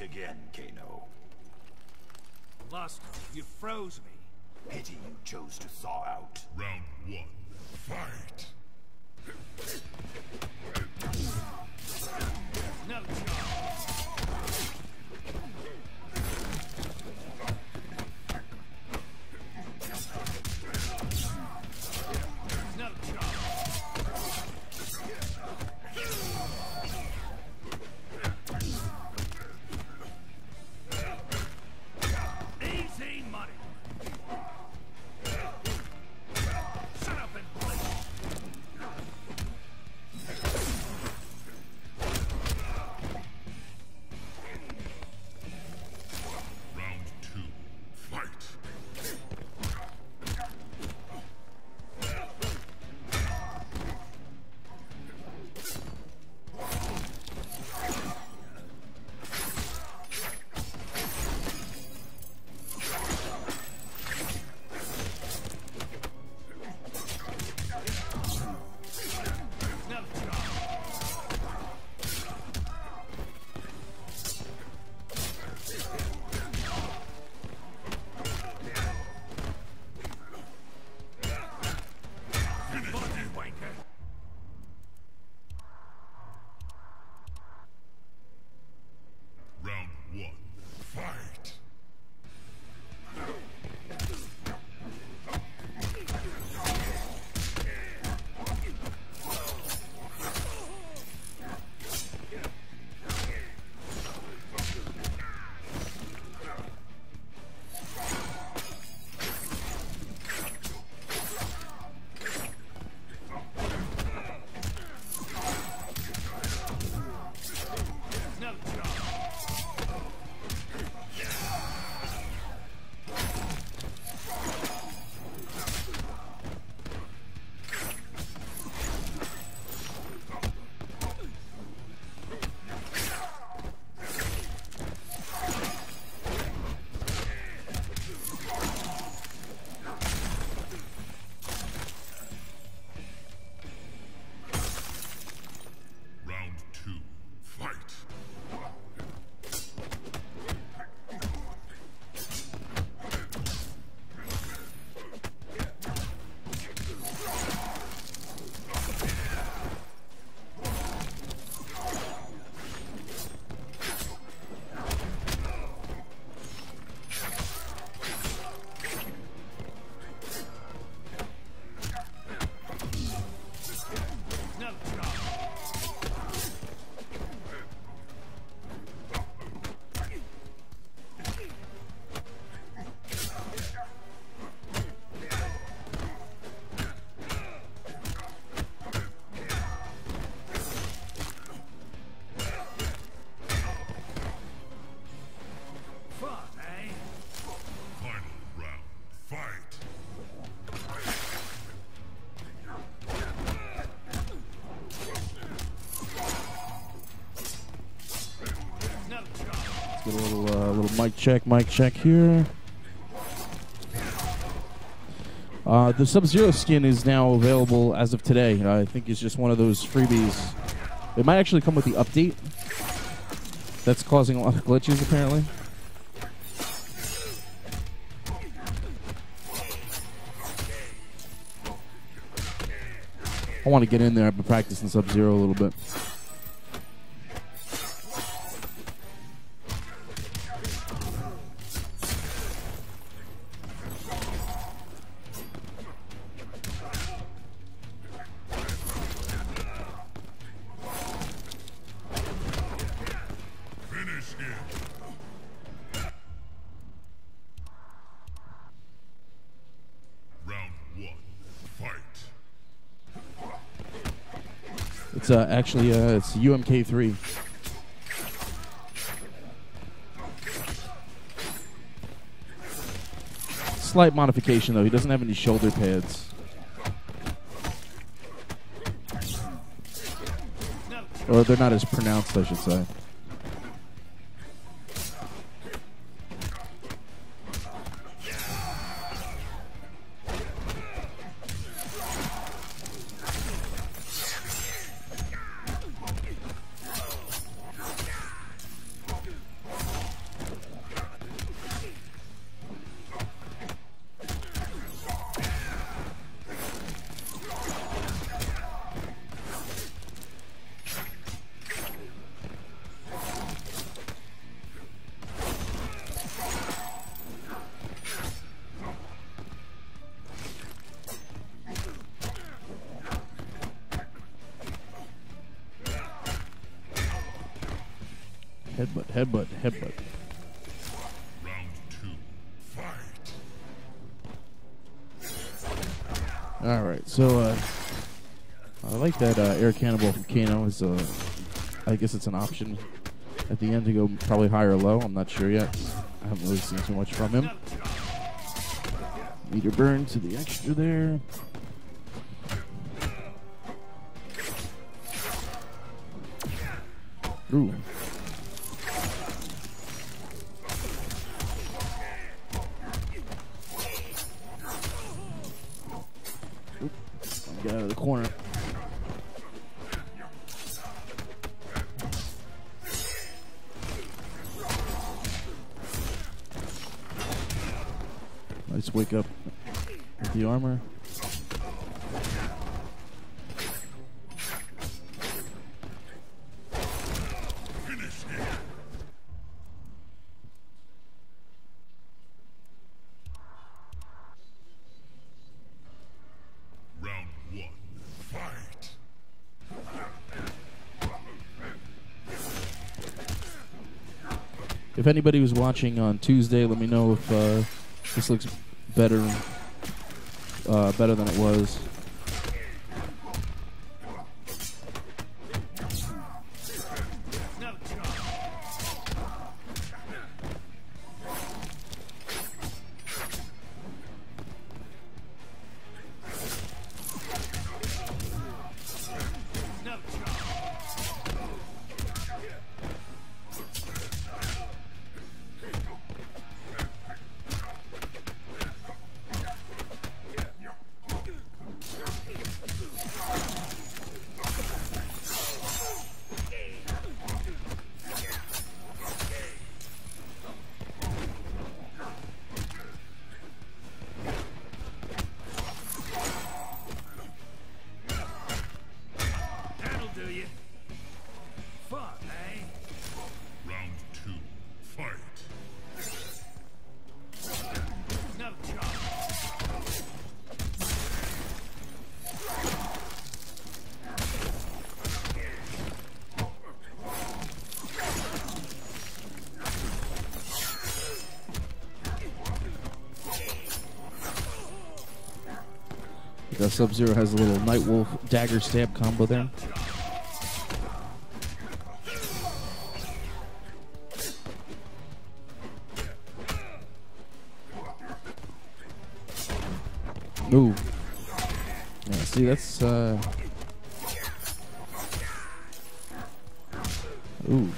We again, Kano. Luster, you froze me. Pity you chose to thaw out. Round one. Fight. Mic check, mic check here. Uh, the Sub Zero skin is now available as of today. I think it's just one of those freebies. It might actually come with the update. That's causing a lot of glitches, apparently. I want to get in there. I've been practicing Sub Zero a little bit. It's uh, actually uh, it's UMK3. slight modification though. He doesn't have any shoulder pads. Or they're not as pronounced, I should say. Kano. Is uh, I guess it's an option at the end to go probably high or low. I'm not sure yet. I haven't really seen too much from him. Meter burn to the extra there. Ooh. Get out of the corner. Wake up with the armor. Round one. Fight. If anybody was watching on Tuesday, let me know if uh, this looks better, uh, better than it was. Sub Zero has a little Nightwolf dagger stab combo there. Ooh. Yeah, see, that's. Uh... Ooh.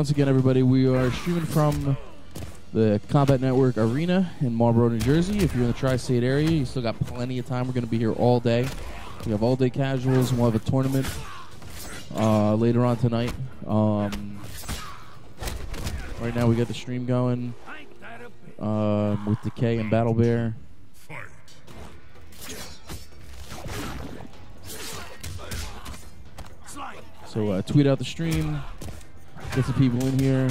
Once again, everybody, we are streaming from the Kombat Network Arena in Marlboro, New Jersey. If you're in the tri-state area, you still got plenty of time. We're going to be here all day. We have all day casuals, and we'll have a tournament uh, later on tonight. Um, right now, we got the stream going um, with Decay and Battle Bear. So uh, tweet out the stream, get some people in here.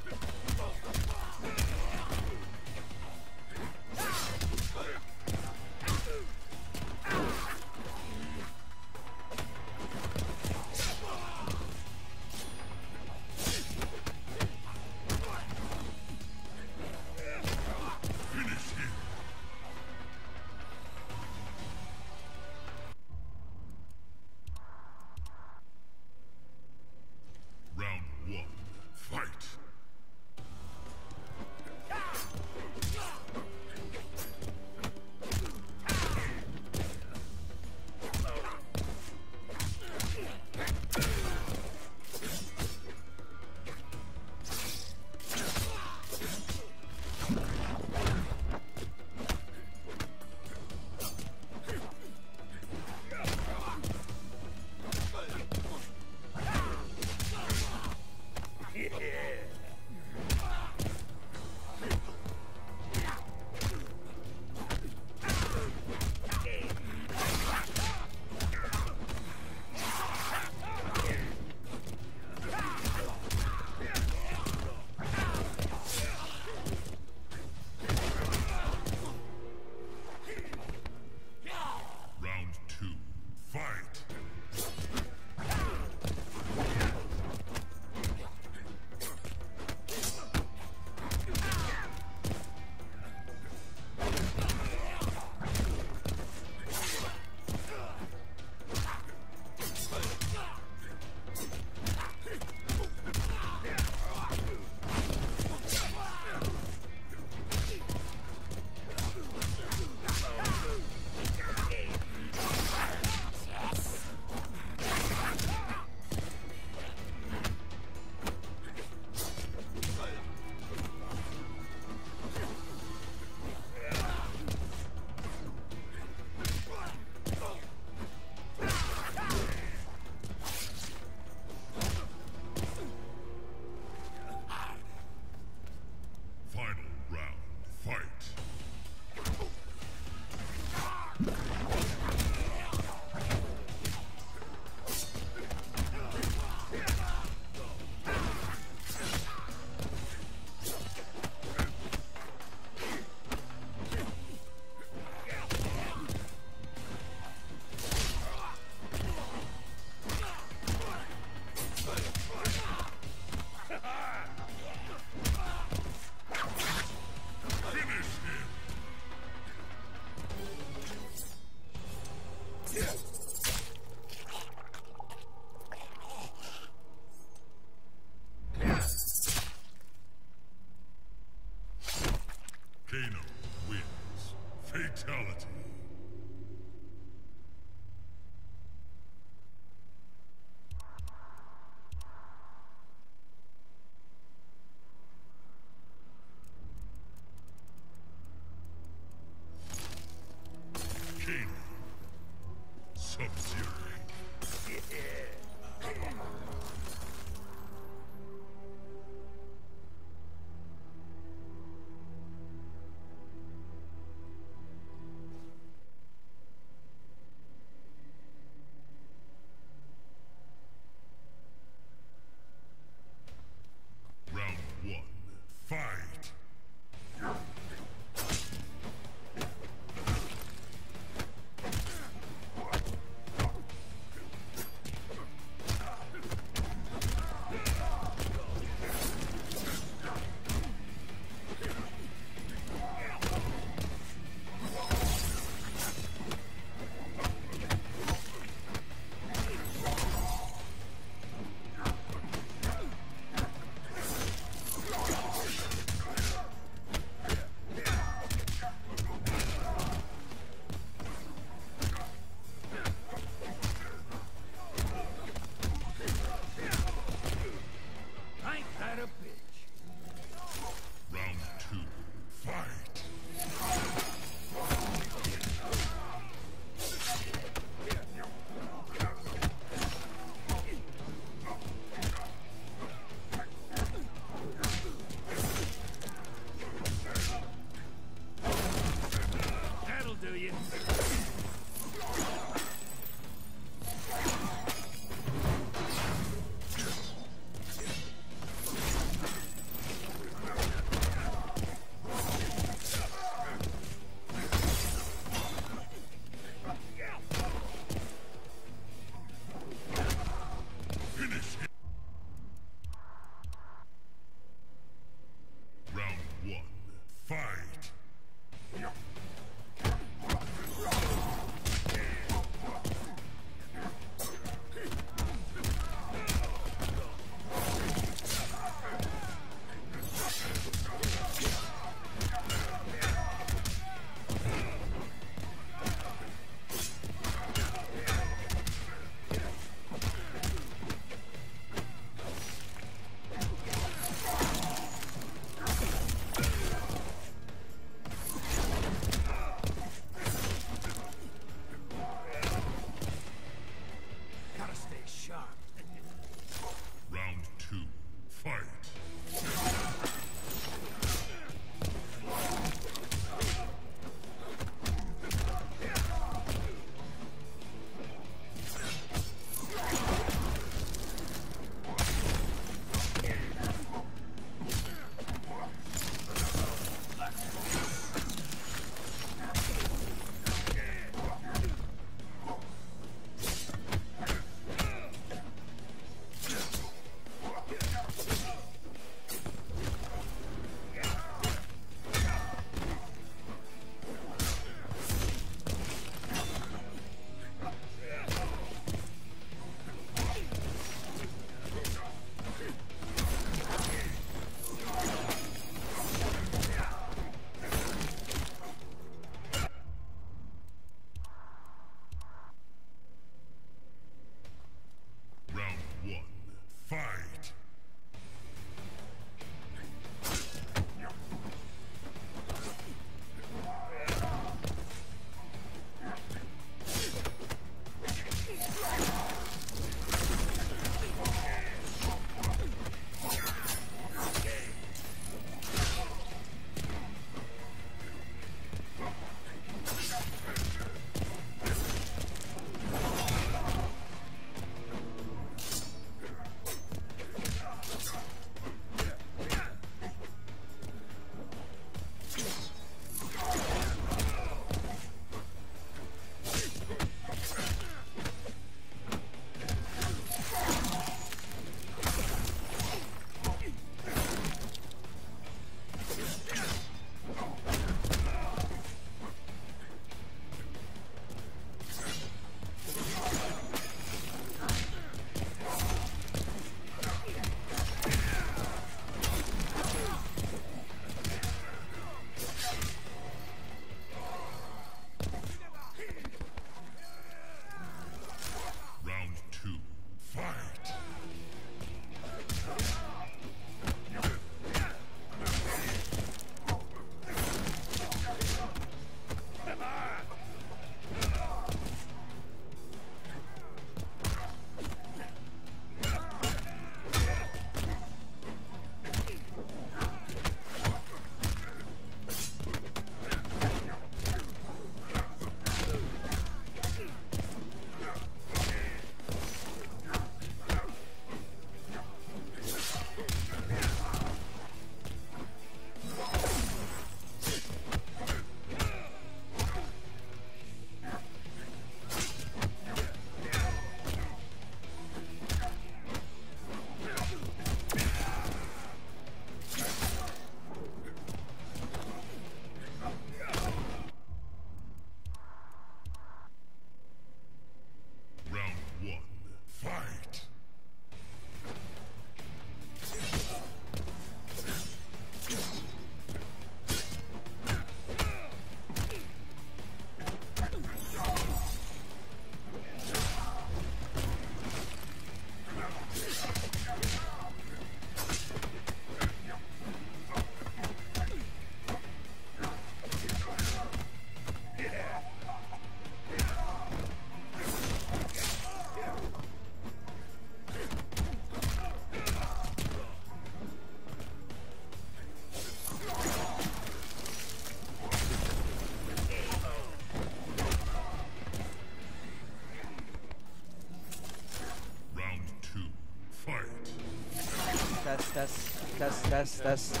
Test, test, test, test, test.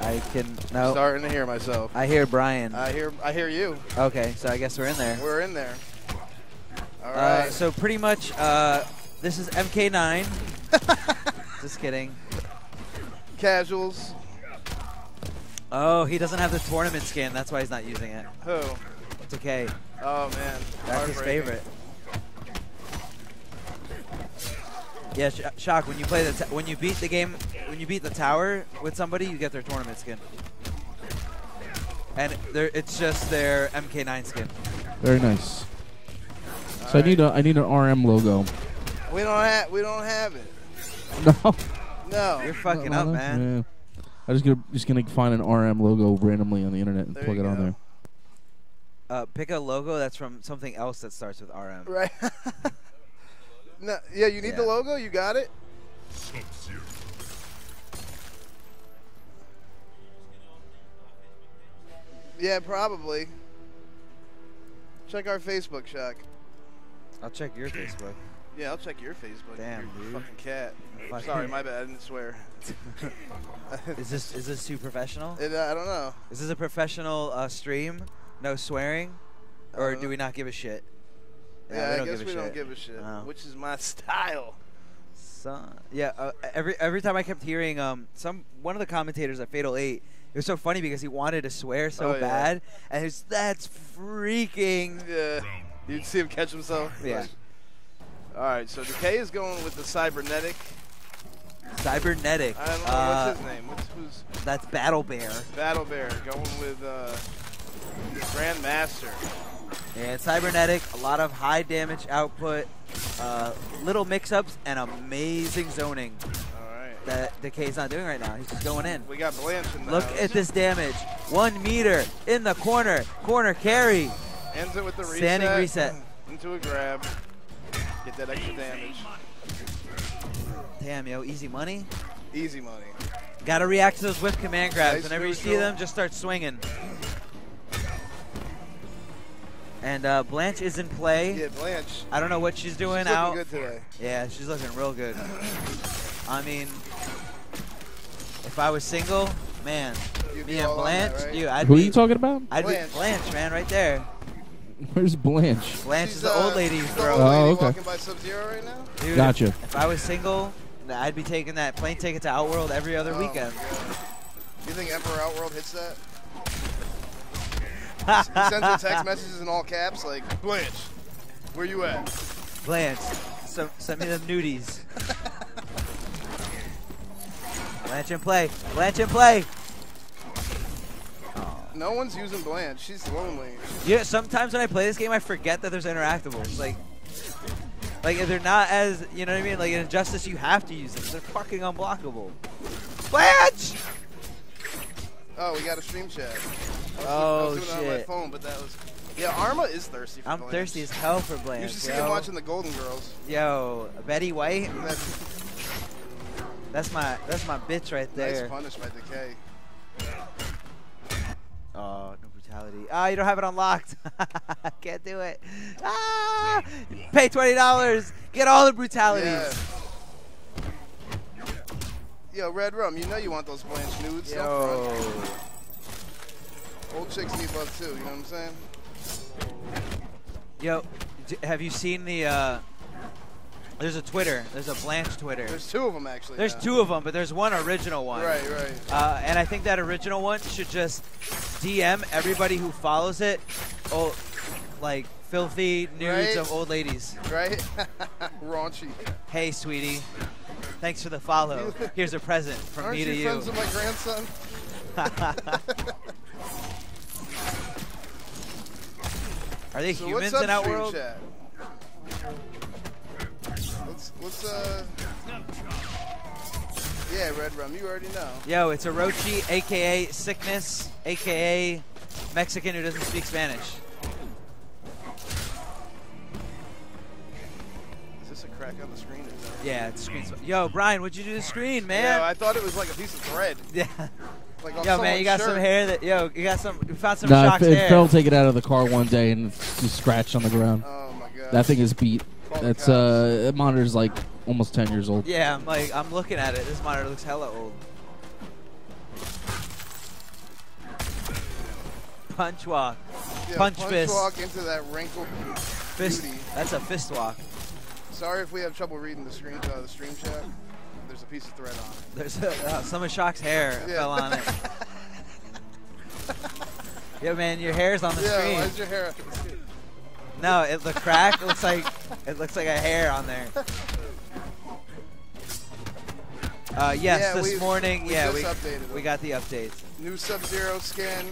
I can no. Starting to hear myself. I hear Brian. I hear I hear you. Okay, so I guess we're in there. We're in there. All Uh, so pretty much, uh, this is MK9. Just kidding. Casuals. Oh, he doesn't have the tournament skin. That's why he's not using it. Who? It's okay. Oh man. That's his favorite. Yeah, Sh- Shock. When you play the t- when you beat the game, when you beat the tower with somebody, you get their tournament skin. And they're- it's just their MK9 skin. Very nice. So I need a I need an RM logo. We don't have we don't have it. No. No. You're fucking up, man. Yeah. I just gonna just gonna find an RM logo randomly on the internet and There plug you it on there. Uh, pick a logo that's from something else that starts with RM. Right. No, yeah, you need Yeah. the logo. You got it. Yeah, probably. Check our Facebook, Shock. I'll check your Facebook. Yeah, I'll check your Facebook. Damn, you dude. Fucking cat. Sorry, my bad. I didn't swear. Is this is this too professional? It, uh, I don't know. Is this a professional uh, stream? No swearing, or Uh, do we not give a shit? Yeah, we I guess we don't give a shit. Which is my style. Son. Yeah, uh, every every time I kept hearing um some one of the commentators at Fatal Eight, it was so funny because he wanted to swear so Oh, yeah. bad, and it's that's freaking. Yeah. You'd see him catch himself. Yeah. All right, so Decay is going with the cybernetic. Cybernetic. I don't know uh, what's his name. What's who's That's Battle Bear. Battle Bear going with uh, Grandmaster. And cybernetic, a lot of high damage output, uh, little mix-ups, and amazing zoning All right. that Decay's not doing right now. He's just going in. We got Blanche in the Look house. at this damage. One meter in the corner. Corner carry. Ends it with the reset. Standing reset. Into a grab. Get that extra damage. Damn, yo, easy money. Easy money. Got to react to those whip command grabs. Nice Whenever you see them, just start swinging. And uh, Blanche is in play. Yeah, Blanche. I don't know what she's doing She's looking out. good today. Yeah, she's looking real good. I mean, if I was single, man, You'd be me and all on that, Blanche, right? dude, I'd Who are be, you talking about? I'd Blanche. be Blanche, man, right there. Where's Blanche? Blanche She's, is the old uh, lady, bro. old Oh, okay. walking by Sub-Zero right now? Dude, Gotcha. If I was single, I'd be taking that plane ticket to Outworld every other Oh, weekend. my God. You think Emperor Outworld hits that? He sends her text messages in all caps like, Blanche, where you at? Blanche, so, send me them nudies. Blanche in play. Blanche in play. No one's using Blanche. She's lonely. Yeah, sometimes when I play this game, I forget that there's interactables. Like, like if they're not as, you know what I mean? Like in Injustice, you have to use them. They're fucking unblockable. Blanche! Oh, we got a stream chat. I was, I Oh, was doing it on my shit. phone, but that was. Yeah, Arma is thirsty for I'm Blanche. thirsty as hell for Blanche. You should see yo. him watching the Golden Girls. Yo, Betty White. That's That's my that's my bitch right nice there. punish by Decay. Oh, no brutality. Ah, you don't have it unlocked. Can't do it. Ah! Pay twenty dollars. Get all the brutalities. Yeah. Yo, Red Rum, you know you want those Blanche nudes. Yo. Old chicks need love too, you know what I'm saying? Yo, d- have you seen the? Uh, there's a Twitter. There's a Blanche Twitter. There's two of them actually. There's now. two of them, but there's one original one. Right, right. Uh, and I think that original one should just DM everybody who follows it, oh, like filthy nudes Right. of old ladies. Right? Raunchy. Hey, sweetie, thanks for the follow. Here's a present from Aren't me you to you. friends with my grandson? Are they So humans what's in stream Outworld? chat? Let's, let's, uh... Yeah, Red Rum, you already know. Yo, it's Orochi, aka Sickness, aka Mexican who doesn't speak Spanish. Is this a crack on the screen? Or? Yeah, it's screen. Yo, Brian, what'd you do to the screen, man? Yeah, I thought it was like a piece of thread. Yeah. Like Yo, man, you someone's got some hair that. Yo, you got some. You found some Nah, Shock's it, it hair. fell taken out of the car one day and it's just scratched on the ground. Oh my god. That thing is beat. Call That's cops. uh, that monitor's like almost 10 years old. Yeah, I'm like, I'm looking at it. This monitor looks hella old. Punch walk. Yeah, punch punch fist. walk into that wrinkled Fist. beauty. That's a fist walk. Sorry if we have trouble reading the screen, uh, the stream chat. There's a piece of thread on it. There's a, uh, some of Shock's hair Yeah. fell on it. yeah, man, your hair's on the yeah, screen. why's your hair up the screen? No, it, the crack looks like it looks like a hair on there. Uh, yes, Yeah, this morning, we yeah, we we got the updates. New Sub-Zero skin.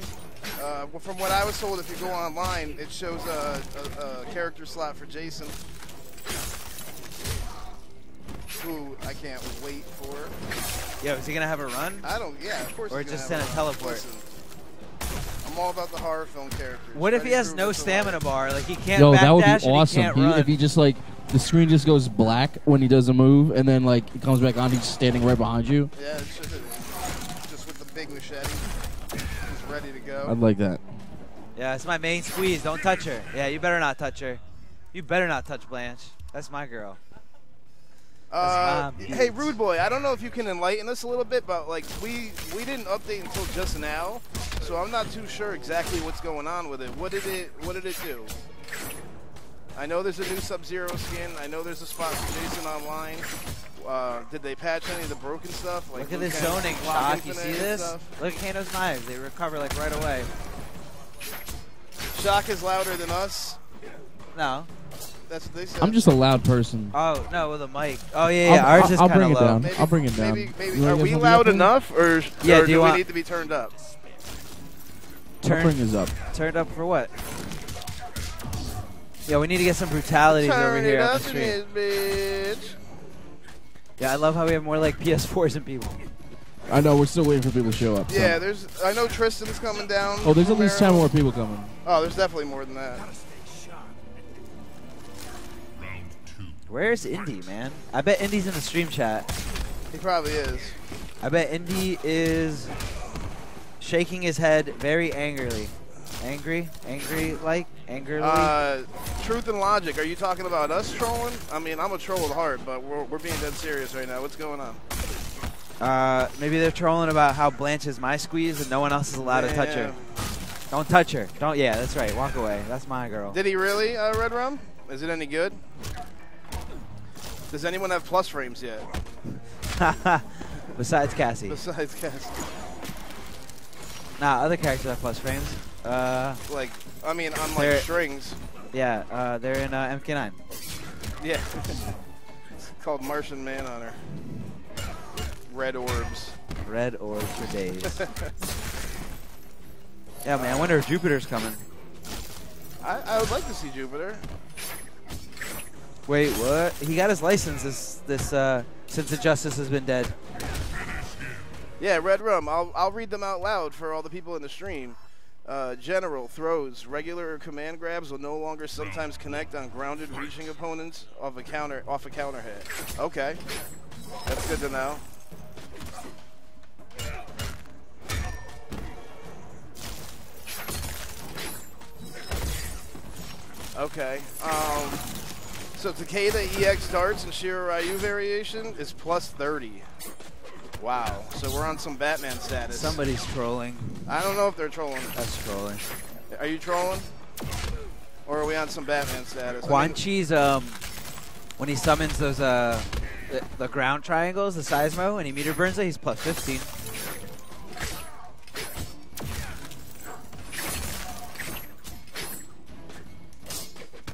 Uh, well, from what I was told, if you go online, it shows a, a, a character slot for Jason, who I can't wait for. Yo, is he gonna have a run? I don't. Yeah, of course. Or he's gonna just have send a teleport. Listen, I'm all about the horror film characters. What if he has no stamina alive. bar? Like he can't Yo, that would backdash be awesome. he He- if he just like the screen just goes black when he does a move, and then like it comes back on. He's standing right behind you. Yeah, it's just, just with the big machete. He's ready to go. I'd like that. Yeah, it's my main squeeze. Don't touch her. Yeah, you better not touch her. You better not touch Blanche. That's my girl. Uh, hey, rude boy, I don't know if you can enlighten us a little bit, but like we we didn't update until just now, so I'm not too sure exactly what's going on with it. What did it What did it do? I know there's a new Sub-Zero skin. I know there's a spot for Jason online. Uh, did they patch any of the broken stuff? Like Look at this zoning, Shock. You see this? stuff? Look at Kano's knives. They recover like right away. Shock is louder than us. No. That's what they said. I'm just a loud person. Oh, no, with a mic. Oh, yeah, yeah. I'll, Ours is I'll kind bring of it low. down. Maybe- I'll bring it down. Maybe, maybe, are we loud up enough, or, Yeah, or do do, we want- need to be turned up? I'll Turn, bring his up. turned up for what? Yeah, we need to get some brutalities over Turn it here on up the in bitch. Yeah, I love how we have more like PS4s than people. I know we're still waiting for people to show up. so- Yeah, there's. I know Tristan's coming down. Oh, there's at least ten more people coming. Oh, there's definitely more than that. Two. Where's Indy, man? I bet Indy's in the stream chat. He probably is. I bet Indy is shaking his head very angrily. Angry? Angry like? Angrily? Uh, truth and logic. Are you talking about us trolling? I mean, I'm a troll at heart, but we're, we're being dead serious right now. What's going on? Uh, maybe they're trolling about how Blanche is my squeeze and no one else is allowed to touch her. Don't touch her. Don't. Yeah, that's right. Walk away. That's my girl. Did he really, uh, Red Rum? Is it any good? Does anyone have plus frames yet? Besides Cassie. Besides Cassie. Nah, other characters have plus frames. Uh, Like, I mean, on like strings. yeah, uh, they're in uh, MK9. Yeah. it's called Martian Manhunter. Red orbs. Red orbs for days. yeah, man. I wonder if Jupiter's coming. I, I would like to see Jupiter. Wait, what? He got his license this this uh, since Injustice has been dead. Yeah, Red Rum. I'll, I'll read them out loud for all the people in the stream. Uh, general throws regular command grabs will no longer sometimes connect on grounded reaching opponents off a counter off a counter hit. Okay, that's good to know. Okay. Um, so Takeda EX darts and Shirai Ryu variation is plus 30. Wow. So we're on some Batman status. Somebody's trolling. I don't know if they're trolling. That's trolling. Are you trolling? Or are we on some Batman status? Quan Chi's um, when he summons those uh, the, the ground triangles, the seismo, and he meter burns it, he's plus 15.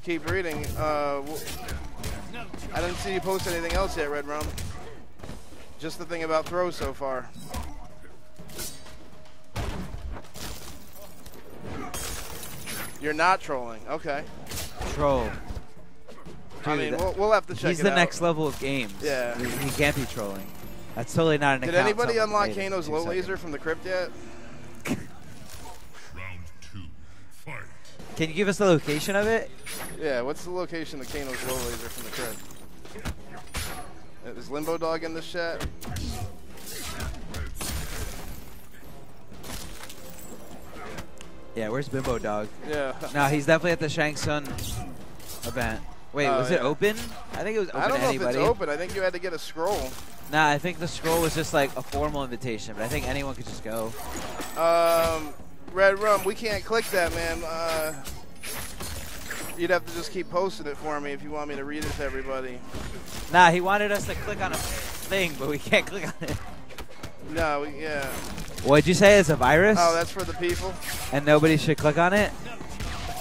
Keep reading. Uh, I didn't see you post anything else yet, Red Rum. Just the thing about throws so far. You're not trolling. Okay. Troll. I mean, we'll, we'll have to check He's the out. next level of games. Yeah. He, he can't be trolling. That's totally not an Did anybody unlock Kano's low laser from the crypt yet? Round two. Fight. Can you give us the location of it? Yeah, what's the location of Kano's low laser from the crib? Is Limbo Dog in this chat? Yeah, where's Bimbo Dog? Yeah. No, he's definitely at the Shang Tsung event. Wait, Oh, was it open? I think it was open I don't know anybody. if it's open. I think you had to get a scroll. Nah, I think the scroll was just like a formal invitation, but I think anyone could just go. Um, Red Rum, we can't click that, man. Uh, you'd have to just keep posting it for me if you want me to read it to everybody. Nah, he wanted us to click on a thing, but we can't click on it. No, we, yeah. What'd you say? It's a virus? Oh, that's for the people. and nobody should click on it?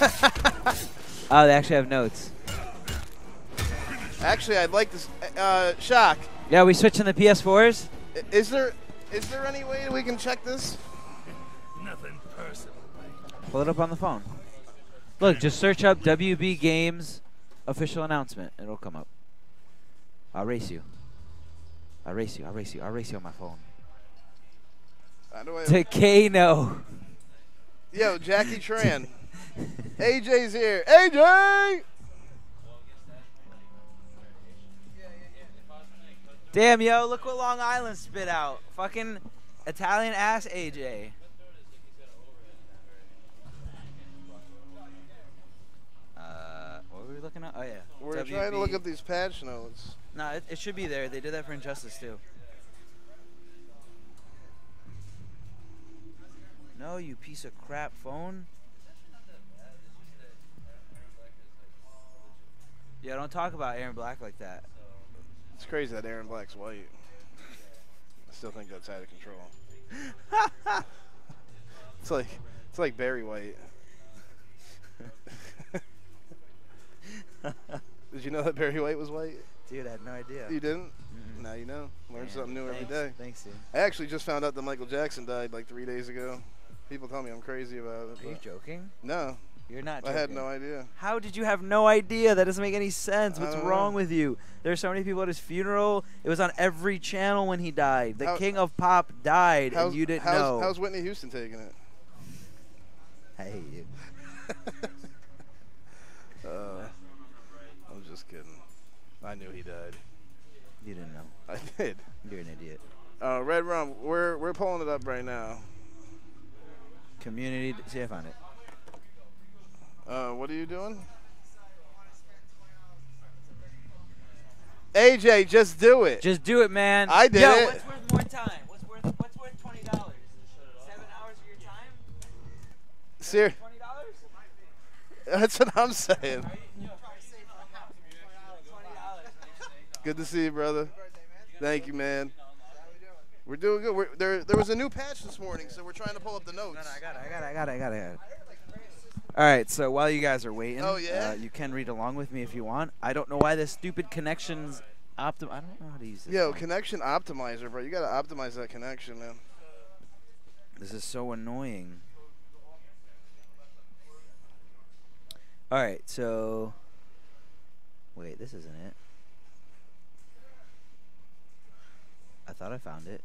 oh, they actually have notes. Actually, I'd like to. Uh, Shock, Yeah, we switching the PS4s? is there is there any way we can check this? Pull it up on the phone. Look, just search up WB Games official announcement. It'll come up. I'll race you. I'll race you. I'll race you. I'll race you on my phone. How do I? To Kano. Yo, Jackie Tran. AJ's here. AJ. Damn, yo, look what Long Island spit out. Fucking Italian ass AJ. Looking at? Oh yeah. We're trying to look WB. up these patch notes. No, it, it should be there. They did that for Injustice too. No, you piece of crap phone. Yeah, don't talk about Aaron Black like that. It's crazy that Aaron Black's white. I still think that's out of control. it's like it's like Barry White. Did you know that Barry White was white? Dude, I had no idea. You didn't? Now you know. Learn Man, something new every thanks- day. Thanks, dude. I actually just found out that Michael Jackson died like three days ago. People tell me I'm crazy about it. Are you joking? No, You're not I had no idea. How did you have no idea? That doesn't make any sense. What's wrong know. with you? There's so many people at his funeral. It was on every channel when he died. The How- king of pop died, and you didn't how's, know. how's Whitney Houston taking it? I hate you. Uh, I'm just kidding. I knew he died. You didn't know. I did. You're an idiot. Uh, Red Rum, we're we're pulling it up right now. Community. See, I found it. Uh, what are you doing? AJ, just do it. Just do it, man. I did Yo, it. what's worth more time? What's worth What's worth twenty dollars? Seven hours of your time. Ser- Twenty dollars. That's what I'm saying. Good to see you, brother. Thank you, man. We're doing good. We're, there, there was a new patch this morning, so we're trying to pull up the notes. No, no, I got it. I got it. I got it. I got it. I got it. All right. So while you guys are waiting, Oh, yeah? uh, you can read along with me if you want. I don't know why this stupid connections optim. I don't know how to use this. Yo, connection optimizer, bro. You gotta optimize that connection, man. This is so annoying. All right, so wait, this isn't it. I thought I found it,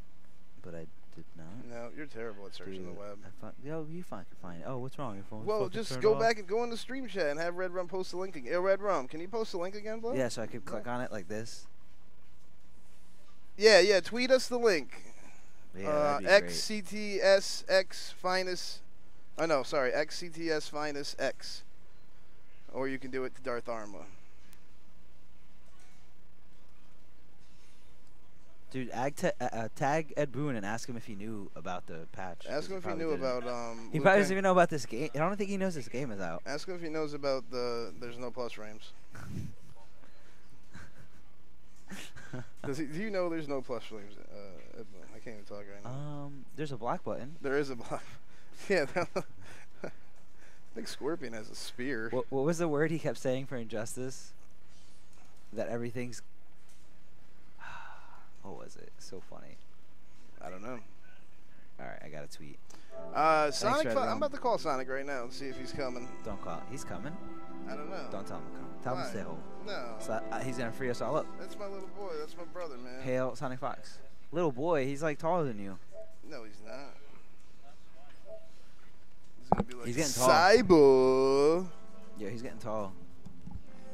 but I did not. No, you're terrible at searching Dude, the web. I found, yo, you find, can find it. Oh, what's wrong? Your phone's Well, just go off? back and go into stream chat and have Red Rum post the link again. Yo, Red Rum, can you post the link again, bro? Yeah, so I could click on it like this. Yeah, yeah. Tweet us the link. Yeah, uh, that'd be great. XCTSX finest. Oh no, sorry, XCTS finest X. Or you can do it to Darth Arma. Dude, ag ta- uh, uh, tag Ed Boon and ask him if he knew about the patch. Ask him if he knew didn't. about um. He Liu probably doesn't even know about this game. I don't think he knows this game is out. Ask him if he knows about the there's no plus frames. Does he, do you know there's no plus frames? Uh, Ed? I can't even talk right now. Um, there's a black button. there is a block. yeah. that- I think Scorpion has a spear. What, what was the word he kept saying for injustice? That everything's. What was it? So funny. I don't know. All right, I got a tweet. Uh, Sonic. Red I'm about to call Sonic right now and see if he's coming. Don't call. He's coming. I don't know. Don't tell him to come. Tell him to stay home. No. So uh, he's gonna free us all up. That's my little boy. That's my brother, man. Hail Sonic Fox. Little boy, he's like taller than you. No, he's not. He's gonna be like He's getting tall. Cyber. Yeah, he's getting tall.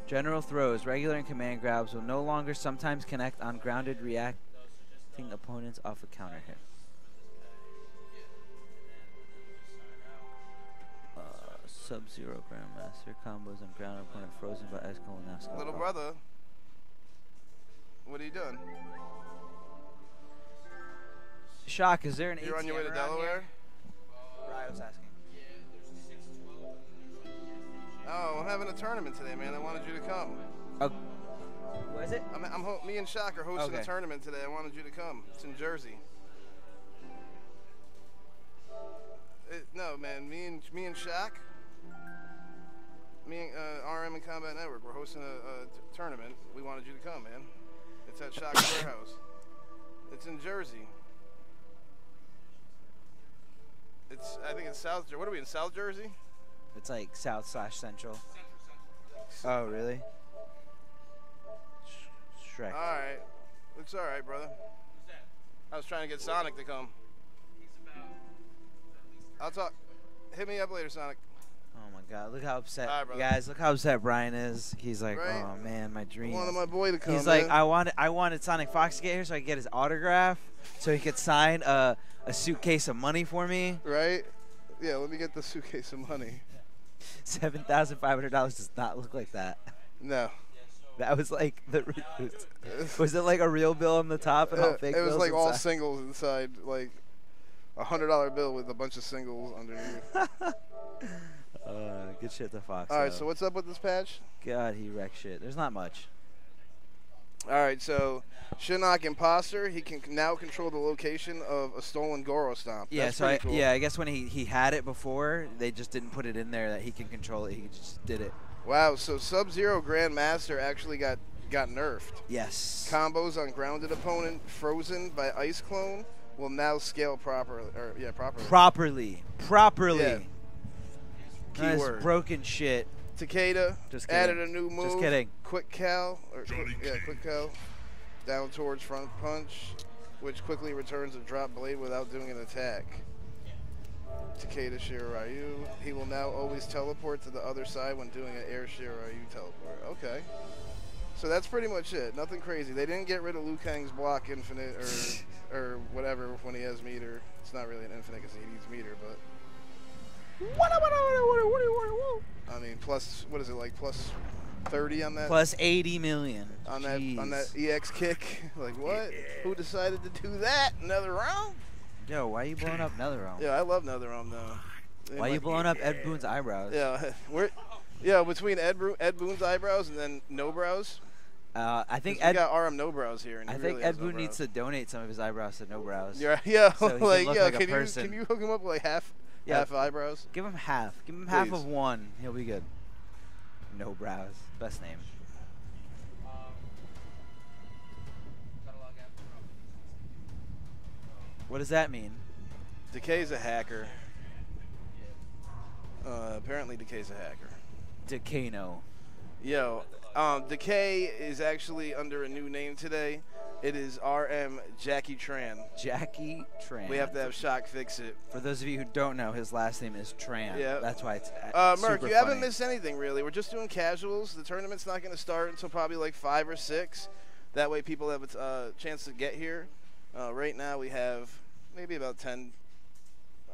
General throws, regular and command grabs will no longer sometimes connect on grounded reacting opponents off a counter hit. Uh, Sub-Zero Grandmaster combos on ground opponent frozen by ice cold NASCAR. Little brother. What are you doing? Shock, is there an You're on your way to Delaware? Here? Right, was asking. Oh, I'm having a tournament today, man. I wanted you to come. Oh, what is it? I'm, I'm ho- me and Shaq are hosting a tournament today. I wanted you to come. It's in Jersey. It, no, man. Me and me and Shaq, me and uh, RM and Kombat Network, we're hosting a, tournament. We wanted you to come, man. It's at Shaq's warehouse. It's in Jersey. It's I think it's South. Jer- What are we in South Jersey? It's like South slash Central. Oh, really? Sh- Shrek. All right. Looks all right, brother. I was trying to get Sonic to come. I'll talk. Hit me up later, Sonic. Oh my god, look how upset. All right, guys, look how upset Brian is. He's like, Right? oh man, my I dream. wanted my boy to come. He's like, man. I wanted, I wanted Sonic Fox to get here so I could get his autograph, so he could sign a, a suitcase of money for me. right? Yeah, let me get the suitcase of money. Seven thousand five hundred dollars does not look like that. No. That was like the. Was it like a real bill on the top and all Uh, fake it was like all singles inside, like a hundred dollar bill with a bunch of singles underneath. Uh, good shit to Fox. all right, so what's up with this patch? God, he wrecked shit. There's not much. All right, so Shinnok Imposter, he can now control the location of a stolen Goro Stomp. Yeah, That's so I, cool. yeah, I guess when he, he had it before, they just didn't put it in there that he can control it. He just did it. Wow, so Sub Zero Grandmaster actually got got nerfed. Yes. Combos on grounded opponent frozen by Ice Clone will now scale properly. Or yeah, properly. properly. Properly. Yeah. Nice Keyword. broken shit. Takeda Just added a new move. Just kidding. Quick Cal or Johnny quick, yeah, Quick Cal down towards front punch, which quickly returns a drop blade without doing an attack. Takeda Shirai Ryu. He will now always teleport to the other side when doing an air Shirai Ryu teleport. Okay. So that's pretty much it. Nothing crazy. They didn't get rid of Liu Kang's block infinite or or whatever when he has meter. It's not really an infinite because he needs meter, but I mean, plus what is it like? Plus thirty on that Plus 80 million. on that on that EX kick. like what? Who decided to do that? Another round? Yo, why are you blowing up NetherRealm? Yeah, I love another round though. Why are you blowing up Ed Boon's eyebrows? Yeah, we're yeah between Ed Bro- Ed Boon's eyebrows and then no brows. Uh, I think we Ed. got RM no brows here. And I think really Ed has no Boon needs to donate some of his eyebrows to No Brows. Yeah, yeah. so like, yeah. like a can you person. can you hook him up with like half Yeah. half eyebrows? Give him half. Give him half of one. He'll be good. No Brows. Best name. What does that mean? Decay's a hacker. Uh, apparently, Decay's a hacker. Decano. Yo, um, Decay is actually under a new name today. It is RM Jackie Tran. Jackie Tran. We have to have Shock fix it. For those of you who don't know, his last name is Tran. Yeah. That's why it's uh, Uh, Merc, you haven't missed anything really. We're just doing casuals. The tournament's not going to start until probably like five or six. That way, people have a uh, chance to get here. Uh, right now, we have maybe about ten,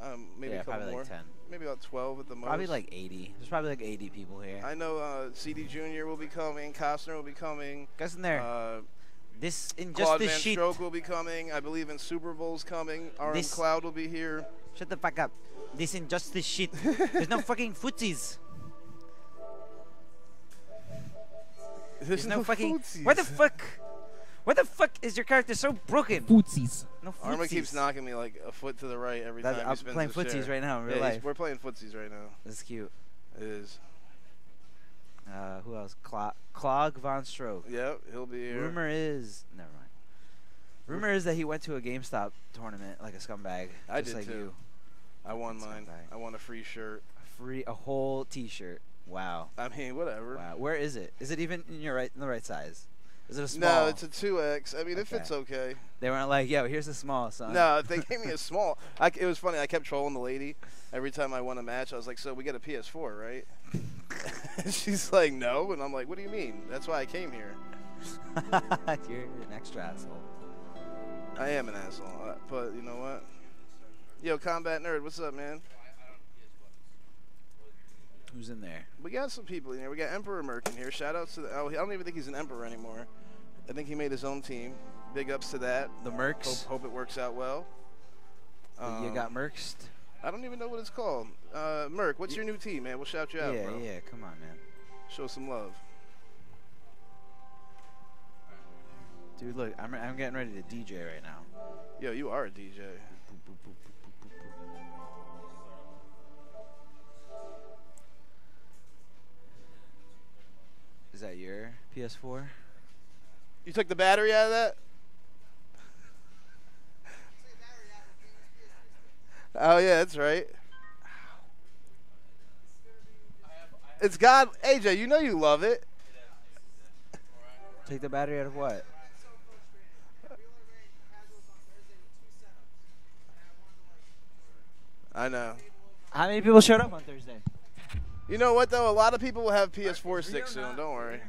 um, maybe yeah, a couple probably more, like 10. maybe about twelve at the most. Probably like 80. There's probably like 80 people here. I know uh, CD Junior will be coming. Costner will be coming. Guys in there. Uh, this in just Claude this Van sheet. Stroke will be coming. I believe in Super Bowl's coming. RM This- Cloud will be here. Shut the fuck up. This injustice shit. There's no fucking footsies. There's no fucking. Why the fuck? Why the fuck is your character so broken? Footsies. No footsies. Arma keeps knocking me like a foot to the right every That's- time I'm spins playing footsies chair. right now in real yeah, life. We're playing footsies right now. That's cute. It is. Uh, who else? Clog, Clog Von Stroke. Yep, he'll be here. Rumor is never mind. Rumor is that he went to a GameStop tournament like a scumbag, I just did like too. you. I won That's mine. bad. I won a free shirt. A free a whole T-shirt. Wow. I mean, whatever. Wow. Where is it? Is it even in your right in the right size? Is it a small? No, it's a 2X. I mean, it Okay. fits okay. They weren't like, yo, here's a small son. No, they gave me a small. I, it was funny. I kept trolling the lady every time I won a match. I was like, "So we get a PS4, right?" She's like, "No," and I'm like, "What do you mean? That's why I came here." You're an extra asshole. I am an asshole, uh, but you know what? Yo, combat nerd, what's up, man? Who's in there? We got some people in here. We got Emperor Merc in here. Shout out to the. Oh, I don't even think he's an emperor anymore. I think he made his own team. Big ups to that. The Hope, Mercs. hope it works out well. you Um, got Mercs. I don't even know what it's called. Uh, Merc, what's your new team, man? We'll shout you Yeah, out, bro. yeah. Come on, man. Show some love. Dude, look, I'm, I'm getting ready to DJ right now. Yo, you are a DJ. Is that your PS4? You took the battery out of that? Oh yeah, that's right. It's God, AJ. You know you love it. Take the battery out of what? I know. How many people showed up on Thursday? You know what though? A lot of people will have PS4 sticks soon. Don't worry.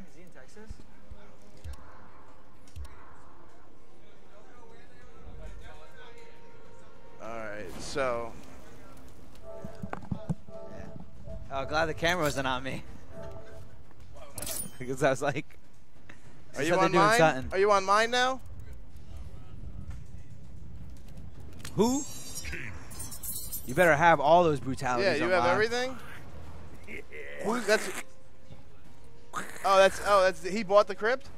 All right. So Oh, glad the camera wasn't on me. because I was like, Are you on doing mine? something. Are you on mine now? who? You better have all those brutalities. Yeah, you have unlocked. everything. Who? That's. Oh, that's. Oh, that's. He bought the crypt.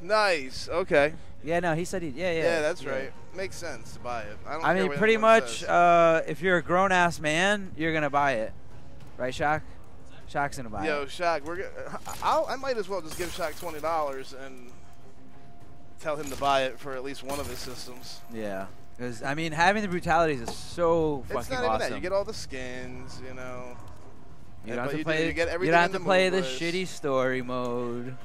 Nice. Okay. Yeah, no, he said he. Yeah, yeah. Yeah, that's right. Makes sense to buy it. I don't. I mean, pretty much, uh, if you're a grown ass man, you're gonna buy it, right, Shock? Shock's gonna buy Yo, it. Shaq, we're. Gonna, I'll, I might as well just give Shock twenty dollars and tell him to buy it for at least one of his systems. Yeah, because I mean, having the brutalities is so fucking awesome. it's not even awesome. that. You get all the skins, you know. You don't have to you do- play. you don't have to the play the shitty story mode.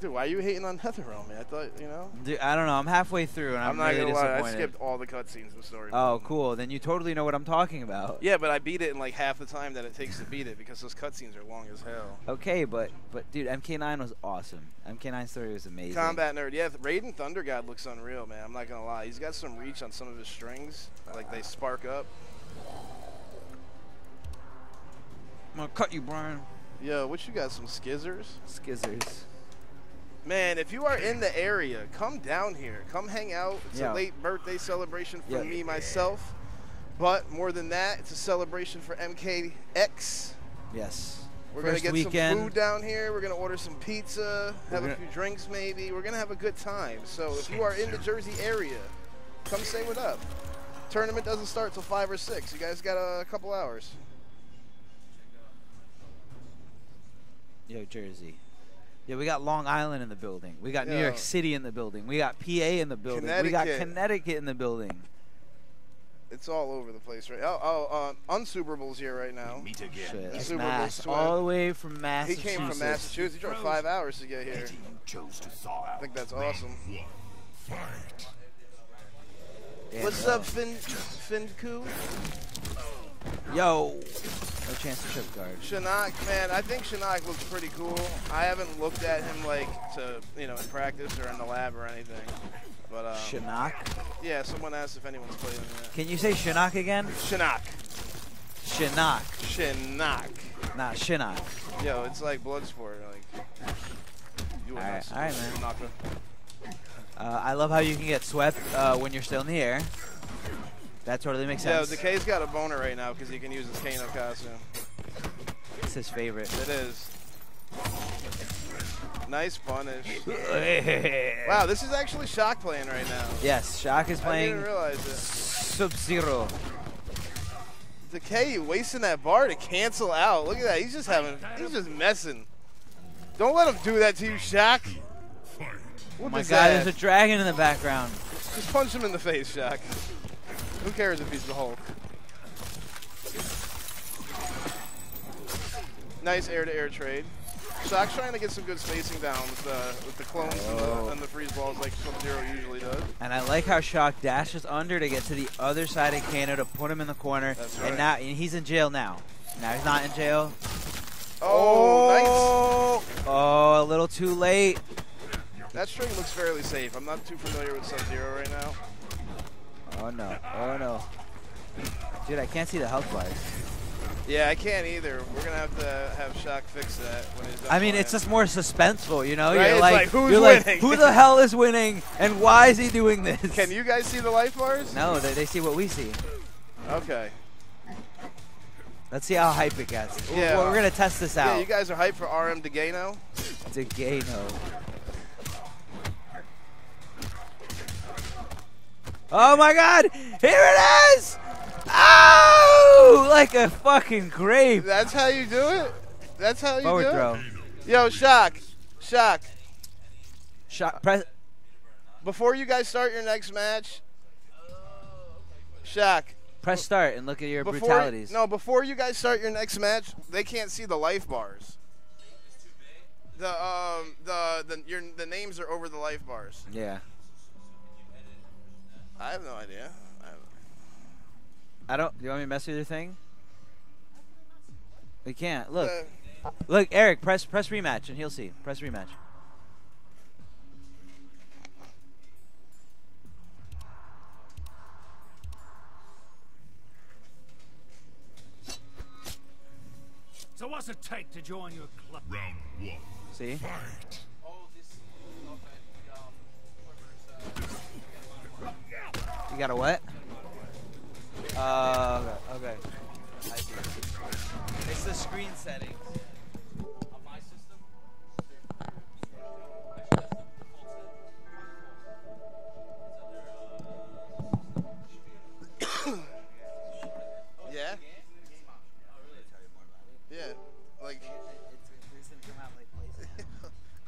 Dude, why are you hating on NetherRealm, man? I thought, you know. Dude, I don't know. I'm halfway through and I'm, I'm, not really gonna lie. I skipped all the cutscenes in story. Oh, mode. cool. Then you totally know what I'm talking about. Yeah, but I beat it in like half the time that it takes to beat it because those cutscenes are long as hell. Okay, but but dude, MK9 was awesome. MK9 story was amazing. Combat nerd, yeah. Raiden Thunder God looks unreal, man. I'm not gonna lie. He's got some reach on some of his strings, like they spark up. Gonna cut you, Brian. Yo, what you got? Some skizzers? Skizzers. Man, if you are in the area, come down here. Come hang out. It's Yeah. a late birthday celebration for Yeah. me, myself. But more than that, it's a celebration for MKX. Yes. We're gonna get weekend. some food down here. We're gonna order some pizza, have We're a gonna- few drinks maybe. We're gonna have a good time. So if you are in the Jersey area, come say what up. Tournament doesn't start till five or six. You guys got a couple hours. Yo, Jersey. Yeah, we got Long Island in the building. We got New York City in the building. We got PA in the building. We got Connecticut. Connecticut in the building. It's all over the place, right? Oh, oh, uh, Unsuper Bowl's here right now. Meet again. Shit, that's Super Mass. Bowl All the way from Massachusetts. He came from Massachusetts. He drove five hours to get here. You chose to thaw out. I think that's awesome. Fight. What's yo. up, Fin Finku? Yo. No chance to trip guard. Shinnok, man, I think Shinnok looks pretty cool. I haven't looked at him like to, you know, in practice or in the lab or anything. But um, Shinnok. yeah, someone asked if anyone's played him yet. Can you say Shinnok again? Shinnok. Shinnok. Shinnok. Not Shinnok. Yo, it's like Bloodsport. Like, you Alright, not alright, man. Shinnaka. Uh, I love how you can get swept uh, when you're still in the air. That totally makes Yo, Yeah, Decay's got a boner right now because he can use his Kano costume. It's his favorite. It is. Nice punish. Wow, this is actually Shock playing right now. Yes, Shock is playing I didn't realize it. Sub-Zero. Decay wasting that bar to cancel out. Look at that. He's just having. He's just messing. Don't let him do that to you, Shock. Fight. Oh my god, ass. there's a dragon in the background. Just punch him in the face, Shaq. Who cares if he's the Hulk? Nice air-to-air trade. Shock's trying to get some good spacing down with the with the clones and, the, oh. and the freeze balls like Sub-Zero usually does. And I like how Shock dashes under to get to the other side of Kano to put him in the corner. That's And now and he's in jail now. Now he's not in jail. Oh, oh, Oh, a little too late. That string looks fairly safe. I'm not too familiar with Sub-Zero right now. Oh no. Oh no. Dude, I can't see the health bars. Yeah, I can't either. We're gonna have to have Shock fix that when he's done I mean, it's just more suspenseful, you know? Right, You're like, like, who's you're like, winning? who the hell is winning, and why is he doing this? Can you guys see the life bars? No, they, they see what we see. Okay. Let's see how hype it gets. We're- Yeah. We're, gonna test this out. Yeah, you guys are hyped for RM Degano. Degano. Oh my god! Here it is! Oh! Like a fucking grape. That's how you do it. That's how you Forward do throw. it. Yo, Shock, Shock. Shot. Press. Before you guys start your next match, Shock. Press start and look at your Before brutalities. no, before you guys start your next match, they can't see the life bars. The um the the your the names are over the life bars. Yeah. I have no idea. I have- I don't. Do you want me to mess with your thing? We can't. Look, Uh, look, Eric, press press rematch, and he'll see. Press rematch. So what's it take to join your club? Round one. See? Fight. You got a what? Uh, okay. okay. I see. It's the screen settings. On my system. yeah. Yeah. Like.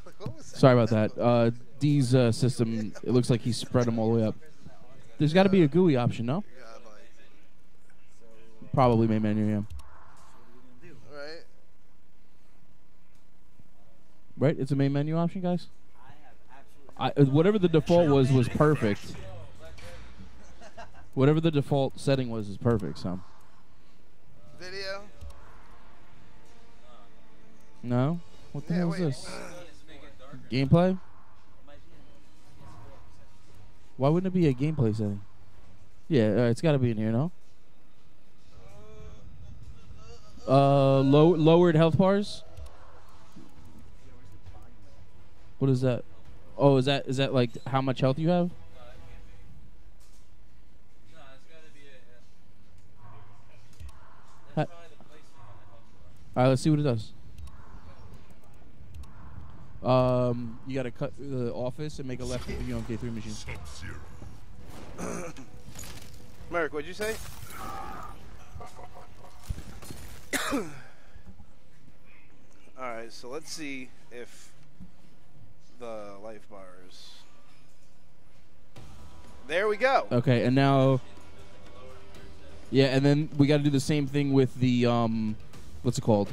like what was that? Sorry about that. Uh, D's uh, system. It looks like he spread them all the way up. There's got to be a GUI option, no? Probably main menu. Yeah. right? Right. It's a main menu option, guys. I, uh, whatever the default was was perfect. Whatever the default setting was is perfect. So Video. no. What the Yeah, hell is wait. this? Gameplay? Why wouldn't it be a gameplay setting? Yeah, uh, it's got to be in here, no? Uh, low lowered health bars. What is that? Oh, is that is that like how much health you have? All right, let's see what it does. Um, you got to cut through the office and make a left you on K3 machine. Merrick, what'd you say? All right, so let's see if the life bars. There we go. Okay, and now, yeah, and then we got to do the same thing with the um, what's it called?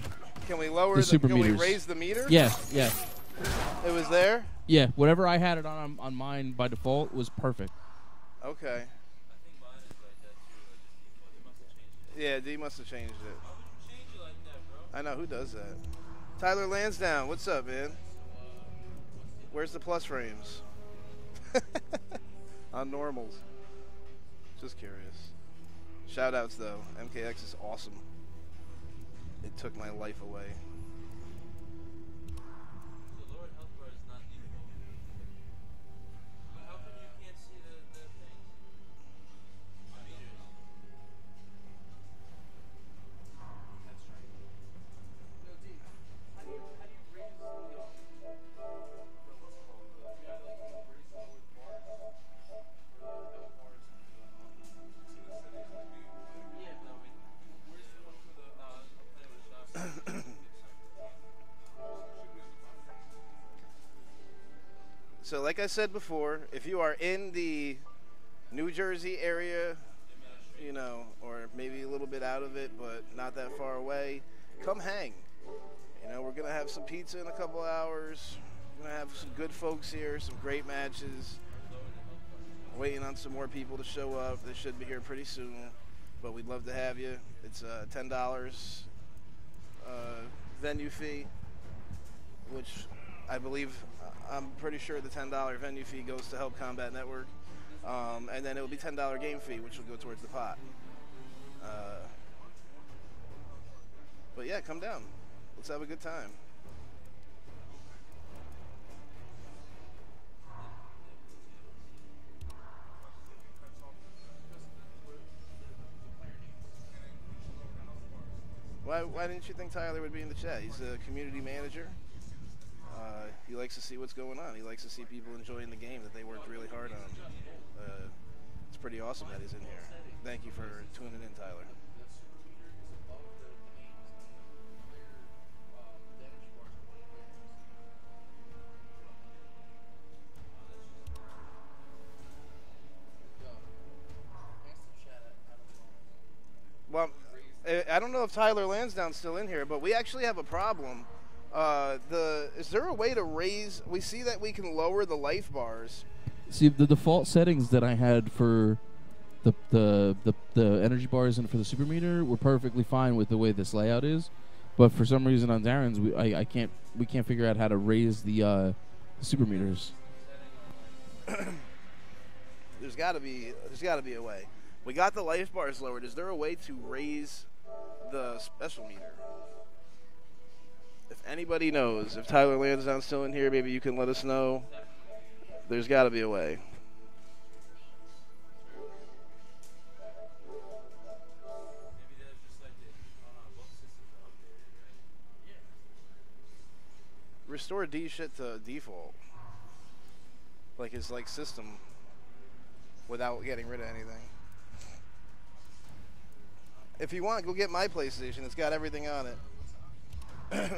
Can we lower The the, super can meters. we raise the meter? Yeah, yeah, It was there? yeah. Whatever I had it on on mine by default was perfect. Okay. I think mine is like that too. Yeah, D must have changed it. I know who does that. Tyler Lansdown, what's up, man? Where's the plus frames? On normals. Just curious. Shout outs though. MKX is awesome. It took my life away. Like I said before, if you are in the New Jersey area, you know, or maybe a little bit out of it, but not that far away, come hang. You know, we're going to have some pizza in a couple hours. We're going to have some good folks here, some great matches. Waiting on some more people to show up. They should be here pretty soon, but we'd love to have you. It's uh, $10 uh, venue fee, which I believe, I'm pretty sure the $10 venue fee goes to Help Kombat Network. Um, and then it will be $10 game fee, which will go towards the pot. Uh, but yeah, come down. Let's have a good time. Why, why didn't you think Tyler would be in the chat? He's a community manager. Uh, he likes to see what's going on. He likes to see people enjoying the game that they worked really hard on. Uh, it's pretty awesome that he's in here. Thank you for tuning in, Tyler. Well, I- I don't know if Tyler Lansdown's still in here, but we actually have a problem. Uh, the is there a way to raise? We see that we can lower the life bars. See, the default settings that I had for the the the, the energy bars and for the super meter were perfectly fine with the way this layout is. But for some reason on Darren's, we I, I can't we can't figure out how to raise the uh, the super meters. There's got to be there's got to be a way. We got the life bars lowered. Is there a way to raise the special meter? If anybody knows, if Tyler Lansdown's still in here, maybe you can let us know. There's got to be a way. Restore D shit to default. Like his like system without getting rid of anything. If you want, go get my PlayStation. It's got everything on it.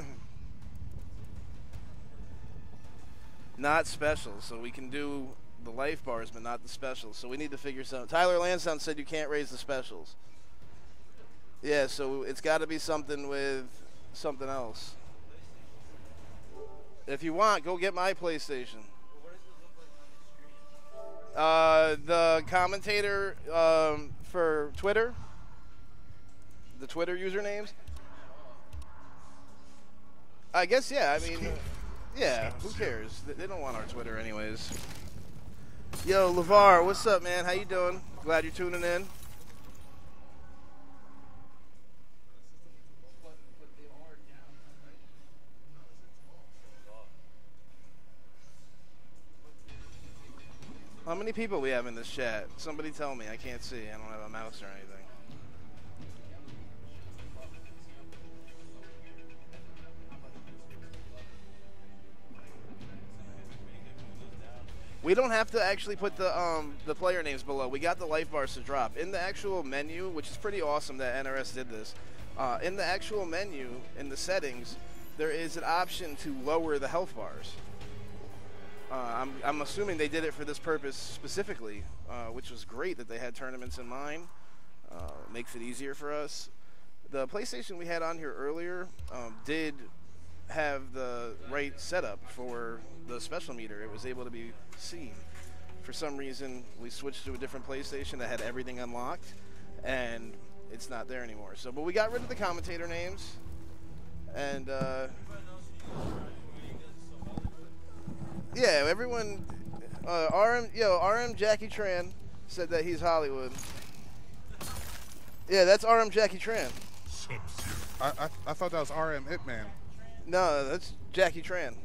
not special, so we can do the life bars, but not the specials. So we need to figure something. Tyler Lansdown said you can't raise the specials. Yeah, so it's got to be something with something else. If you want, go get my PlayStation. Uh, the commentator um, for Twitter, the Twitter usernames. I guess yeah. I mean, uh, yeah. Who cares? They- They don't want our Twitter anyways. Yo, Levar, what's up, man? How you doing? Glad you're tuning in. How many people we have in this chat? Somebody tell me. I can't see. I don't have a mouse or anything. We don't have to actually put the um, the player names below. We got the life bars to drop in the actual menu, which is pretty awesome that NRS did this. Uh, in the actual menu, in the settings, there is an option to lower the health bars. Uh, I'm, I'm assuming they did it for this purpose specifically, uh, which was great that they had tournaments in mind. Uh, makes it easier for us. The PlayStation we had on here earlier um, did have the right setup for the special meter. It was able to be seen. For some reason, we switched to a different PlayStation that had everything unlocked, and it's not there anymore. So, but we got rid of the commentator names, and uh, yeah, everyone. Uh, RM, yo, RM Jackie Tran said that he's Hollywood. Yeah, that's RM Jackie Tran. I, I, I thought that was RM Hitman. No, that's Jackie Tran.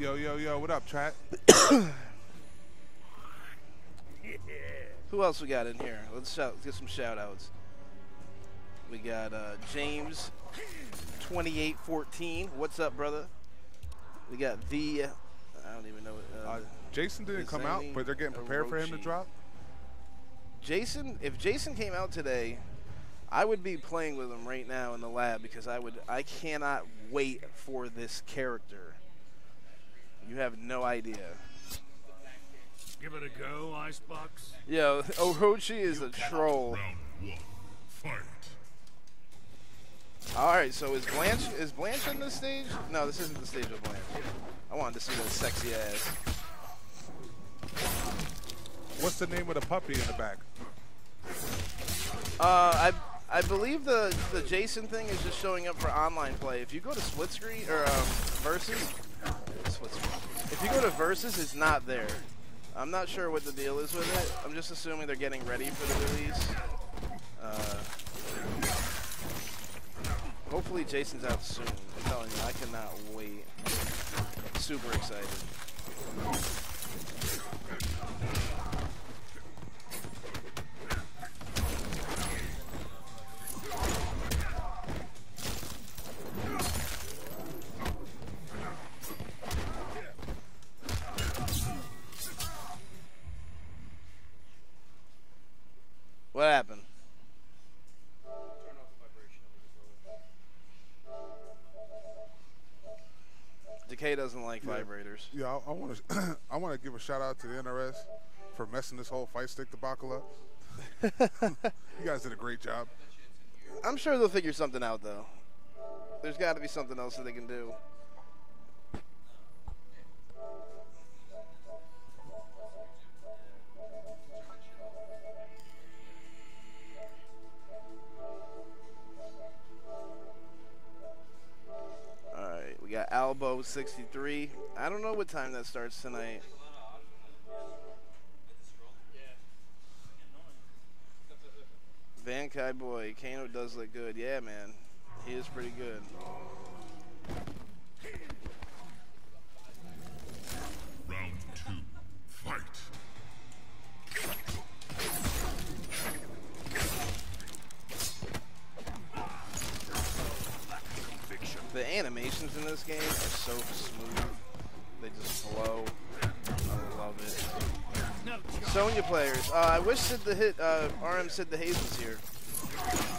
Yo, yo, yo, what up, chat? Who else we got in here? Let's shout, get some shout outs. We got uh, James 2814. What's up, brother? We got the I don't even know what uh, Uh, Jason didn't come out, but they're getting prepared for him to drop. Jason, if Jason came out today, I would be playing with him right now in the lab because I would I cannot wait for this character. You have no idea. Give it a go, Icebox. Yo, Orochi is a troll. Round one. Fight. All right, so is Blanche is Blanche on this stage? No, this isn't the stage of Blanche. I wanted to see that sexy ass. What's the name of the puppy in the back? Uh, I I believe the the Jason thing is just showing up for online play. If you go to split screen or um, versus, split screen. If you go to versus, it's not there. I'm not sure what the deal is with it. I'm just assuming they're getting ready for the release. Uh, hopefully Jason's out soon. I'm telling you, I cannot wait. Super excited. What happened? Decay doesn't like vibrators. Yeah, I want to I want to give a shout out to the NRS for messing this whole fight stick debacle up. you guys did a great job. I'm sure they'll figure something out though. There's got to be something else that they can do. Albo 63. I don't know what time that starts tonight. Van Kai boy, Kano does look good. Yeah, man, he is pretty good. Animations in this game are so smooth. They just flow. I love it. Sonya players. Uh, I wish Sid the Hit, uh, RM Sid the Haze was here.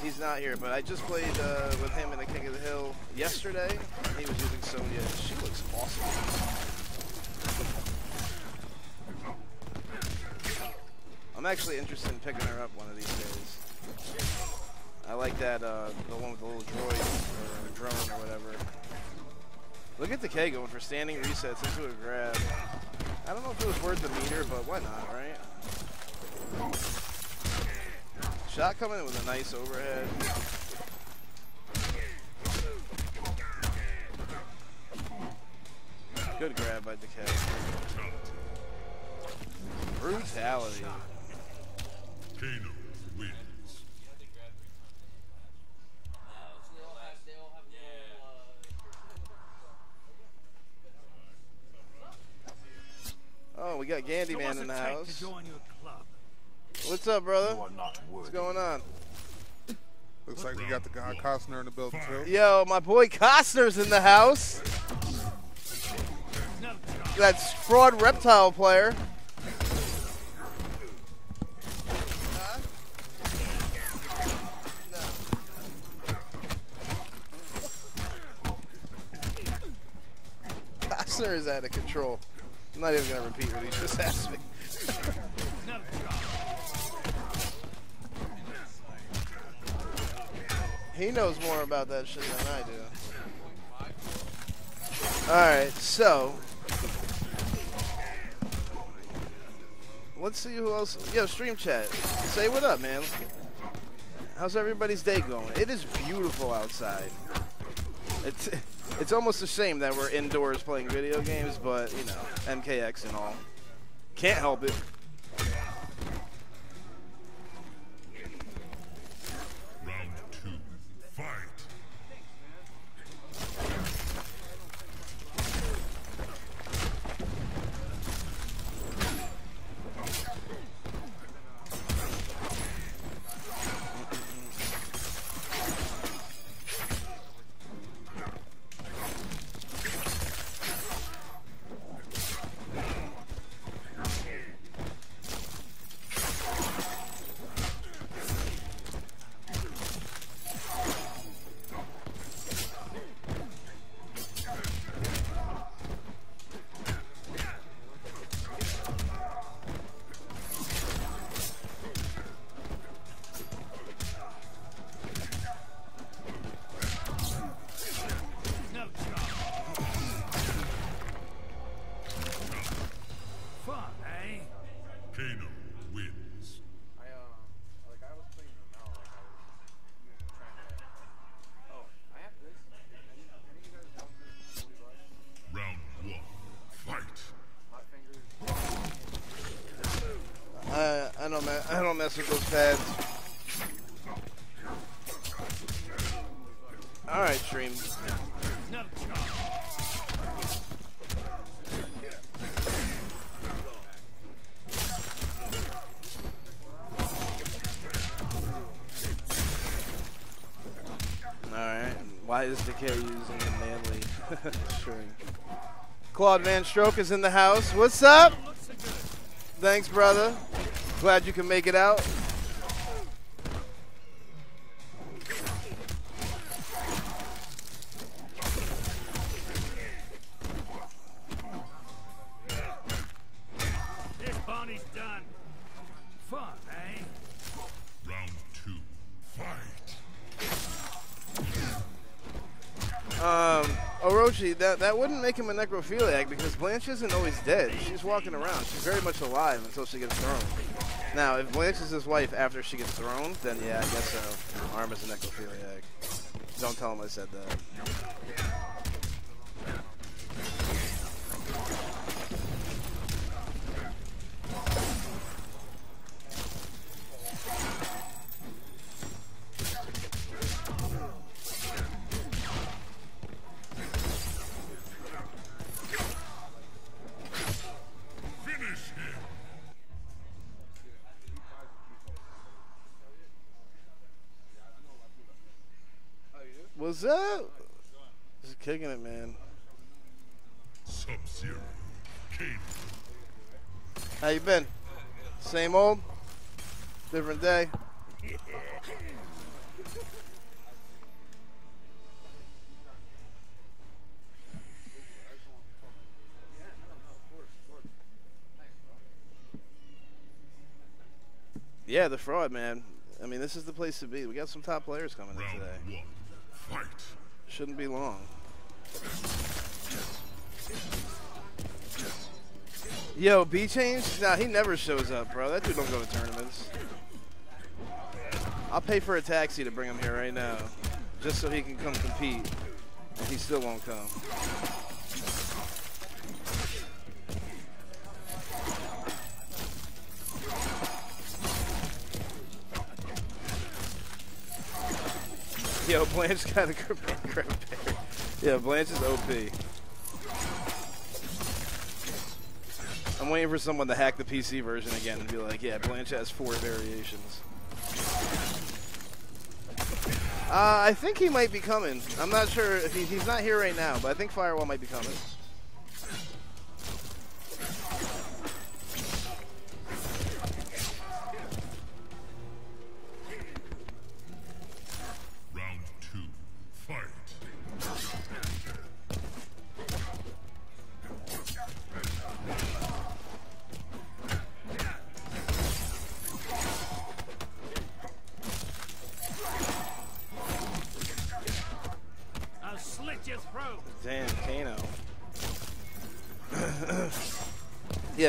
He's not here, but I just played uh, with him in the King of the Hill yesterday. He was using Sonya. She looks awesome. I'm actually interested in picking her up one of these days. I like that, uh, the one with the little droid or drone or whatever. Look at Decay going for standing resets into a grab. I don't know if it was worth the meter, but why not, right? Shot coming in with a nice overhead. Good grab by Decay. Brutality. Kano wins. Oh, we got Gandy So Man in the house. to join your club? What's up, brother? You are not What's going on? Looks like we got the guy Costner in the building too. Yo, my boy Costner's in the house. No job. That's fraud reptile player. Costner is out of control. I'm not even gonna repeat what he just asked me. He knows more about that shit than I do. Alright, so. Let's see who else. Yo, stream chat. Say what up, man. How's everybody's day going? It is beautiful outside. It's it's almost a shame that we're indoors playing video games, but you know, MKX and all. Can't help it. Claude Van Stroke is in the house. What's up? Thanks, brother. Glad you can make it out. That wouldn't make him a necrophiliac because Blanche isn't always dead. She's walking around. She's very much alive until she gets thrown. Now, if Blanche is his wife after she gets thrown, then yeah, I guess so. Arm is a necrophiliac. Don't tell him I said that. What's up? Just kicking it, man. Sub-Zero. How you been? Same old? Different day? Yeah, the fraud, man. I mean, this is the place to be. We got some top players coming in today. Shouldn't be long. Yo, B change? Nah, he never shows up, bro. That dude don't go to tournaments. I'll pay for a taxi to bring him here right now, just so he can come compete. And he still won't come. Yo, Blanche got a grab grab. Yeah, Blanche is OP. I'm waiting for someone to hack the PC version again and be like, yeah, Blanche has four variations. Uh, I think he might be coming. I'm not sure if he, he's not here right now, but I think Firewall might be coming.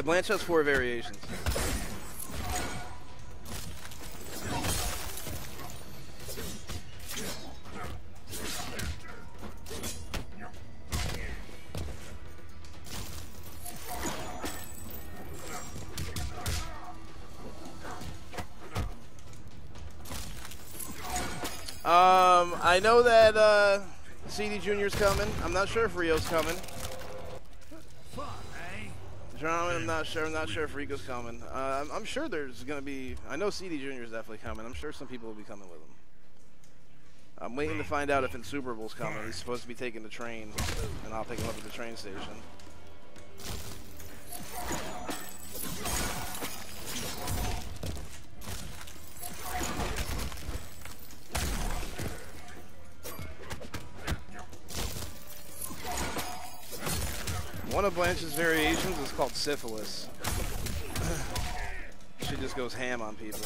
Yeah, Blanche has four variations. Um, I know that uh, CD Junior's coming. I'm not sure if Rio's coming. Fun, eh? Drummond, I'm not sure. I'm not sure if Rico's coming. Uh, I'm, I'm sure there's gonna be. I know CD Junior's definitely coming. I'm sure some people will be coming with him. I'm waiting to find out if Insuperable's coming. He's supposed to be taking the train, and I'll pick him up at the train station. Variations is called syphilis. she just goes ham on people.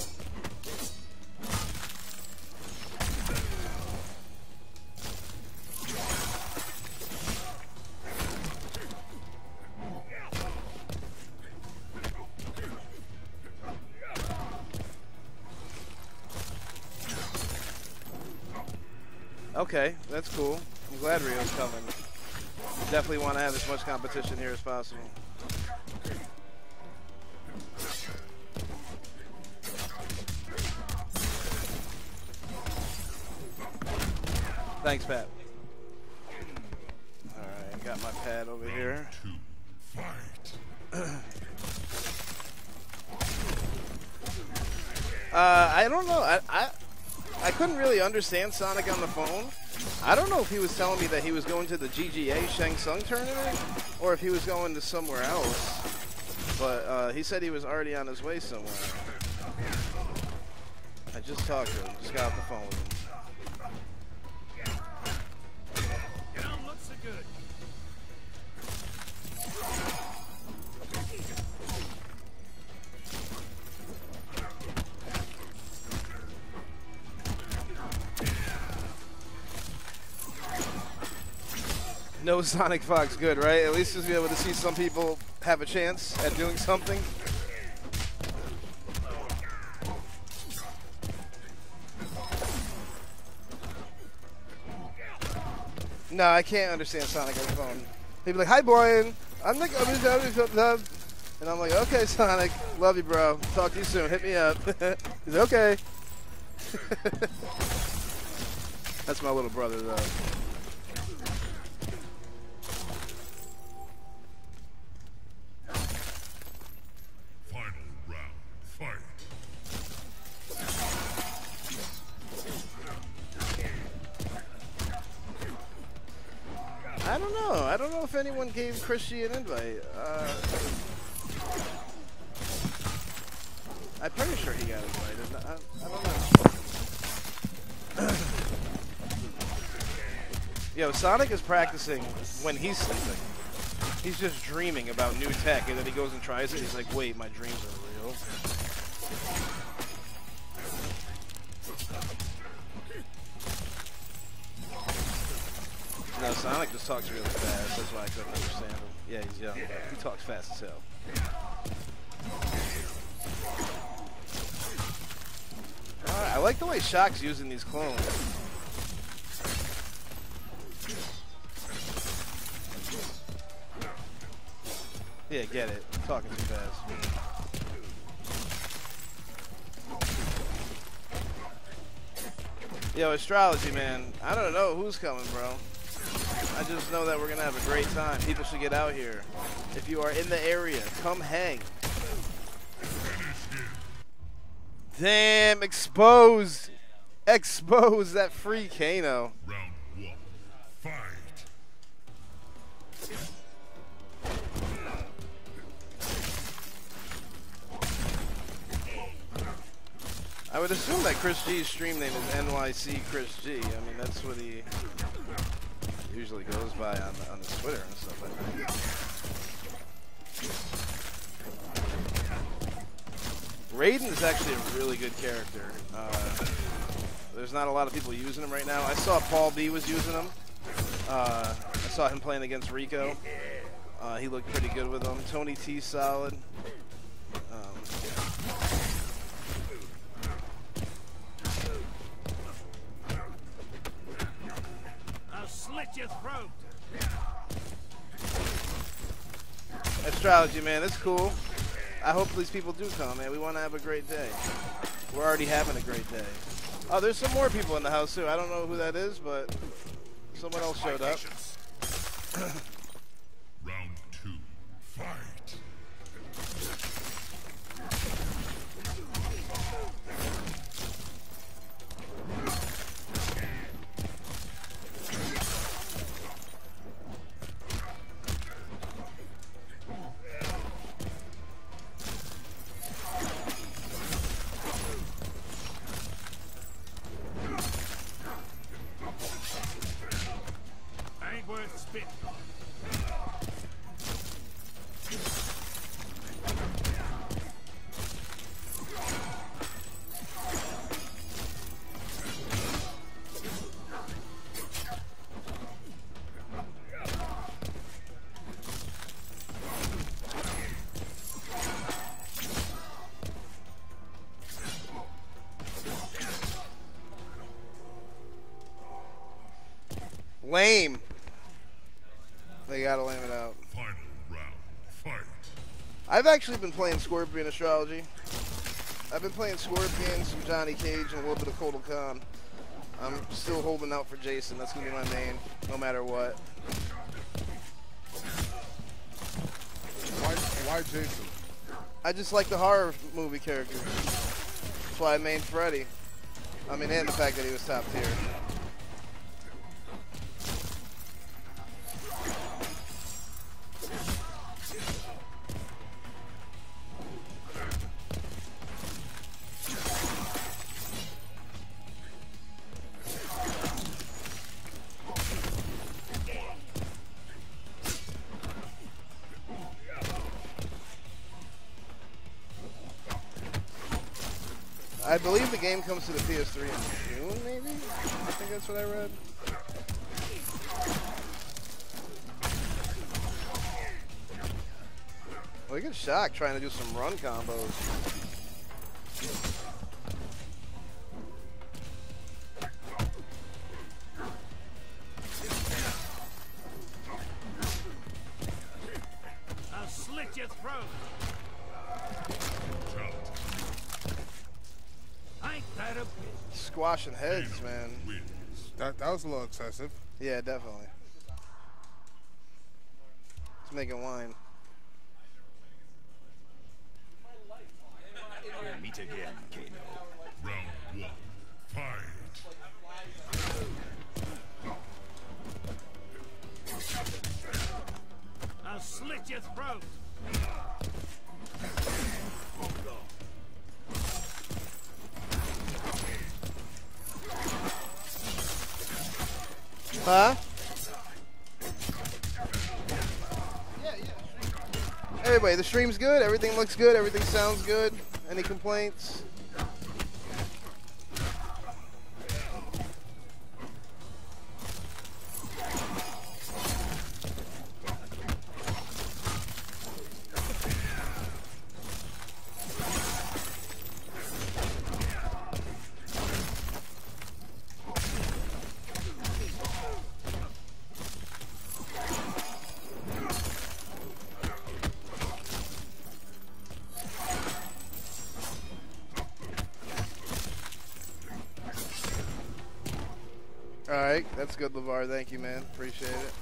Competition here as possible. Thanks, Pat. All right, got my pad over here. Uh, I don't know. I, I I couldn't really understand Sonic on the phone. I don't know if he was telling me that he was going to the GGA Shang Tsung tournament or if he was going to somewhere else. But uh, he said he was already on his way somewhere. I just talked to him. Just got off the phone with him. Sonic Fox good, right? At least just be able to see some people have a chance at doing something. No, I can't understand Sonic on the phone. He'd be like, "Hi, Brian. I'm like, I'm just, and I'm like, "Okay, Sonic. Love you, bro. Talk to you soon. Hit me up." He's like, "Okay." That's my little brother, though. Anyone gave Christy an invite. Uh, I'm pretty sure he got invited. I, I don't know. Yo, Sonic is practicing when he's sleeping. He's just dreaming about new tech, and then he goes and tries it. He's like, wait, my dreams are talks really fast. That's why I couldn't understand him. Yeah, he's young, he talks fast as hell. I like the way Shock's using these clones. Yeah, get it. I'm talking too fast. Yo, astrology, man. I don't know who's coming, bro. I just know that we're gonna have a great time. People should get out here. If you are in the area, come hang. Damn, exposed. Expose that free Kano. Round one. Fight. I would assume that Chris G's stream name is NYC Chris G. I mean, that's what he usually goes by on, on his Twitter and stuff. I think. Raiden is actually a really good character. Uh, there's not a lot of people using him right now. I saw Paul B was using him. Uh, I saw him playing against Rico. Uh, he looked pretty good with him. Tony T solid. Astrology, man. It's cool. I hope these people do come, man. We want to have a great day. We're already having a great day. Oh, there's some more people in the house too. I don't know who that is, but someone else showed up. actually been playing Scorpion Astrology. I've been playing Scorpion, some Johnny Cage, and a little bit of Kotal Khan. I'm still holding out for Jason. That's gonna be my main, no matter what. Why, why Jason? I just like the horror movie characters. That's why I main Freddy. I mean, and the fact that he was top tier. PS3 in June, maybe? I think that's what I read. Well, Look at Shock trying to do some run combos. The stream's good. Everything looks good. Everything sounds good. Any complaints? Good, Levar. Thank you, man. Appreciate it.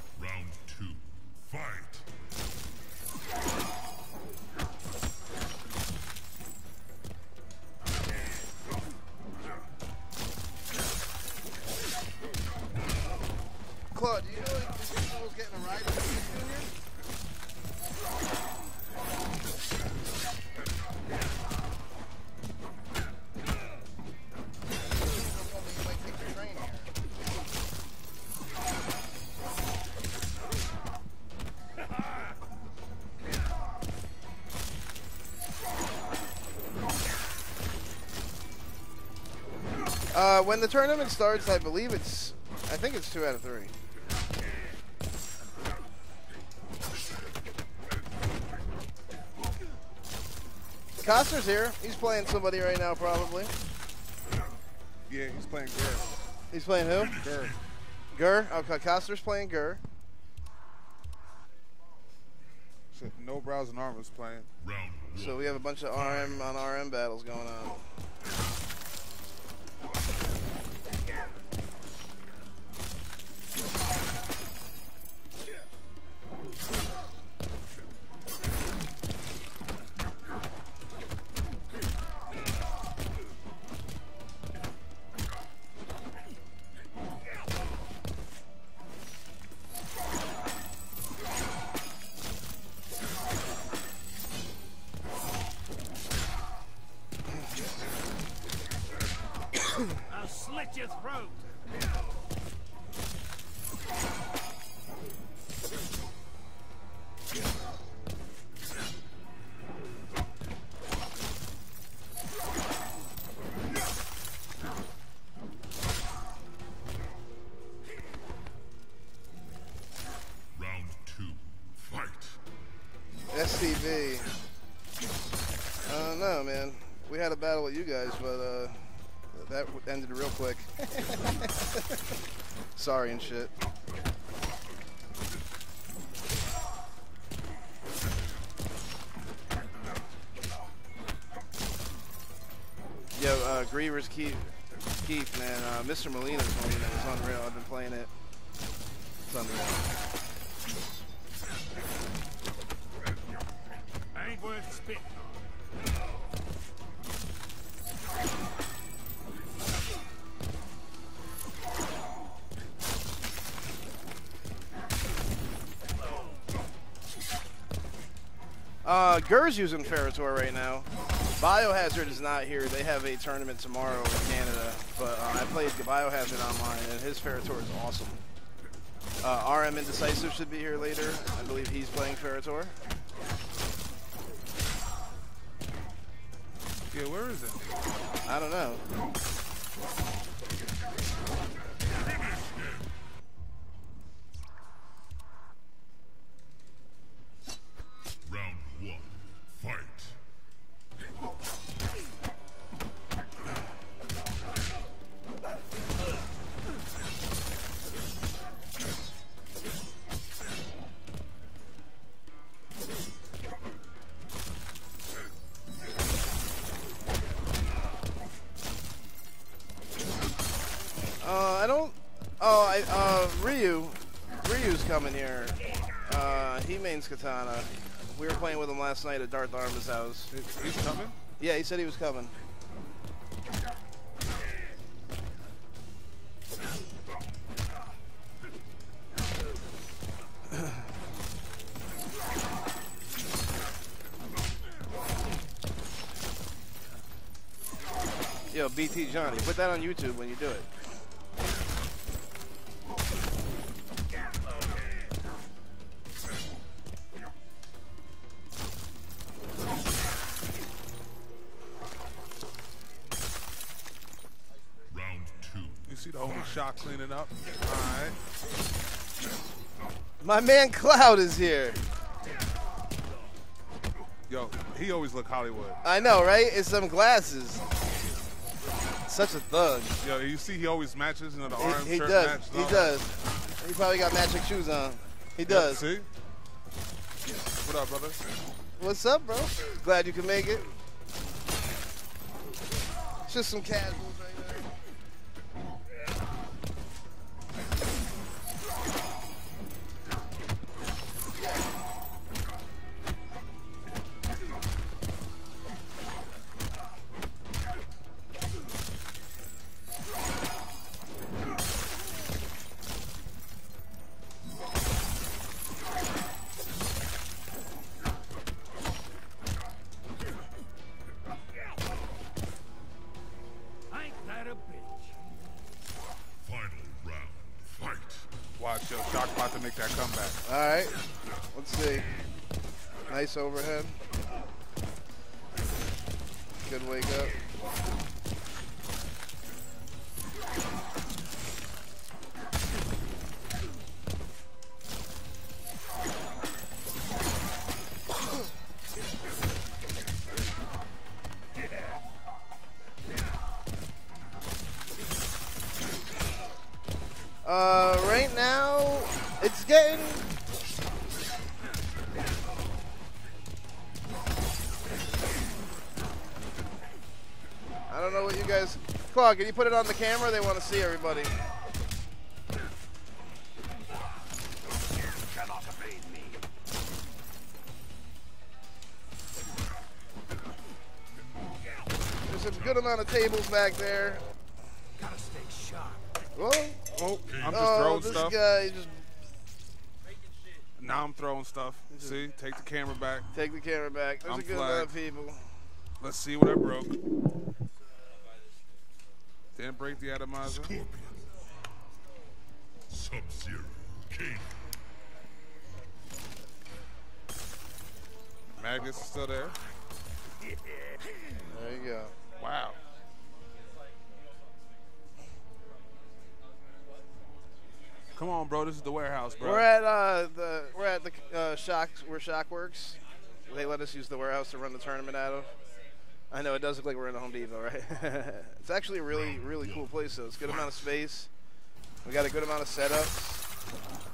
When the tournament starts, I believe it's, I think it's two out of three. Costner's here. He's playing somebody right now, probably. Yeah, he's playing Gur. He's playing who? Gur. Gur. Okay, Costner's playing Gur. So no brows and armor's playing. So we have a bunch of RM on RM battles going on. Worth. Uh, Gur's using Ferra/Torr right now. Biohazard is not here. They have a tournament tomorrow in Canada. But uh, I played Biohazard online, and his Ferra/Torr is awesome. Uh, RM Indecisive should be here later. I believe he's playing Ferra/Torr. Where is it? I don't know. Katana. We were playing with him last night at Darth Arma's house. He's coming? Yeah, he said he was coming. Yo, BT Johnny, put that on YouTube when you do it. Cleaning up. All right. My man Cloud is here. Yo, he always look Hollywood. I know, right? It's some glasses. Such a thug. Yo, you see he always matches, you know, the He, orange he shirt does. match. He does. He probably got matching shoes on. He does. See? What up, brother? What's up, bro? Glad you can make it. It's just some casuals Overhead. Can you put it on the camera? They want to see everybody. Cannot evade me. There's a good amount of tables back there. Gotta stay sharp. Whoa. Oh, I'm just Oh, throwing this stuff. guy just Now I'm throwing stuff. See, take the camera back. take the camera back. There's I'm a good flagged. amount of people. Let's see what I broke. Didn't break the atomizer. Scorpion. Sub-Zero. King. Magnus is still there. There you go. Wow. Come on, bro. This is the warehouse, bro. We're at uh, the we're at the uh, shock where Shock works. They let us use the warehouse to run the tournament out of. I know it does look like we're in a Home Depot, right? it's actually a really really cool place though. It's a good amount of space. We got a good amount of setups.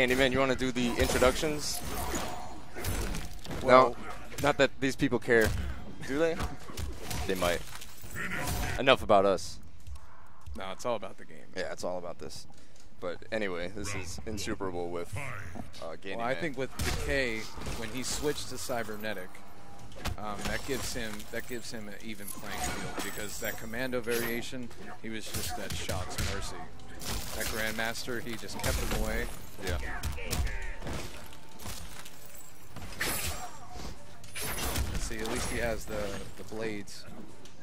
Candyman, you want to do the introductions? Well- no, not that these people care. Do they? they might. Enough about us. No, it's all about the game. Yeah, it's all about this. But anyway, this is insuperable with uh, Candyman. Well, I think with Decay, when he switched to cybernetic, um, that gives him that gives him an even playing field because that commando variation, he was just at Shock's mercy. That Grandmaster, he just kept him away. Yeah. Let's see, at least he has the the blades.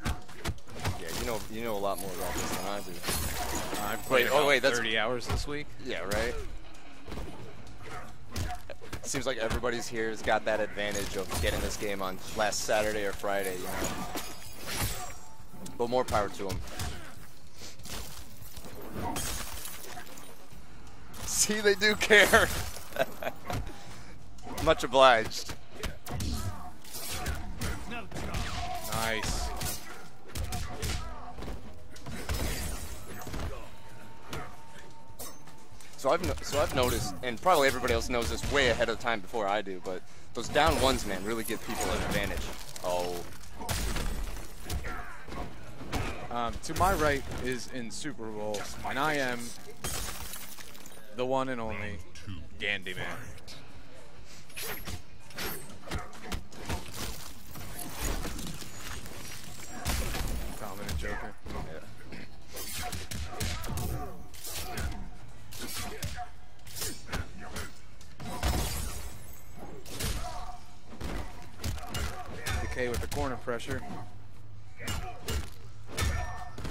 Yeah, you know, you know a lot more about this than I do. I've Wait, played oh wait, that's 30 hours this week. Yeah, right. Seems like everybody's here has got that advantage of getting this game on last Saturday or Friday, you know. But more power to them. See, they do care. Much obliged. Nice. So I've no, so I've noticed, and probably everybody else knows this way ahead of time before I do, but those down ones, man, really give people an advantage. Oh, Um, to my right is Insuperable, and I am the one and only Candyman. Dominant Joker. Decay with the corner pressure.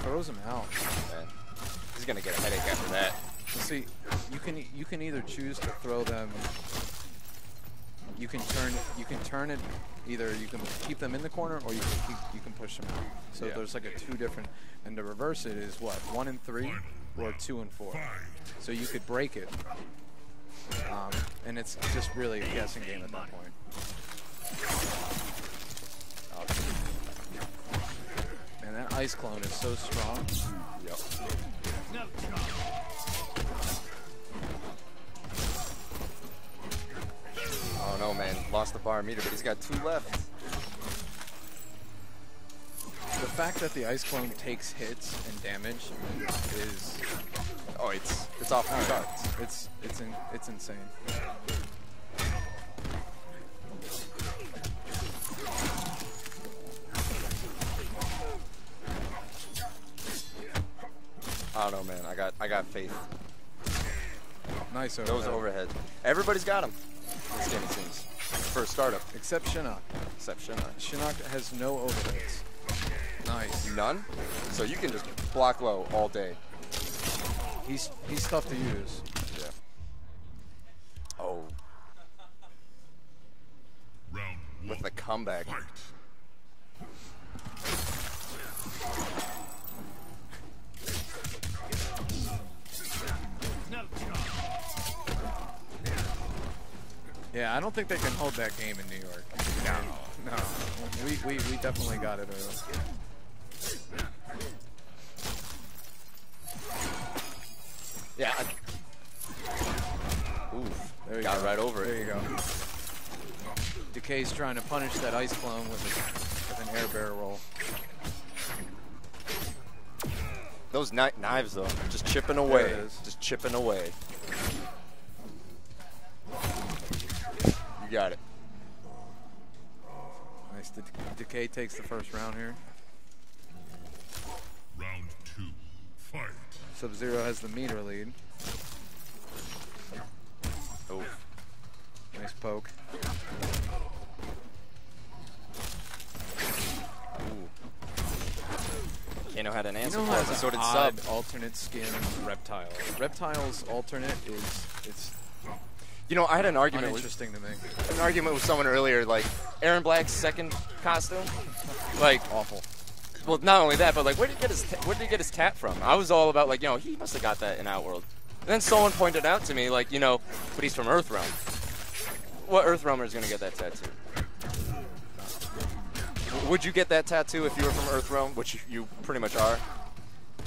Throws him out. He's gonna get a headache after that. See, you can you can either choose to throw them. You can turn you can turn it either you can keep them in the corner or you can keep, you can push them out. So Yeah. there's like a two different, and to reverse it is what one and three or two and four. So you could break it, um, and it's just really a guessing game at that point. That ice clone is so strong. Yep. Oh no, man, lost the bar meter, but he's got two left. The fact that the ice clone takes hits and damage is Oh, it's it's off the charts. it's it's in, it's insane. I don't know, man. I got I got faith. Nice Those overhead. overhead. Everybody's got them. This game it seems. First startup, except Shinnok. except Shinnok. Shinnok has no overheads. Nice. None. So you can just block low all day. He's he's tough to use. Yeah. Oh, Round one. with the comeback. Fight. Yeah, I don't think they can hold that game in New York. No, no. We we, we definitely got it early. Yeah. I, oof. There you got go. right over There it. There you go. Decay's trying to punish that ice clone with, a, with an air bear roll. Those kni- knives, though, just chipping away. it is. Just chipping away. You got it. Nice. De- Decay takes the first round here. Round two. Fight. Sub Zero has the meter lead. Oof. Nice poke. Ooh. Can't know how You answer know for how it, it's odd sub. alternate skin reptile. Reptile's alternate is it's You know, I had an argument with uninteresting to me. an argument with someone earlier, like Erron Black's second costume, like Awful. Well, not only that, but like, where did he get his where did he get his tat from? I was all about like, you know, he must have got that in Outworld. And then someone pointed out to me, like, you know, but he's from Earthrealm. What Earthrealmer is gonna get that tattoo? Would you get that tattoo if you were from Earthrealm, which you, you pretty much are?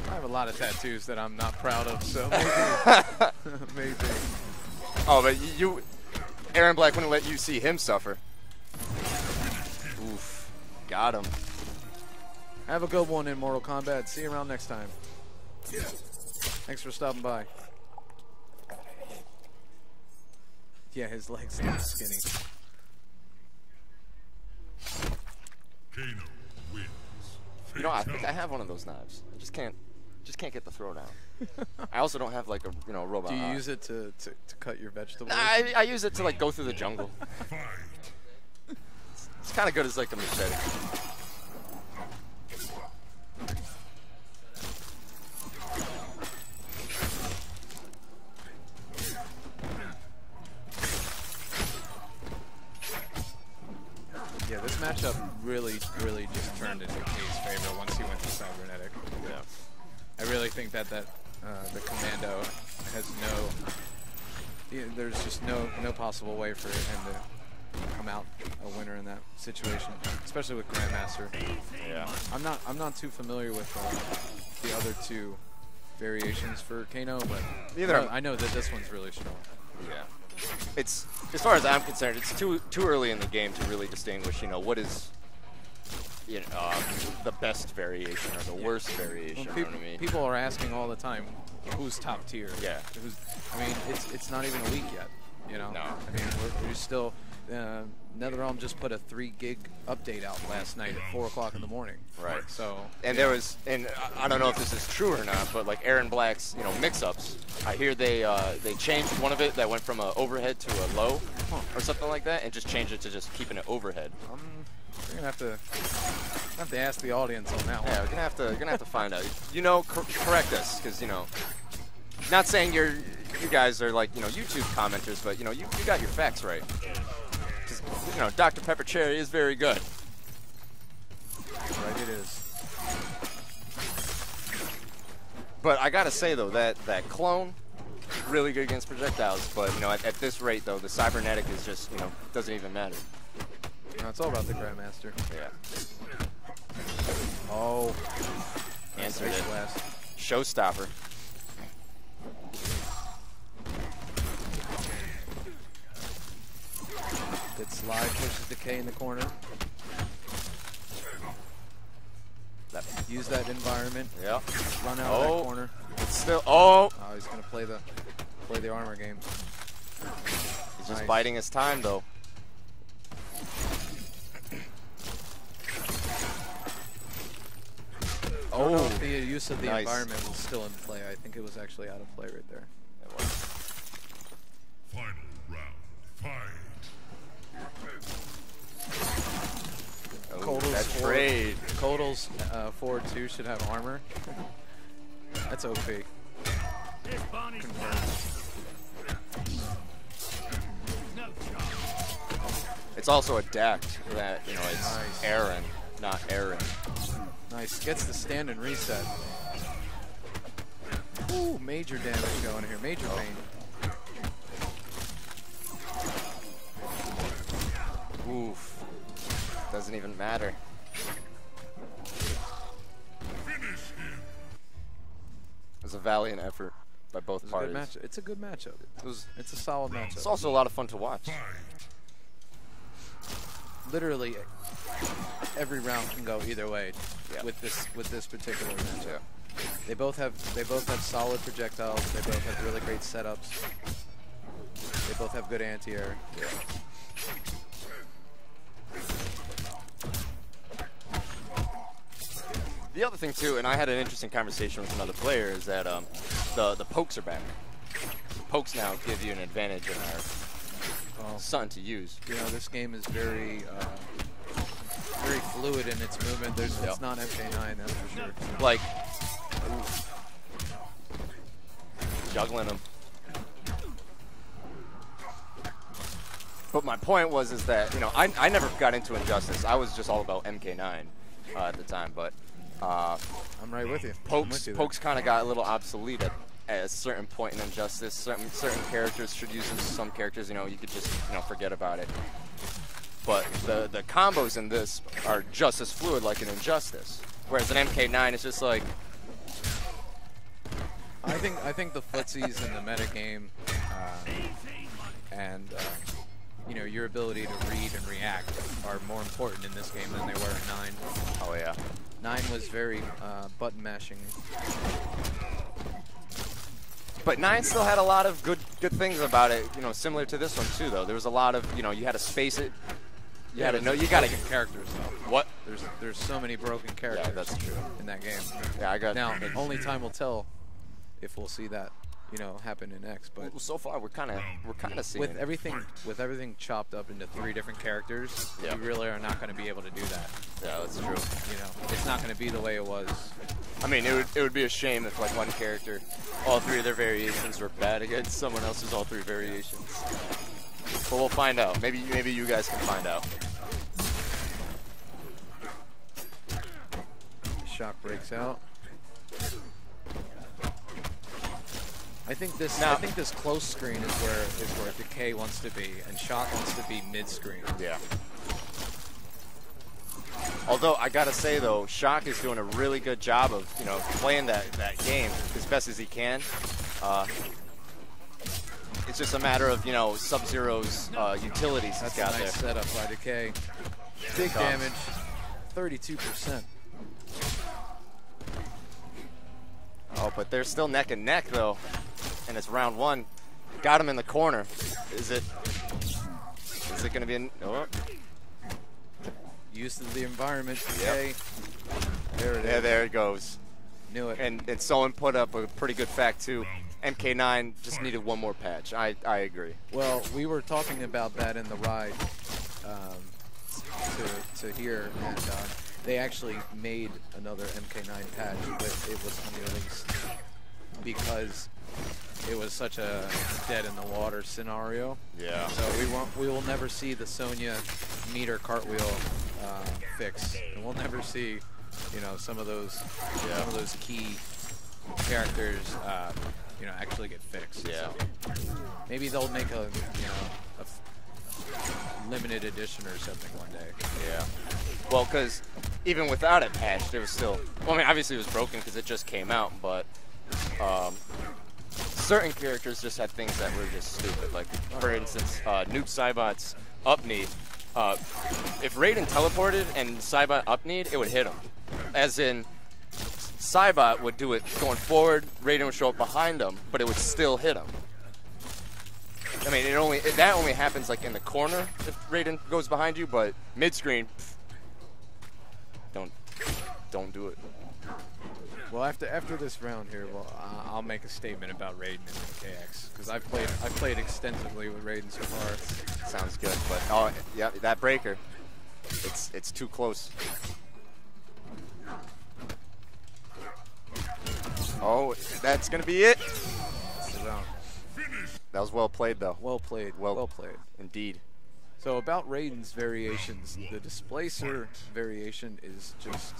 I have a lot of tattoos that I'm not proud of, so maybe. maybe. Oh, but you, Erron Black wouldn't let you see him suffer. Oof, got him. Have a good one in Mortal Kombat. See you around next time. Thanks for stopping by. Yeah, his legs are skinny. Kano wins. You know, I think I have one of those knives. I just can't, just can't get the throw down. I also don't have like a you know robot. Do you eye. use it to, to, to cut your vegetables? Nah, I, I use it to like go through the jungle. Fight. It's kind of good as like a machete. Yeah, this matchup really, really just turned into Kay's favor once he went to cybernetic. Yeah. I really think that that uh, the commando has no. There's just no no possible way for him to come out a winner in that situation, especially with Grandmaster. Yeah. I'm not I'm not too familiar with uh, the other two variations for Kano, but Neither I know- I know that this one's really strong. Yeah. It's as far as I'm concerned, it's too too early in the game to really distinguish. You know what is. You know, um, the best variation or the worst variation. Well, you know what I mean? People are asking all the time, who's top tier? Yeah. Who's, I mean, it's it's not even a week yet. You know. No. I mean, we're, we're still. Uh, NetherRealm just put a three gig update out last night at four o'clock in the morning. Right. So. And there was, and I- I don't know if this is true or not, but like Erron Black's, you know, mix-ups. I hear they uh, they changed one of it that went from a overhead to a low, or something like that, and just changed it to just keeping it overhead. Um, we're gonna have to have to ask the audience on that one. Yeah, we're gonna have to we're gonna have to find out. You know, cor- correct us, because you know, not saying you're you guys are like you know YouTube commenters, but you know you, you got your facts right. 'Cause, you know, Dr Pepper Cherry is very good. Right, it is. But I gotta say though that that clone, really good against projectiles. But you know at, at this rate though, the cybernetic is just you know doesn't even matter. No, it's all about the Grandmaster. Yeah. Oh. Answered Nice it. blast. Showstopper. Good slide pushes the K in the corner. That, Use that environment. yeah. Run out of Oh. that corner. It's still. Oh, Oh, he's gonna play the play the armor game. he's just Nice. biding his time though. I don't know if the use of the Nice. environment was still in play. I think it was actually out of play right there. Final round. Fight. Oh, Kotal's that trade. Kotal's uh, forward two should have armor. That's OP. This Bonnie's no chance. It's also a deck that you know it's Nice. Aaron, not Aaron. Nice. Gets the stand and reset. Ooh, major damage going here. Major oh. pain. Oof. Doesn't even matter. It was a valiant effort by both It's a good parties. match. It's a good matchup. It was, It's a solid matchup. it's also a lot of fun to watch. Literally every round can go either way Yeah. with this with this particular matchup. Yeah. They both have they both have solid projectiles. They both have really great setups. They both have good anti-air. Yeah. The other thing too, and I had an interesting conversation with another player, is that um, the the pokes are back. The pokes now give you an advantage and are Well, something to use. you know, this game is very uh, very fluid in its movement. There's Yep. it's not MK9, that's for sure. Like juggling them. But my point was is that you know I, I never got into Injustice. I was just all about MK9 uh, at the time. But uh, I'm right with you. Pokes with you. Pokes kind of got a little obsolete at, at a certain point in Injustice. Certain certain characters should use. Some characters, you know, you could just you know forget about it. But the the combos in this are just as fluid like an Injustice. Whereas an MK9 is just like I think I think the footsies in the metagame uh, and uh, you know your ability to read and react are more important in this game than they were in nine. Oh yeah. Nine was very uh, button mashing. But nine still had a lot of good good things about it. You know, similar to this one too. Though there was a lot of you know you had to space it. You but know you got to get characters though. What? There's there's so many broken characters. that's true. In that game. Yeah, I got. Now only time will tell if we'll see that you know happen in X. But Well, so far we're kind of we're kind of seeing with it. everything with everything chopped up into three different characters, Yeah. you really are not going to be able to do that. Yeah, that's true. You know, it's not going to be the way it was. I mean, it would it would be a shame if like one character, all three of their variations were bad against someone else's all three variations. But we'll find out. Maybe maybe you guys can find out. Shock breaks out. I think this Now- I think this close screen is where is where Decay wants to be, and Shock wants to be mid screen. Yeah. Although I gotta say though, Shock is doing a really good job of you know playing that that game as best as he can. Uh, it's just a matter of you know Sub Zero's uh, utilities That's he's got a nice there. setup by Decay. Big damage, 32%. Oh, but they're still neck and neck though, and it's round one. Got him in the corner. Is it? Is it gonna be? An, oh, Use of the environment, Decay. There it is. yeah, there it goes. Knew it. And and someone put up a pretty good fact too. MK9 just needed one more patch. I I agree. Well, we were talking about that in the ride um, to, to here, and um, they actually made another MK9 patch, but it was unreleased because it was such a dead in the water scenario. Yeah. So we won't, we will never see the Sonya meter cartwheel uh, fix, and we'll never see, you know, some of those some of those key characters, uh, you know, actually get fixed. Yeah. So maybe they'll make a you know a f- limited edition or something one day. Yeah. Well, because even without it patched, it was still. Well, I mean, obviously it was broken because it just came out, but um, certain characters just had things that were just stupid. Like, for instance, uh, Noob Saibot's up need. Uh, if Raiden teleported and Saibot up need, it would hit him. As in, Saibot would do it going forward, Raiden would show up behind him, but it would still hit him. I mean, it only it, that only happens like in the corner if Raiden goes behind you, but mid screen, don't don't do it. Well, after after this round here, well, I'll make a statement about Raiden and KX because I've played I've played extensively with Raiden so far. Sounds good, but oh yeah, that breaker, it's it's too close. Oh, that's gonna be it. That's the round. That was well played though. Well played. Well- well played. Indeed. So about Raiden's variations, the displacer variation is just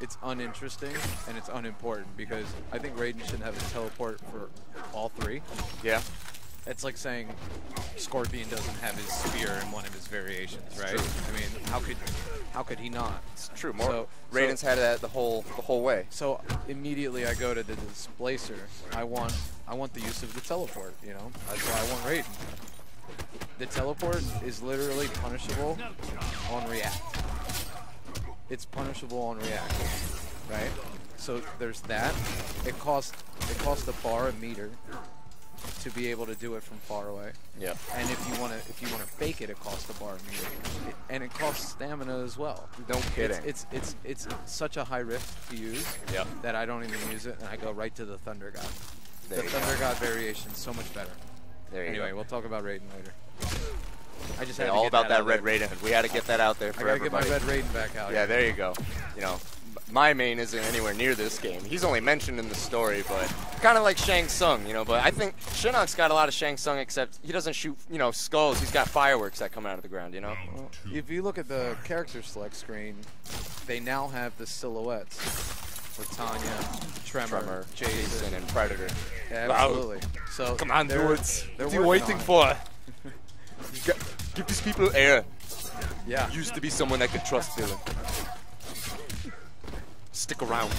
it's uninteresting and it's unimportant because I think Raiden should have a teleport for all three. Yeah. It's like saying Scorpion doesn't have his spear in one of his variations, right? I mean, how could how could he not? It's true. More So- Raiden's so- had that the whole the whole way. So immediately I go to the displacer. I want I want the use of the teleport. You know, that's why I want Raiden. The teleport is literally punishable on react. It's punishable on react, right? So there's that. It costs it costs the bar a meter to be able to do it from far away. Yeah. And if you want to if you want to fake it, it costs a bar meter, It- and it costs stamina as well. No kidding. It's it's it's, it's such a high risk to use Yep. that I don't even use it, and I go right to the Thunder God. There the Thunder go. God variation is so much better. There you Anyway, go. we'll talk about Raiden later. I just had to all about that, out red there. Raiden. We had to get that out there for I gotta everybody. get my red Raiden back out. Yeah, there you go. You know, my main isn't anywhere near this game. He's only mentioned in the story, but kind of like Shang Tsung, you know. But I think Shinnok's got a lot of Shang Tsung, except he doesn't shoot, you know, skulls. He's got fireworks that come out of the ground, you know. Well, if you look at the character select screen, they now have the silhouettes for Tanya, Tremor, Tremor, Jason. Jason, and Predator. Yeah, Wow. absolutely. So Come on, they're- dudes. they're What are you waiting for? You got- give these people air. Yeah. Used to be someone I could trust, Dylan. Stick around.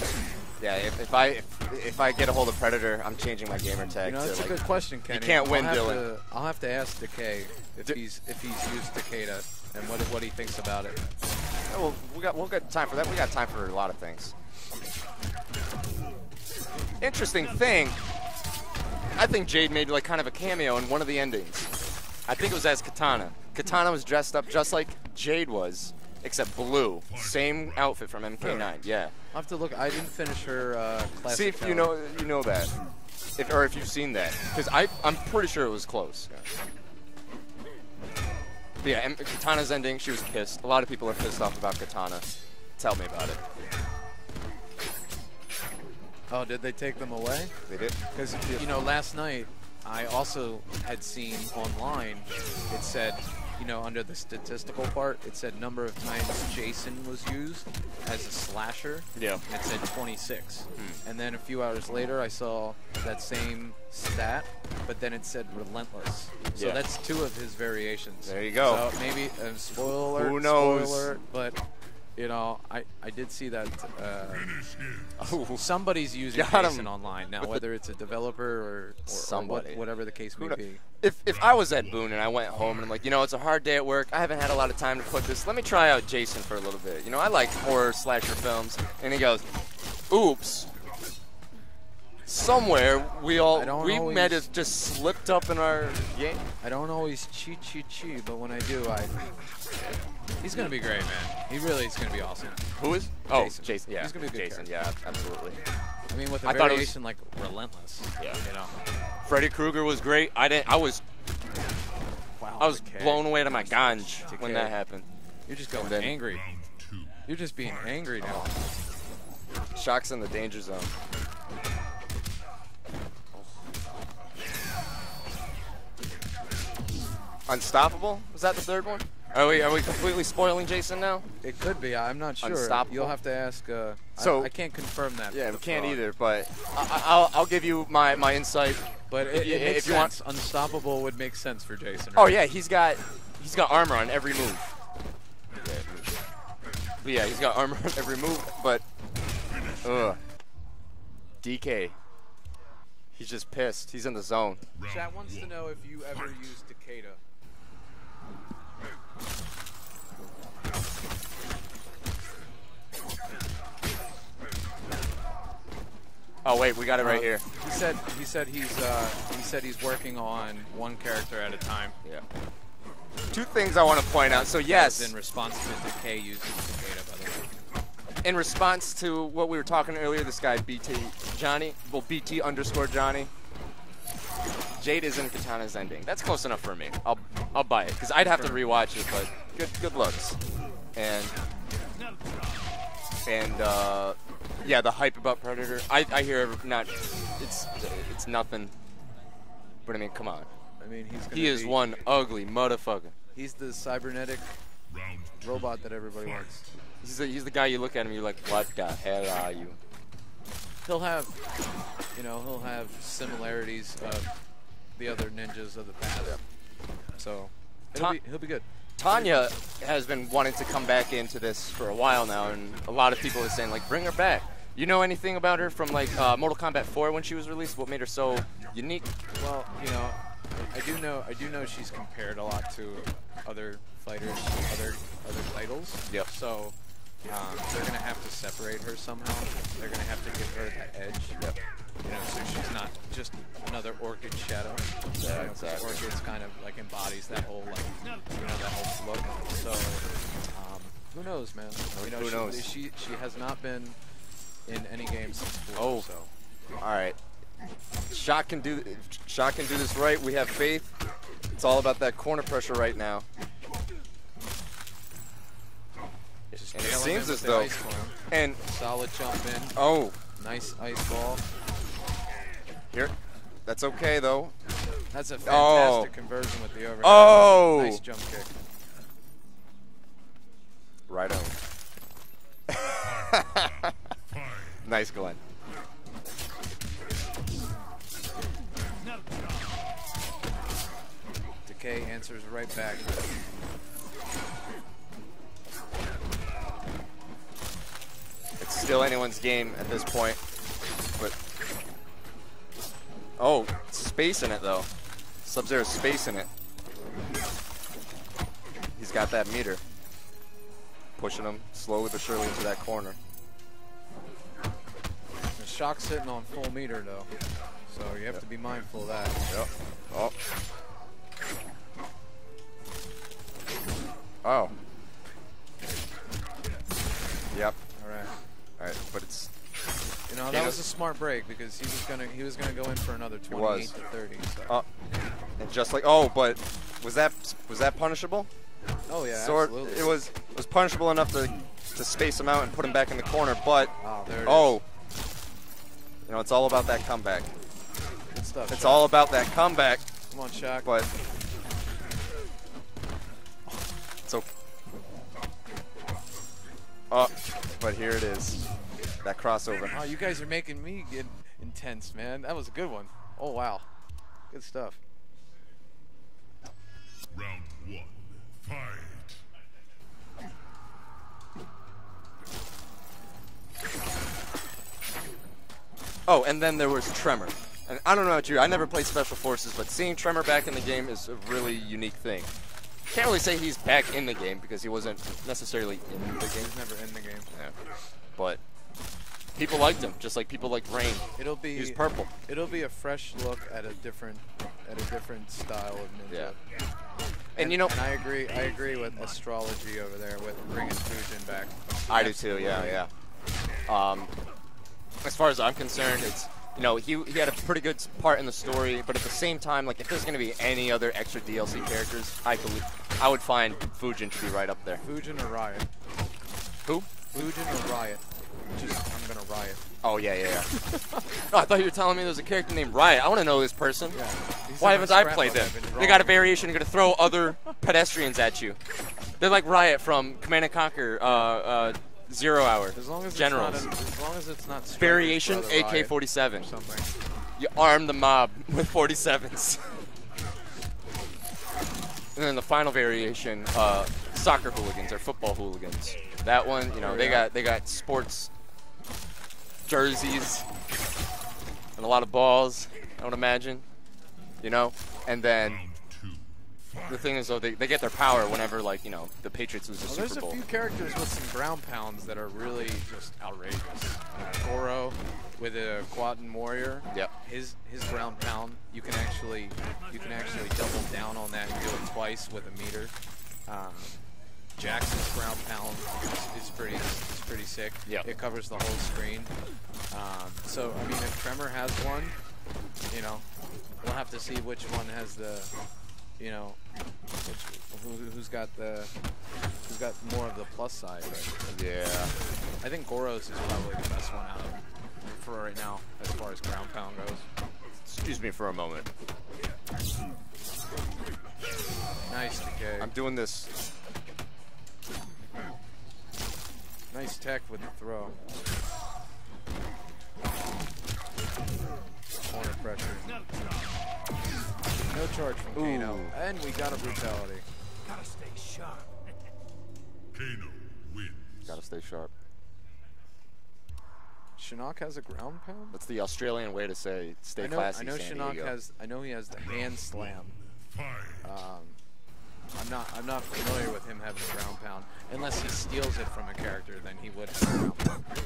Yeah, if, if I if, if I get a hold of Predator, I'm changing my gamer tag You know, to that's like, a good question, Kenny. You can't win, I'll Dylan. To, I'll have to ask Decay if D- he's if he's used Takeda and what what he thinks about it. Oh, well, we got we'll get time for that. We got time for a lot of things. Interesting thing. I think Jade made like kind of a cameo in one of the endings. I think it was as Katana. Katana was dressed up just like Jade was, except blue. Same outfit from MK9. Yeah. I'll have to look. I didn't finish her uh, classic. See if you know you know that, if, or if you've seen that, because I I'm pretty sure it was close. But yeah, and Katana's ending. She was pissed. A lot of people are pissed off about Katana. Tell me about it. Oh, did they take them away? They did. Because you know, last night I also had seen online. It said, you know, under the statistical part, it said number of times Jason was used as a slasher. Yeah. And it said 26. And then a few hours later, I saw that same stat, but then it said relentless. So Yeah. that's two of his variations. There you go. So maybe uh, spoiler alert. Who knows? Spoiler alert, but. You know, I, I did see that uh, Oh, somebody's using Got 'em. Jason online now, With whether it's a developer or, or, or what- Somebody. whatever the case may be. If if I was Ed Boon and I went home and I'm like, you know, it's a hard day at work. I haven't had a lot of time to put this. Let me try out Jason for a little bit. You know, I like horror slasher films. And he goes, "Oops." Somewhere we all we always- might have just slipped up in our game. I don't always cheat, cheat, cheat, but when I do, I. He's gonna be great, man. He really is gonna be awesome. Who is? Oh, Jason. Jason. Yeah, He's gonna be a good Jason. character. Yeah, absolutely. I mean, with a I thought it was- variation like relentless. Yeah. You know. Freddy Krueger was great. I didn't. I was Wow. I was Decay. blown away to my ganj when that happened. You're just going then- angry. You're just being angry now. Shock's in the danger zone. Unstoppable? Was that the third one? Are we are we completely spoiling Jason now? It could be. I'm not sure. Unstoppable. You'll have to ask. Uh, So- I, I can't confirm that. Yeah, we can't fraud. either. But I, I'll I'll give you my my insight. But If it, you- it makes if you want- Unstoppable would make sense for Jason. Oh yeah, he's got he's got armor on every move. But yeah, he's got armor on every move. But ugh, DK. He's just pissed. He's in the zone. Chat wants to know if you ever used Takeda. Oh wait, we got it right Uh, here. He said he said he's uh, he said he's working on one character at a time. Yeah. Two things I want to point out. So yes, in response to Decay using Takeda, by the way. in response to what we were talking earlier, this guy BT Johnny, well BT underscore Johnny. Jade is in Katana's ending. That's close enough for me. I'll I'll buy it because I'd have to rewatch it, but good good looks, and and uh, yeah, the hype about Predator. I, I hear every, not it's it's nothing, but I mean, come on, I mean, he's gonna he is be- one ugly motherfucker. He's the cybernetic robot that everybody wants. He's the, he's the guy you look at him, you're like, what the hell are you? He'll have, you know, he'll have similarities of the other ninjas of the past. So he'll Ta- be, he'll be good. Tanya has been wanting to come back into this for a while now, and a lot of people are saying like, bring her back. You know anything about her from like uh, Mortal Kombat 4 when she was released? What made her so unique? Well, you know, I do know I do know she's compared a lot to other fighters, other other titles. Yep. So um, they're gonna have to separate her somehow. They're gonna have to give her the edge. Yep. You know, so she's not just another Orchid Shadow. Yeah, You know, exactly. Orchid's kind of like embodies that whole like you know that whole look. So um, who knows, man? You know, Who she, knows? She she has not been in any game since four. Oh. so. All right, Shock can do Shock can do this right. We have faith. It's all about that corner pressure right now. It seems as though- And Solid jump in. oh, Nice ice ball. here, that's okay though. That's a Oh. fantastic conversion with the overhead. Oh. Nice jump kick. Right on. nice, Glenn. Decay answers right back. Still anyone's game at this point. But oh, space in it though. Sub Zero's space in it. He's got that meter. Pushing him slowly but surely into that corner. The shock's sitting on full meter though, so you have to be mindful of that. Yep. Oh. Oh. Yep. All right. All right, but it's You know that was a smart break because he was gonna he was gonna go in for another 28 to 30. So. uh, and just like oh, but was that was that punishable? oh yeah, absolutely. it was it was punishable enough to to space him out and put him back in the corner, but Oh, oh, you know it's all about that comeback. Good stuff. It's Shock. all about that comeback, Come on, Shock. but so oh, but here it is, that crossover. Oh, you guys are making me get intense, man. That was a good one. Oh wow, good stuff. Round one. Fight. Oh, and then there was Tremor. And I don't know about you, I never played Special Forces, but seeing Tremor back in the game is a really unique thing. Can't really say he's back in the game because he wasn't necessarily in the game. He's never in the game. Yeah. But people liked him, just like people liked Rain. It'll be He was purple. It'll be a fresh look at a different at a different style of ninja. Yeah. And you know, and I agree. I agree with astrology over there with bringing Fujin back. I do too. Yeah, yeah. Um, as far as I'm concerned, it's you know he he had a pretty good part in the story, but at the same time, like if there's going to be any other extra DLC characters, I believe I would find Fujin to be right up there. Fujin or Riot. Who? Fujin or Riot. Just I'm gonna Riot. Oh yeah, yeah, yeah. no, I thought you were telling me there's a character named Riot. I want to know this person. Yeah. Why haven't I played them? book. I've been They got a variation. You're gonna throw other pedestrians at you. They're like Riot from Command and Conquer, uh, uh, Zero Hour. As long as Generals. It's not as long as it's not variation AK-47. something. You arm the mob with 47s. and then the final variation, uh, soccer hooligans or football hooligans. That one, you know, they got they got sports jerseys and a lot of balls. I would imagine, you know, and then. The thing is though they, they get their power whenever like you know the Patriots lose the Well, Super there's a Bowl. few characters with some ground pounds that are really just outrageous. Goro with a Kuatan Warrior. Yep. His his ground pound, you can actually you can actually double down on that and do it twice with a meter. Um, Jackson's ground pound is, is pretty is pretty sick. Yep. It covers the whole screen. Um, so I mean, if Tremor has one, you know, we'll have to see which one has the, you know, which, who, who's got the who's got more of the plus side. But yeah. I think Goros is probably the best one out of for right now as far as ground pound goes. Excuse me for a moment. Nice decay. I'm doing this. nice tech with the throw. Corner pressure. No charge from Kano. And we got a brutality. Gotta stay sharp. Kano wins. Gotta stay sharp. Shinnok has a ground pound? That's the Australian way to say stay I know, classy. I know San Shinnok Diego. has I know he has the hand slam. Fight. Um, I'm not I'm not familiar with him having a ground pound. Unless he steals it from a character, then he would have a ground pound.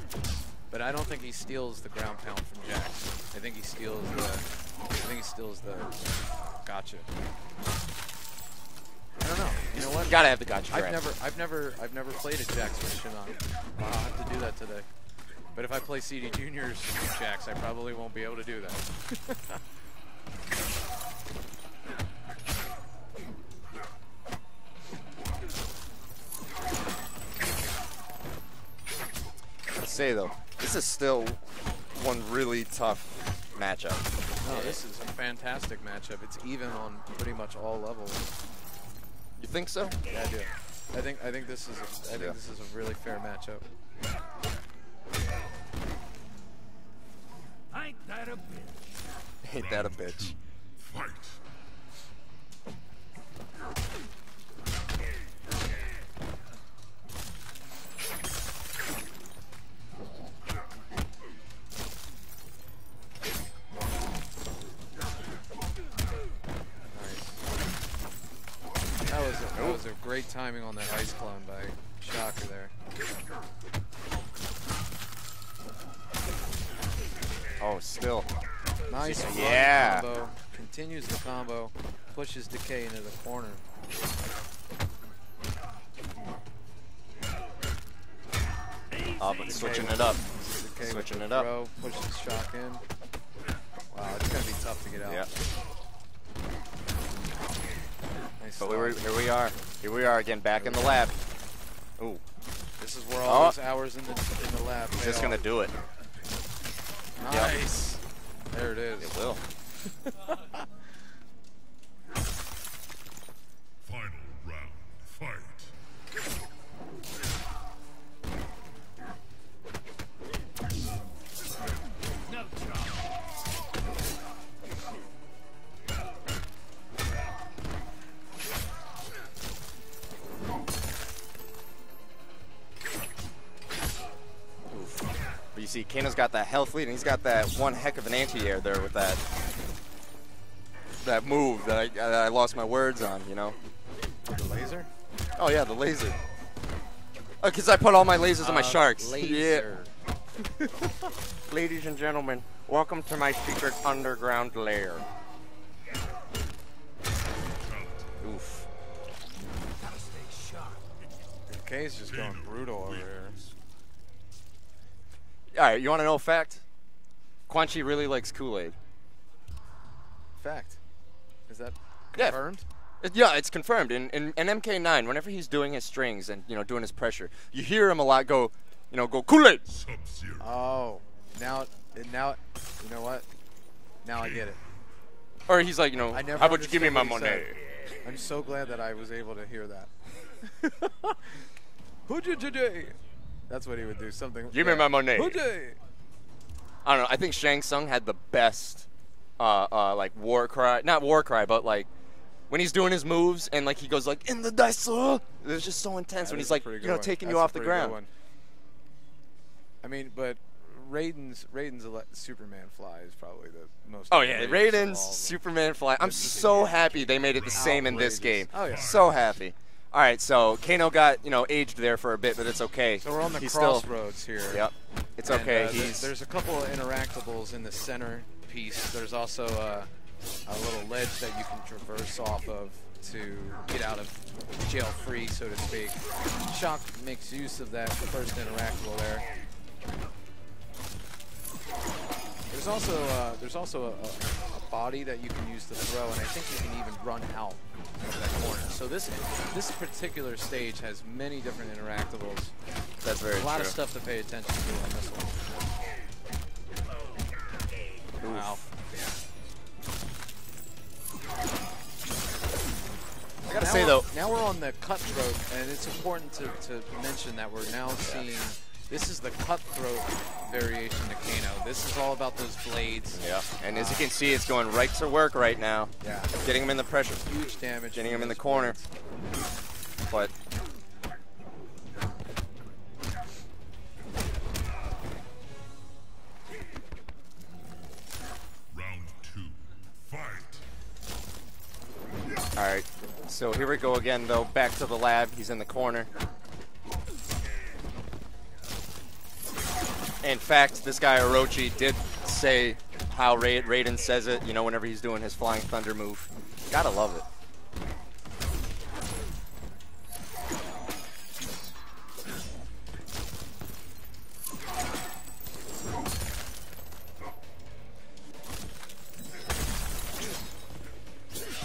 But I don't think he steals the ground pound from Jax. I think he steals the I think he steals the gotcha. I don't know. You know what? Gotta have the gotcha. I've grab. never I've never I've never played a Jax with Shinnok. I'll have to do that today. But if I play CD Juniors Jax, I probably won't be able to do that. say though, this is still one really tough matchup. No, this is a fantastic matchup. It's even on pretty much all levels. You think so? Yeah, I do. I think I think this is a, I think Yeah. this is a really fair matchup. Ain't that a bitch? Ain't that a bitch? Great timing on that ice clone by Shocker there. Oh, still. Nice Yeah. combo. Continues the combo. Pushes Decay into the corner. Oh, but switching it up. Decay Switching it up. throw, Pushes Shock in. Wow, it's gonna be tough to get out. Yeah. Nice But we were, here we are. Here we are again, back in the lab. Ooh, This is where all Oh. those hours in the in the lab. he's pay just gonna do it. Nice. There it is. It will. see, Kano's got that health lead, and he's got that one heck of an anti-air there with that that move that I, that I lost my words on. You know? The laser? Oh yeah, the laser. Oh, because I put all my lasers on my Uh, sharks. Laser. Yeah. Ladies and gentlemen, welcome to my secret underground lair. Oof. Gotta stay sharp. Decay's just going brutal over here. All right, you want to know a fact? Quan Chi really likes Kool-Aid. Fact. Is that Yeah. confirmed? It- Yeah, it's confirmed. In, in, in MK9, whenever he's doing his strings and you know doing his pressure, you hear him a lot go, you know, go Kool-Aid. Oh, now, now, you know what? Now I get it. Or he's like, you know, I never how about you give me my money? said. I'm so glad that I was able to hear that. Hujajajay. That's what he would do. Something. Give me my money. Hujay. I don't know. I think Shang Tsung had the best, uh, uh, like war cry. Not war cry, but like when he's doing his moves and like he goes like in the dice. uh," It's just so intense That when he's like, you know, one. taking That's you off the ground. I mean, but Raiden's Raiden's Superman fly is probably the most. Oh yeah, outrageous Raiden's all of them. Superman fly. I'm so happy they made it the same in this game. Oh, yeah. So happy. All right, so Kano got you know aged there for a bit, but it's okay. So we're on the he's still. crossroads here. Yep. It's And, okay. uh, there- he's. there's a couple of interactables in the center piece. There's also a, a little ledge that you can traverse off of to get out of jail free, so to speak. Shock makes use of that the first interactable there. There's also uh, there's also a, a, body that you can use to throw, and I think you can even run out of that corner. So this this particular stage has many different interactables. That's very A lot true. of stuff to pay attention to on this one. Wow. I gotta Now say though, now we're on the cutthroat, and it's important to, to mention that we're now seeing this is the cutthroat variation to Kano. This is all about those blades. yeah. And as you can see, it's going right to work right now. Yeah. Getting him in the pressure, Huge damage. getting from him in the corner. blades. But Round two. Fight. all right. So here we go again, though. Back to the lab. He's in the corner. In fact, this guy Orochi did say how Ra- Raiden says it. You know, whenever he's doing his Flying Thunder move. Gotta love it.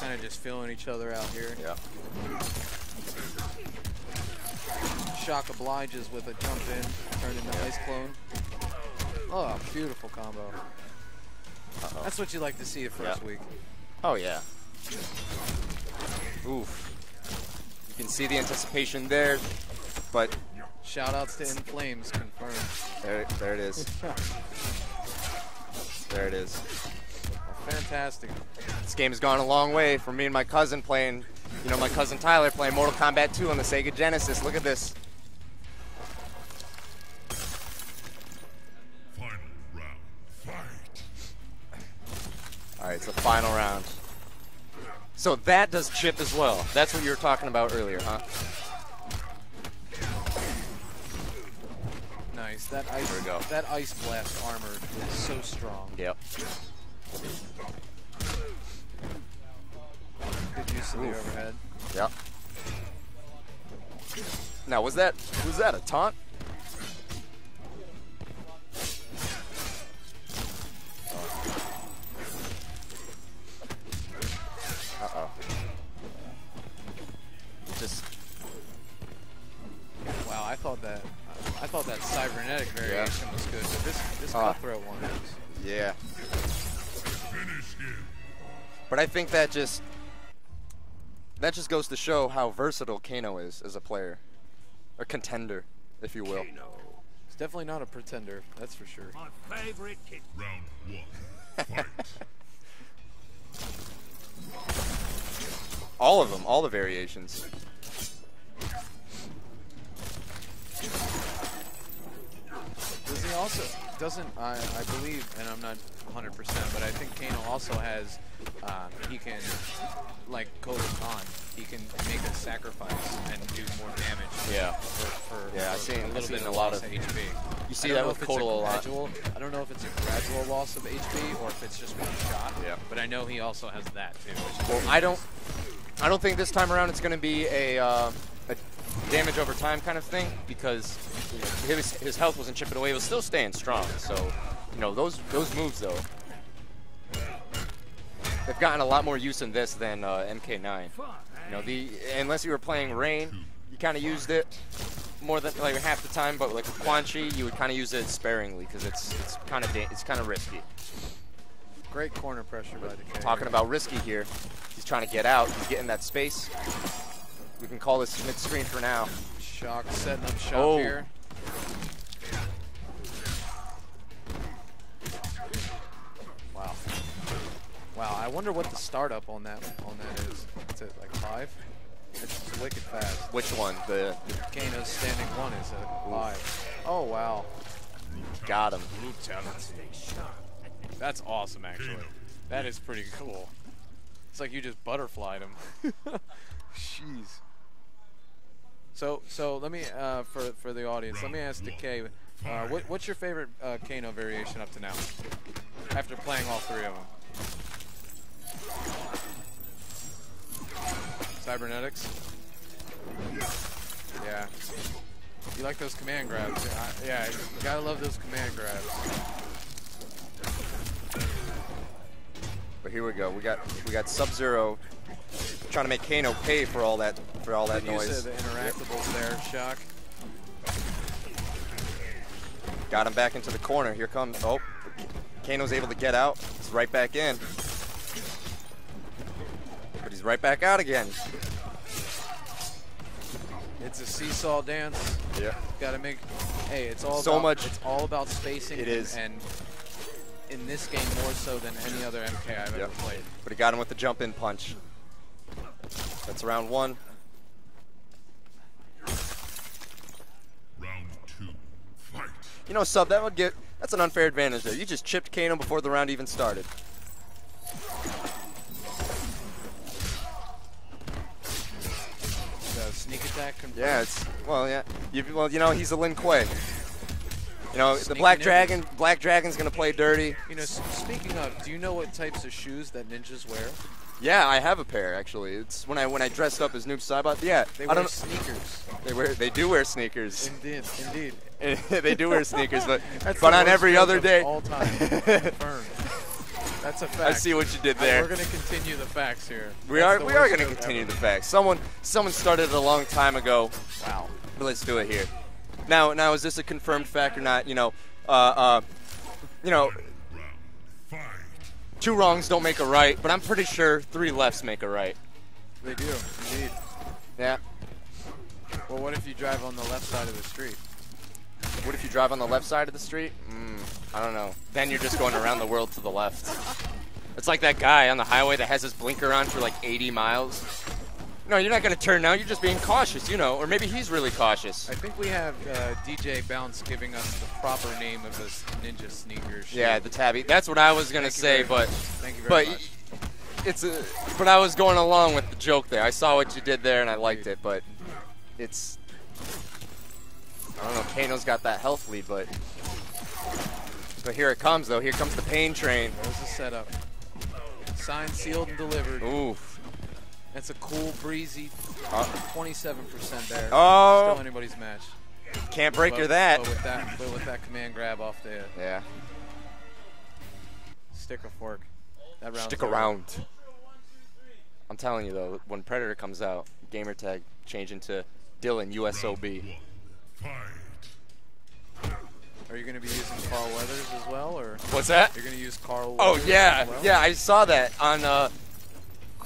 Kind of just feeling each other out here. Yeah. Shock obliges with a jump in, turn into ice clone. Oh, beautiful combo. Uh-oh. That's what you like to see the first Yeah. week. Oh yeah. Oof. You can see the anticipation there, but Shout outs to In Flames, confirmed. there, there it is. There it is. Fantastic. This game has gone a long way for me and my cousin playing, you know, my cousin Tyler playing Mortal Kombat 2 on the Sega Genesis. Look at this. So that does chip as well. That's what you were talking about earlier, huh? Nice. That ice. There we go. That ice blast armor is so strong. Yep. Good use of the overhead. Yep. Now was that was that a taunt? I thought that I thought that cybernetic variation was good, but this this Ah. cutthroat one is. yeah. Finish him. But I think that just that just goes to show how versatile Kano is as a player, a contender, if you will. It's definitely not a pretender, that's for sure. My favorite kid. Round one. Fight. All of them, all the variations. Does he also doesn't I, I believe and I'm not 100 percent but I think Kano also has um, he can like Kotal Kahn he can make a sacrifice and do more damage Yeah. for, for Yeah, I've for seen- a I've little seen bit a lot loss of- HP. You see that with Kotal a lot. gradual, I don't know if it's a gradual loss of HP or if it's just one shot. Yeah. But I know he also has that too. Well, I don't, I don't think this time around it's going to be a, uh, a damage over time kind of thing because you know, his his health wasn't chipping away; it was still staying strong. So, you know, those those moves though, they've gotten a lot more use in this than uh, MK9. You know, the unless you were playing Rain, you kind of used it more than like half the time. But like with Quan Chi, you would kind of use it sparingly because it's it's kind of it's kind of risky. Great corner pressure by Decay. Talking about risky here, he's trying to get out. He's getting that space. We can call this mid screen for now. Shock setting up shop Oh. here. Wow. Wow, I wonder what the startup on that on that is. Is it like five? It's wicked fast. Which one? The Kano's standing one is a five. Oh wow. got him. That's awesome actually. That is pretty cool. It's like you just butterflied him. Jeez. So so let me uh, for for the audience, let me ask Decay, uh, what, what's your favorite uh, Kano variation up to now? After playing all three of them. Cybernetics. Yeah. You like those command grabs? Yeah, yeah, you gotta love those command grabs. But here we go. We got we got Sub Zero trying to make Kano pay for all that for all that Good use noise. of the interactables there, Shock. Got him back into the corner. Here comes oh, Kano's able to get out. He's right back in. But he's right back out again. It's a seesaw dance. Yeah. Got to make. Hey, it's all So about, much- It's all about spacing. It and, is. and in this game more so than any other MK I've ever played. But he got him with the jump in punch. That's round one. Round two. Fight. You know, sub, that would get that's an unfair advantage there. You just chipped Kano before the round even started. The sneak attack. confirmed. Yeah, it's well, yeah. You, well, you know, he's a Lin Kuei. You know, the Sneaking Black in. Dragon. Black Dragon's gonna play dirty. You know, s- speaking of, do you know what types of shoes that ninjas wear? Yeah, I have a pair actually. It's when I when I dressed up as Noob Saibot. Yeah, They I wear don't. sneakers. They wear they do wear sneakers. Indeed, indeed. they do wear sneakers, but That's but on every other day. All time. Confirmed. That's a fact. I see what you did there. We're gonna continue the facts here. We That's are we are going to continue ever. the facts. Someone someone started it a long time ago. Wow. But let's do it here. Now now is this a confirmed fact or not? You know, uh, uh, you know. Two wrongs don't make a right, but I'm pretty sure three lefts make a right. They do, indeed. Yeah. Well, what if you drive on the left side of the street? What if you drive on the left side of the street? Mm, I don't know. Then you're just going around the world to the left. It's like that guy on the highway that has his blinker on for like 80 miles. No, you're not going to turn now. You're just being cautious, you know. Or maybe he's really cautious. I think we have uh, DJ Bounce giving us the proper name of this ninja sneakers. Yeah, the tabi. That's what I was going to say, but. Thank you very but much. it's a. But I was going along with the joke there. I saw what you did there and I liked it, but it's. I don't know. Kano's got that health lead, but. But here it comes, though. Here comes the pain train. There's the setup. Signed, sealed, and delivered. Oof. That's a cool, breezy Uh, 27% there. Oh. Still anybody's match. Can't break But- her that. But with that, but with that command grab off the Yeah. stick a fork. That round Stick around. I'm telling you though, when Predator comes out, gamer tag change into Dylan USOB. Are you going to be using Carl Weathers as well, or What's that? You're going to use Carl. Oh yeah, as well? yeah. I saw that on. Uh,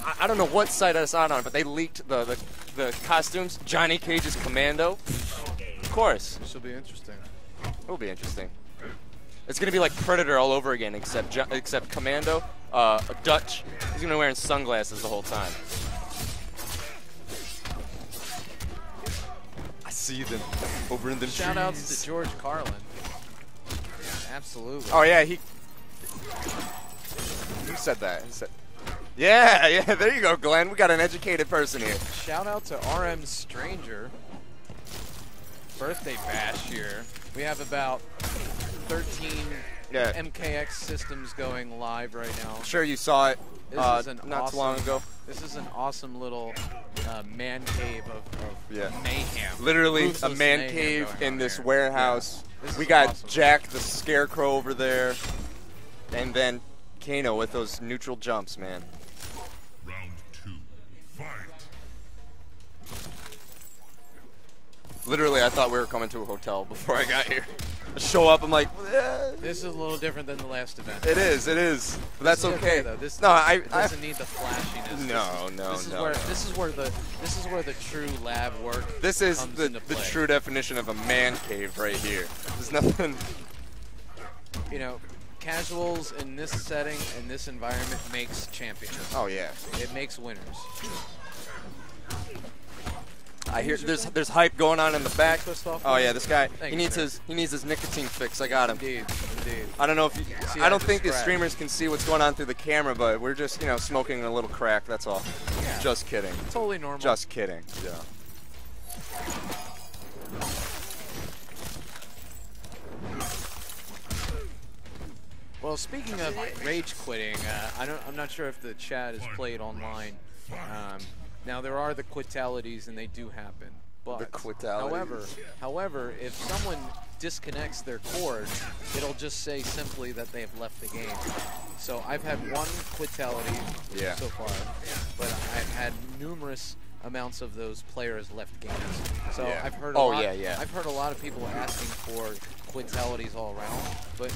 I, I don't know what site I saw it on, but they leaked the, the the costumes. Johnny Cage's Commando. Of course, This will be interesting. it'll be interesting. It's gonna be like Predator all over again, except Jo- except Commando, uh, a Dutch. He's gonna be wearing sunglasses the whole time. I see them over in the Shout outs trees. to George Carlin. Absolutely. Oh yeah, he. Who said that? He said. Yeah, yeah. There you go, Glenn. We got an educated person here. Shout out to RM Stranger. Birthday bash here. We have about 13 Yeah. MKX systems going live right now. I'm sure you saw it This uh, is an not awesome, too long ago. This is an awesome little uh, man cave of, of Yeah. mayhem. Literally a man cave in this here. warehouse. Yeah. This we got awesome. Jack the Scarecrow over there, and then Kano with those neutral jumps, man. Literally, I thought we were coming to a hotel before I got here. I show up, I'm like, eh, This is a little different than the last event. it is, it is, but that's is okay. though. This, no, I, this doesn't need the flashiness. No, This no, this is no, Where, no. This is where the this is where the true lab work. This is the, the true definition of a man cave right here. There's nothing. You know, casuals in this setting in this environment makes champions. Oh yeah. It makes winners. I hear there's there's hype going on in the back. Oh yeah, this guy he needs his he needs his nicotine fix. I got him. Indeed, indeed. I don't know if you, I I don't think the streamers can see what's going on through the camera, but we're just you know smoking a little crack. That's all. Yeah. Just kidding. Totally normal. Just kidding. Yeah. Well, speaking of rage quitting, uh, I don't, I'm not sure if the chat is played online. Um, now there are the quitalities, and they do happen. But The quitalities. However, however, if someone disconnects their cord, it'll just say simply that they have left the game. So I've had one quitality Yeah. so far, but I've had numerous amounts of those players left games. So Yeah. I've heard a Oh, lot, yeah, yeah. I've heard a lot of people asking for quitalities all around, but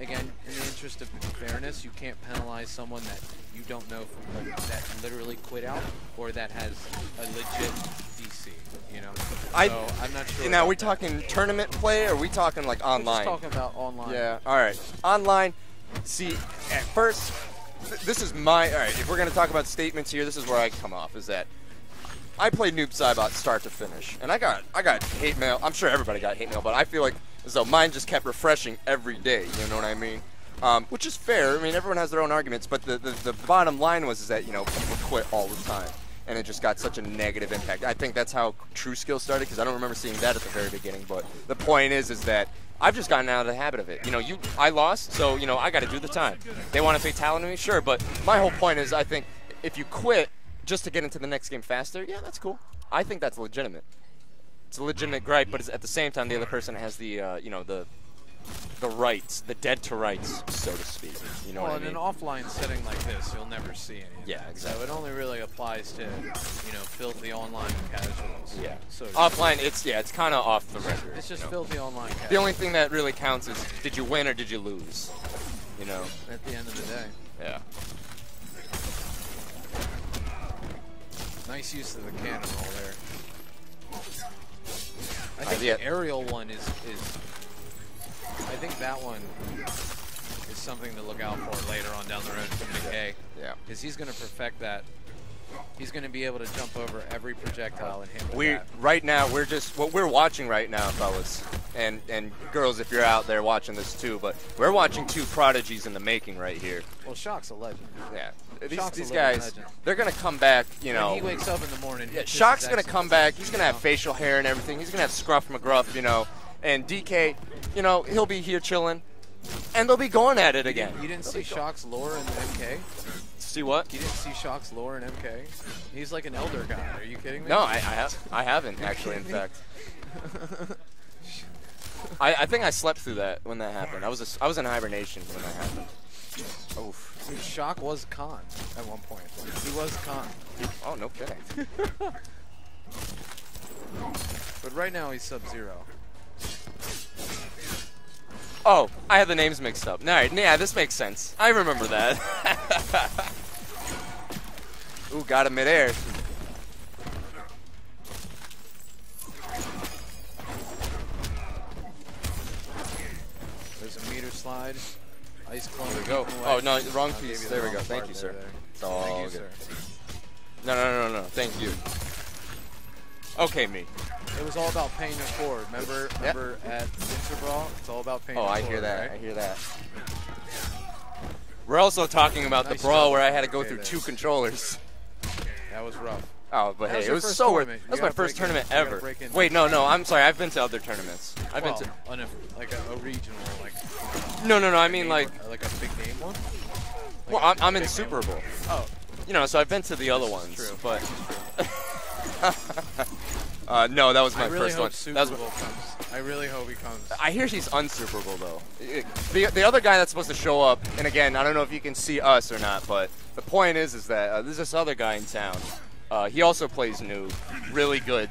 again, in the interest of fairness, you can't penalize someone that you don't know from, that literally quit out or that has a legit DC. You know, I- so I'm not sure. Now, are we that. talking tournament play, or are we talking like online? We're talking about online. Yeah. All right. Online. See, at first, th- this is my. All right. If we're gonna talk about statements here, this is where I come off. Is that I played Noob Saibot start to finish, and I got I got hate mail. I'm sure everybody got hate mail, but I feel like as though mine just kept refreshing every day. You know what I mean? Um, which is fair. I mean, everyone has their own arguments, but the, the the bottom line was is that you know people quit all the time. And it just got such a negative impact. I think that's how True Skill started because I don't remember seeing that at the very beginning. But the point is, is that I've just gotten out of the habit of it. You know, you I lost, so you know I got to do the time. They want to pay fatality me, sure, but my whole point is, I think if you quit just to get into the next game faster, yeah, that's cool. I think that's legitimate. It's a legitimate gripe, but it's at the same time the other person has the uh, you know the the rights, the dead to rights, so to speak. You know well, what I in mean? an offline setting like this, you'll never see any. Yeah, that. exactly. So it only really applies to, you know, filthy online casuals. yeah. So Offline, it's yeah, it's kind of off the record. It's just you know? filthy online casuals. The only thing that really counts is did you win or did you lose? You know? At the end of the day. Yeah. Nice use of the cannon roll there. I think the aerial one is is. I think that one is something to look out for later on down the road from McKay. Yeah. Because he's going to perfect that. He's going to be able to jump over every projectile and hit We right now we're just what we're watching right now, fellas, and and girls, if you're out there watching this too. But we're watching two prodigies in the making right here. Well, Shock's a legend. Yeah. These, these guys, they're gonna come back. You know, when he wakes up in the morning, Yeah, Shock's gonna come back. He's gonna have facial hair and everything. He's gonna have Scruff McGruff, you know. And DK, you know, he'll be here chilling, and they'll be going at it again. you didn't They'll see Shock's lore in the MK? See what? You didn't see Shock's lore in MK? He's like an elder guy. Are you kidding me? No, I, I have. I haven't actually. In fact, I, I think I slept through that when that happened. I was a, I was in hibernation when that happened. Oof. Dude, Shock was Khan at one point. He was Khan. Oh no kidding. But right now he's Sub Zero. Oh, I had the names mixed up. All right, yeah, this makes sense. I remember that. Ooh, got him midair. There's a meter slide. Ice clone. There we go. Oh, oh no, wrong piece. you There the we go. Thank you, sir. there. It's all Thank you, good. sir. No, no, no, no. Thank you. Okay, me. It was all about paying it forward. Remember, Yep. remember at Winter Brawl? It's all about paying Oh, I forward, hear that. right? I hear that. We're also talking about Nice the brawl job. where I had to go Okay, through two controllers. That was rough. Oh, but That hey, it was so worth. tournament. That was my first break in. tournament ever. Wait, no, no. I'm sorry. I've been to other tournaments. I've well, been to. a, like a, a regional, like No, no, no. I mean like. like a big name one. Well, I'm, I'm in Super Bowl. Oh, You know, so I've been to the other ones. true. But. uh, no, that was my I really first hope one. Super That was Bowl comes. I really hope he comes. I hear he's unsuperable though. The, the other guy that's supposed to show up, and again, I don't know if you can see us or not, but the point is, is that uh, there's this other guy in town. Uh, he also plays Noob, really good,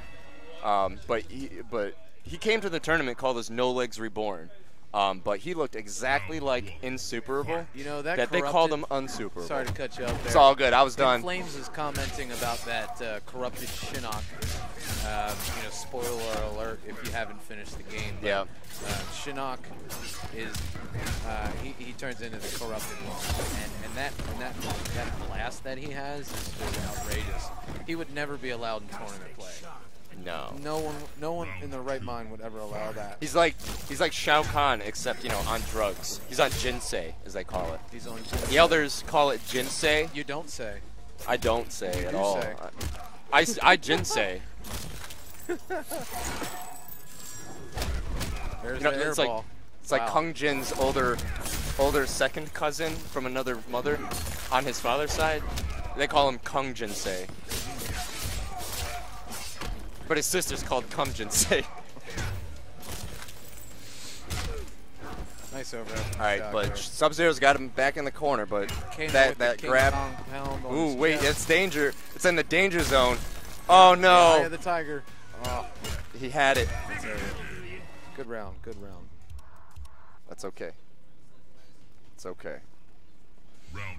um, but he, but he came to the tournament called as No Legs Reborn. Um, but he looked exactly like Insuperable. You know that, that they called him Unsuperable. Sorry to cut you up there. It's all good. I was done. Flames is commenting about that uh, corrupted Shinnok. Um, you know, spoiler alert if you haven't finished the game. But, Yeah. Uh, Shinnok is uh, he, he turns into the corrupted one, and and that and that that blast that he has is just outrageous. He would never be allowed in tournament play. No. No one, no one in their right mind would ever allow that. He's like he's like Shao Kahn, except you know on drugs. He's on Jinsei, as they call it. He's on. The elders call it Jinsei. You don't say. I don't say You at do all. say. I, I, I Jinsei. There's You know, the it's like ball. it's like Wow. Kung Jin's older older second cousin from another mother on his father's side. They call him Kung Jinsei. But his sister's called Kung Jinsei. Nice over. All right, shot but. Sub Zero's got him back in the corner, but Kano that that grab. Kong pound on Ooh, wait, it's danger. It's in the danger zone. Oh Eye no, of the tiger. Oh, he had it. Good round. Good round. That's okay. It's okay. Round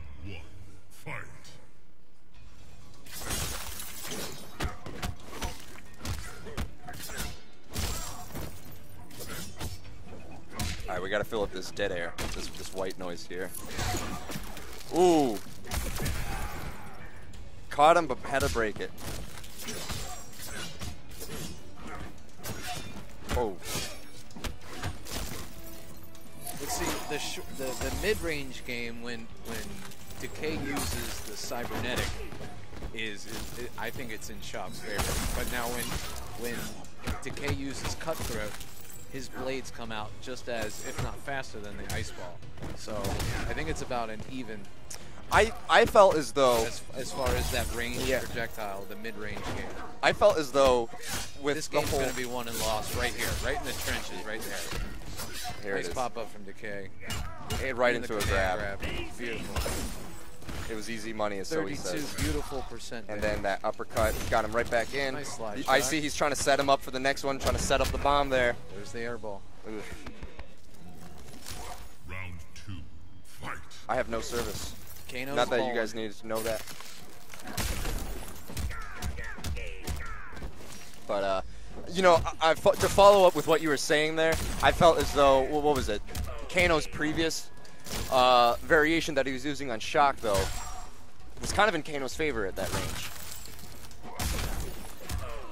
All right, we got to fill up this dead air, this this white noise here. Ooh. Caught him, but had to break it. Oh. But see, the the, the mid-range game when when Decay uses the cybernetic is, is it, I think it's in Shock's favor. But now when when Decay uses Cutthroat, his blades come out just as, if not faster than the ice ball. So I think it's about an even I I felt as though as, as far as that range Yeah. projectile, the mid-range game. I felt as though with This game's going to be won and lost right here, right in the trenches, right there. here nice is, pop up from Decay. It right And into a command grab. Beautiful. It was easy money, as so he 32 says. beautiful percent. And damage. then that uppercut got him right back in. Nice slide I see he's trying to set him up for the next one, trying to set up the bomb there. There's the air ball. Ugh. Round two. Fight. I have no service. Kano's Not that you guys needed to know that. But uh, you know, I, I to follow up with what you were saying there, I felt as though wh- what was it? Kano's previous uh, variation that he was using on Shock though was kind of in Kano's favor at that range.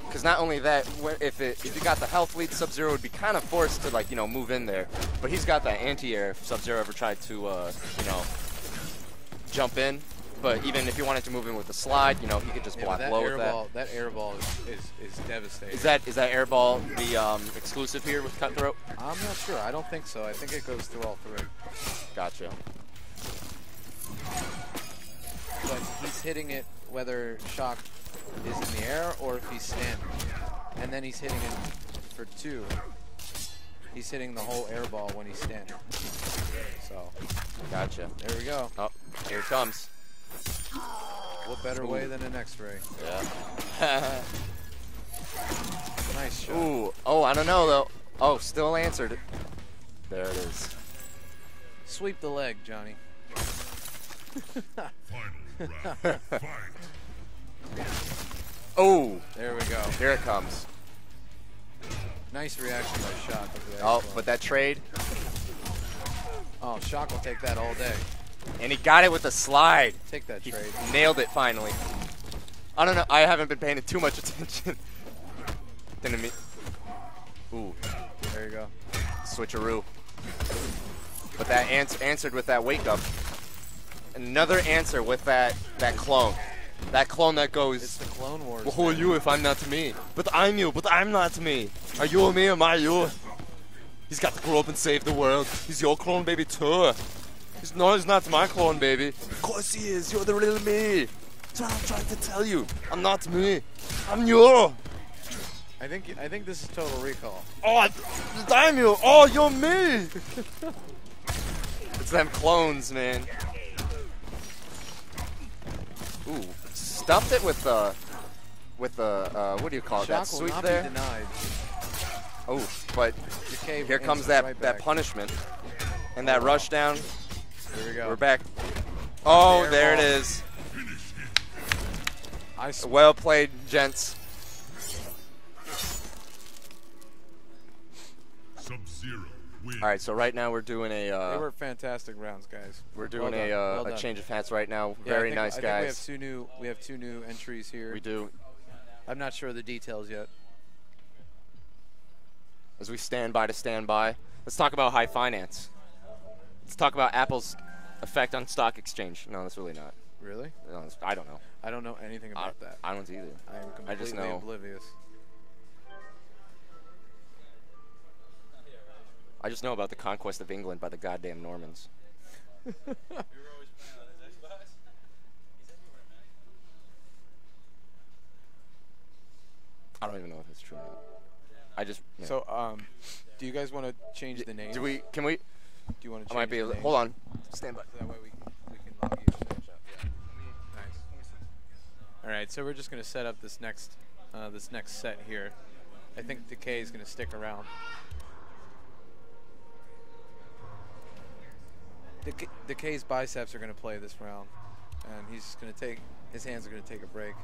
Because not only that, if it if you got the health lead, Sub Zero would be kind of forced to like you know move in there. But he's got that anti-air. If Sub Zero ever tried to uh, you know jump in, but even if you wanted to move in with the slide, you know, he could just Yeah, block that low air with that. ball, that air ball is, is, is devastating. Is that is that air ball the um, exclusive here with Cutthroat? I'm not sure. I don't think so. I think it goes through all three. Gotcha. But he's hitting it whether Shock is in the air or if he's standing. And then he's hitting it for two. He's hitting the whole air ball when he's standing. So, Gotcha. there we go. Oh, here it comes. What better way than an X-ray? Yeah. Nice shot. Ooh. Oh, I don't know though. Oh, still answered. There it is. Sweep the leg, Johnny. Final round. Fight. Oh, There we go. here it comes. Nice reaction by Shock. Oh, but that trade, Oh, Shock will take that all day. And he got it with a slide. Take that He trade. nailed it finally. I don't know. I haven't been paying too much attention. Didn't mean. Ooh, There you go. switcheroo. But that ans- answered with that wake up. Another answer with that that clone. That clone that goes. It's the Clone Wars. Well, who are you if I'm not me? But I'm you, but I'm not me. Are you me or am I you? He's got to grow up and save the world. He's your clone baby too. He's, no, he's not my clone baby. Of course he is. You're the real me. That's what I'm trying to tell you. I'm not me. I'm you. I think I think this is Total Recall. Oh, I'm you. Oh, you're me. it's them clones, man. Ooh, stuffed it with the, with the, uh, what do you call it? Shock that will sweep not there. be denied. Oh, but here comes that right that punishment and that rush down. Here we go. We're back. Oh, Air there it is. I Well played, gents. All right, so right now we're doing a they uh, were fantastic rounds, guys. we're doing done, a uh, well a change of hats right now. Yeah, Very think- nice I think we have guys. two new we have two new entries here. We do. I'm not sure of the details yet. As we stand by to stand by, let's talk about high finance. Let's talk about Apple's effect on stock exchange. No, that's really not. Really? No, I don't know. I don't know anything I, about that. I don't either. I am completely I just know. oblivious. I just know about the conquest of England by the goddamn Normans. I don't even know if it's true or not. I just. yeah. So, um, do you guys want to change the name? Do we? Can we? Do you want to I might be. the able name? Hold on. Stand by. So that way we, we can log you. Nice. All right, so we're just gonna set up this next uh, this next set here. I think Decay is gonna stick around. Dec- Decay's biceps are gonna play this round, and he's just gonna take his hands are gonna take a break.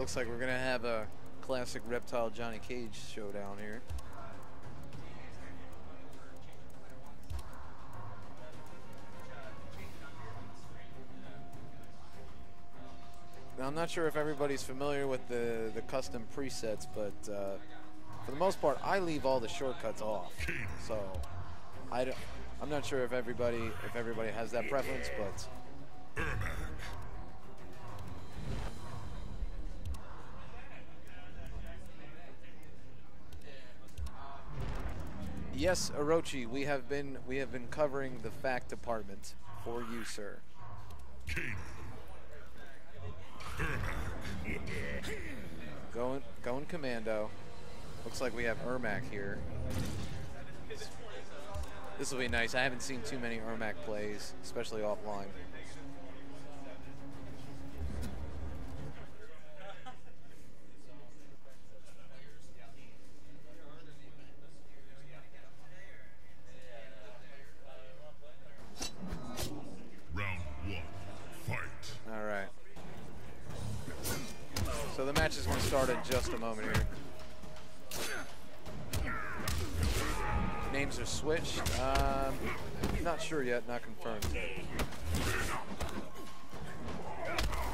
Looks like we're gonna have a classic reptile Johnny Cage showdown here. Now, I'm not sure if everybody's familiar with the, the custom presets, but uh, for the most part, I leave all the shortcuts off. So I don't, I'm not sure if everybody if everybody has that preference, but yes, Orochi, we have been we have been covering the fact department for you, sir. Going going commando. Looks like we have Ermac here. This will be nice. I haven't seen too many Ermac plays, especially offline. Start in just a moment here. names are switched. Um, not sure yet. Not confirmed.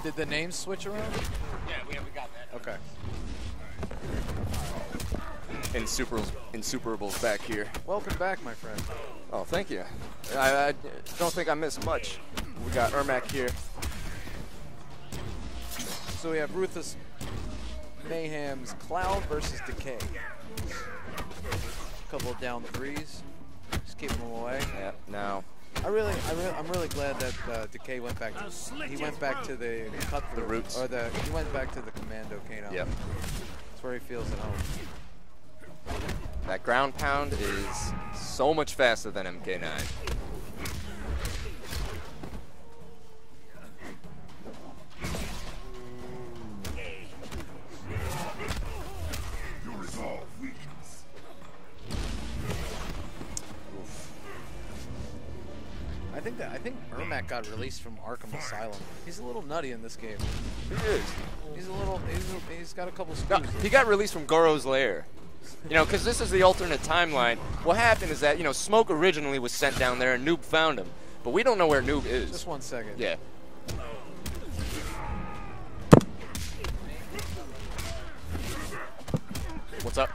Did the names switch around? Yeah, we, we got that. Okay. Insuperables, insuperables back here. Welcome back, my friend. Oh, thank you. I, I don't think I missed much. We got Ermac here. So we have Ruthless Mayhem's Cloud versus Decay. couple of down threes. Just keep them away. Yeah, now. I really, I really, I'm really glad that uh, Decay went back. To, he went back to the cut The roots. or the he went back to the Commando Kano. Yep. That's where he feels at home. That ground pound is so much faster than MK9. Got released from Arkham Asylum. He's a little nutty in this game. He is. He's a little. He's, a, he's got a couple No, he got released from Goro's lair. You know, because this is the alternate timeline. What happened is that, you know, Smoke originally was sent down there and Noob found him. But we don't know where Noob is. Just one second. Yeah. What's up?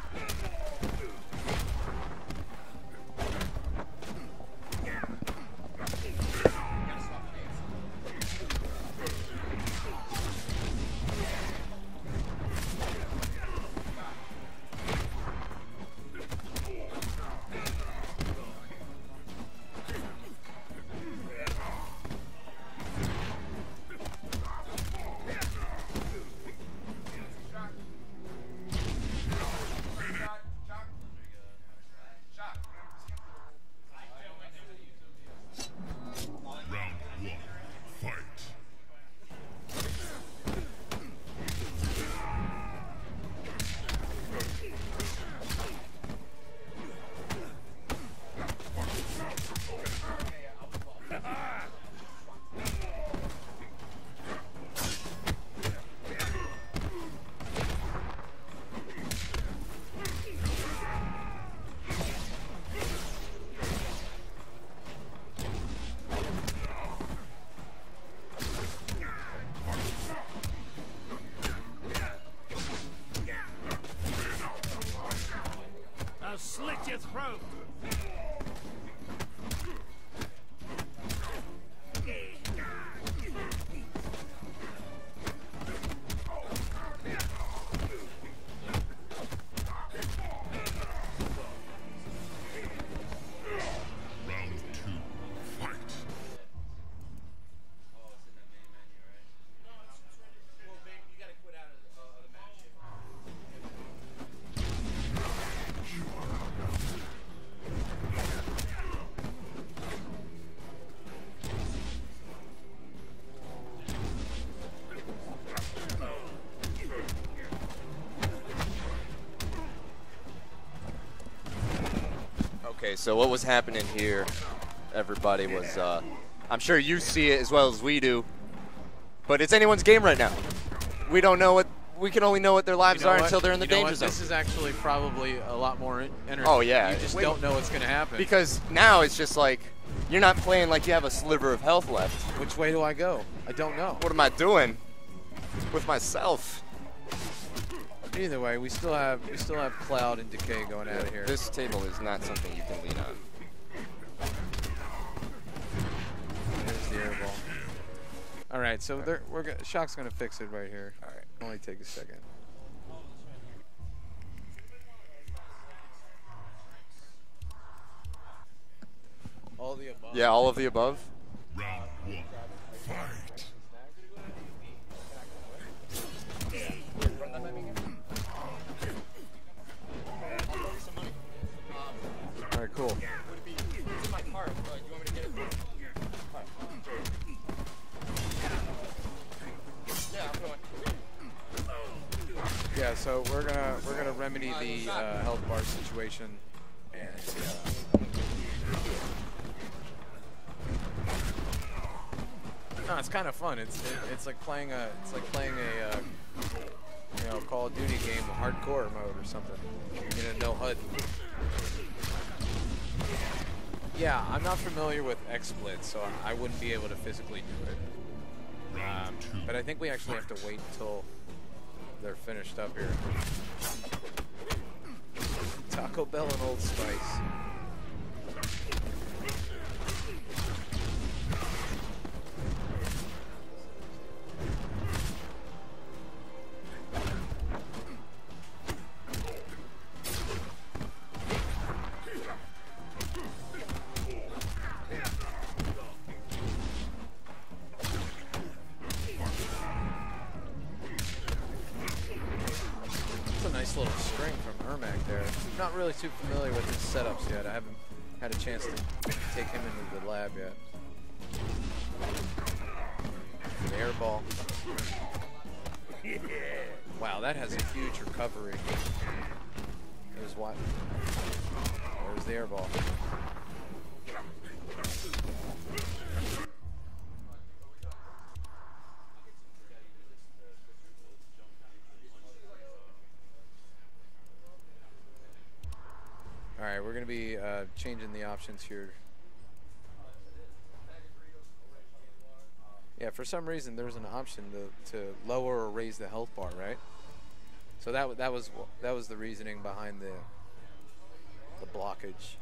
Okay, so what was happening here, everybody, was uh, I'm sure you see it as well as we do, but it's anyone's game right now. We don't know what we can only know what their lives You know are what? until they're in the You know danger zone. This is actually probably a lot more interesting. Oh, yeah. You just Wait. don't know what's going to happen. because now it's just like you're not playing like you have a sliver of health left. Which way do I go? I don't know. What am I doing with myself? Either way, we still have we still have Cloud and Decay going out of here. This table is not something you can lean on. There's the air ball. All right, so they're, we're go- Shock's going to fix it right here. All right, only take a second. All the above. Yeah, all of the above. Round one. Fight. Yeah, so we're gonna we're gonna remedy the uh, health bar situation, and uh, no, it's kind of fun. It's it, it's like playing a it's like playing a uh, you know Call of Duty game, hardcore mode or something. Gonna know HUD. Yeah, I'm not familiar with XSplit, so I wouldn't be able to physically do it. Um, but I think we actually have to wait until they're finished up here. Taco Bell and Old Spice. Setups yet. I haven't had a chance to take him into the lab yet. The air ball. Wow, that has a huge recovery. There's what? There's the air ball. All right, we're going to be uh, changing the options here. Yeah, for some reason there's an option to, to lower or raise the health bar, right? So that that was that was the reasoning behind the the blockage.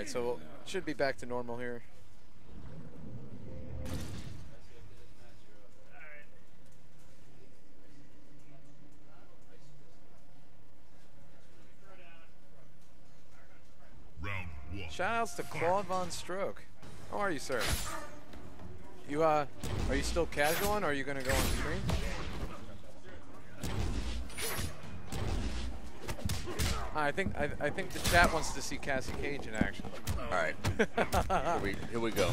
Right, so should be back to normal here. Shoutouts to Claude Von Stroke. How are you, sir? You uh, are you still casualing, or are you gonna go on stream? I think I, I think the chat wants to see Cassie Cage in action. All right. here, we, here we go.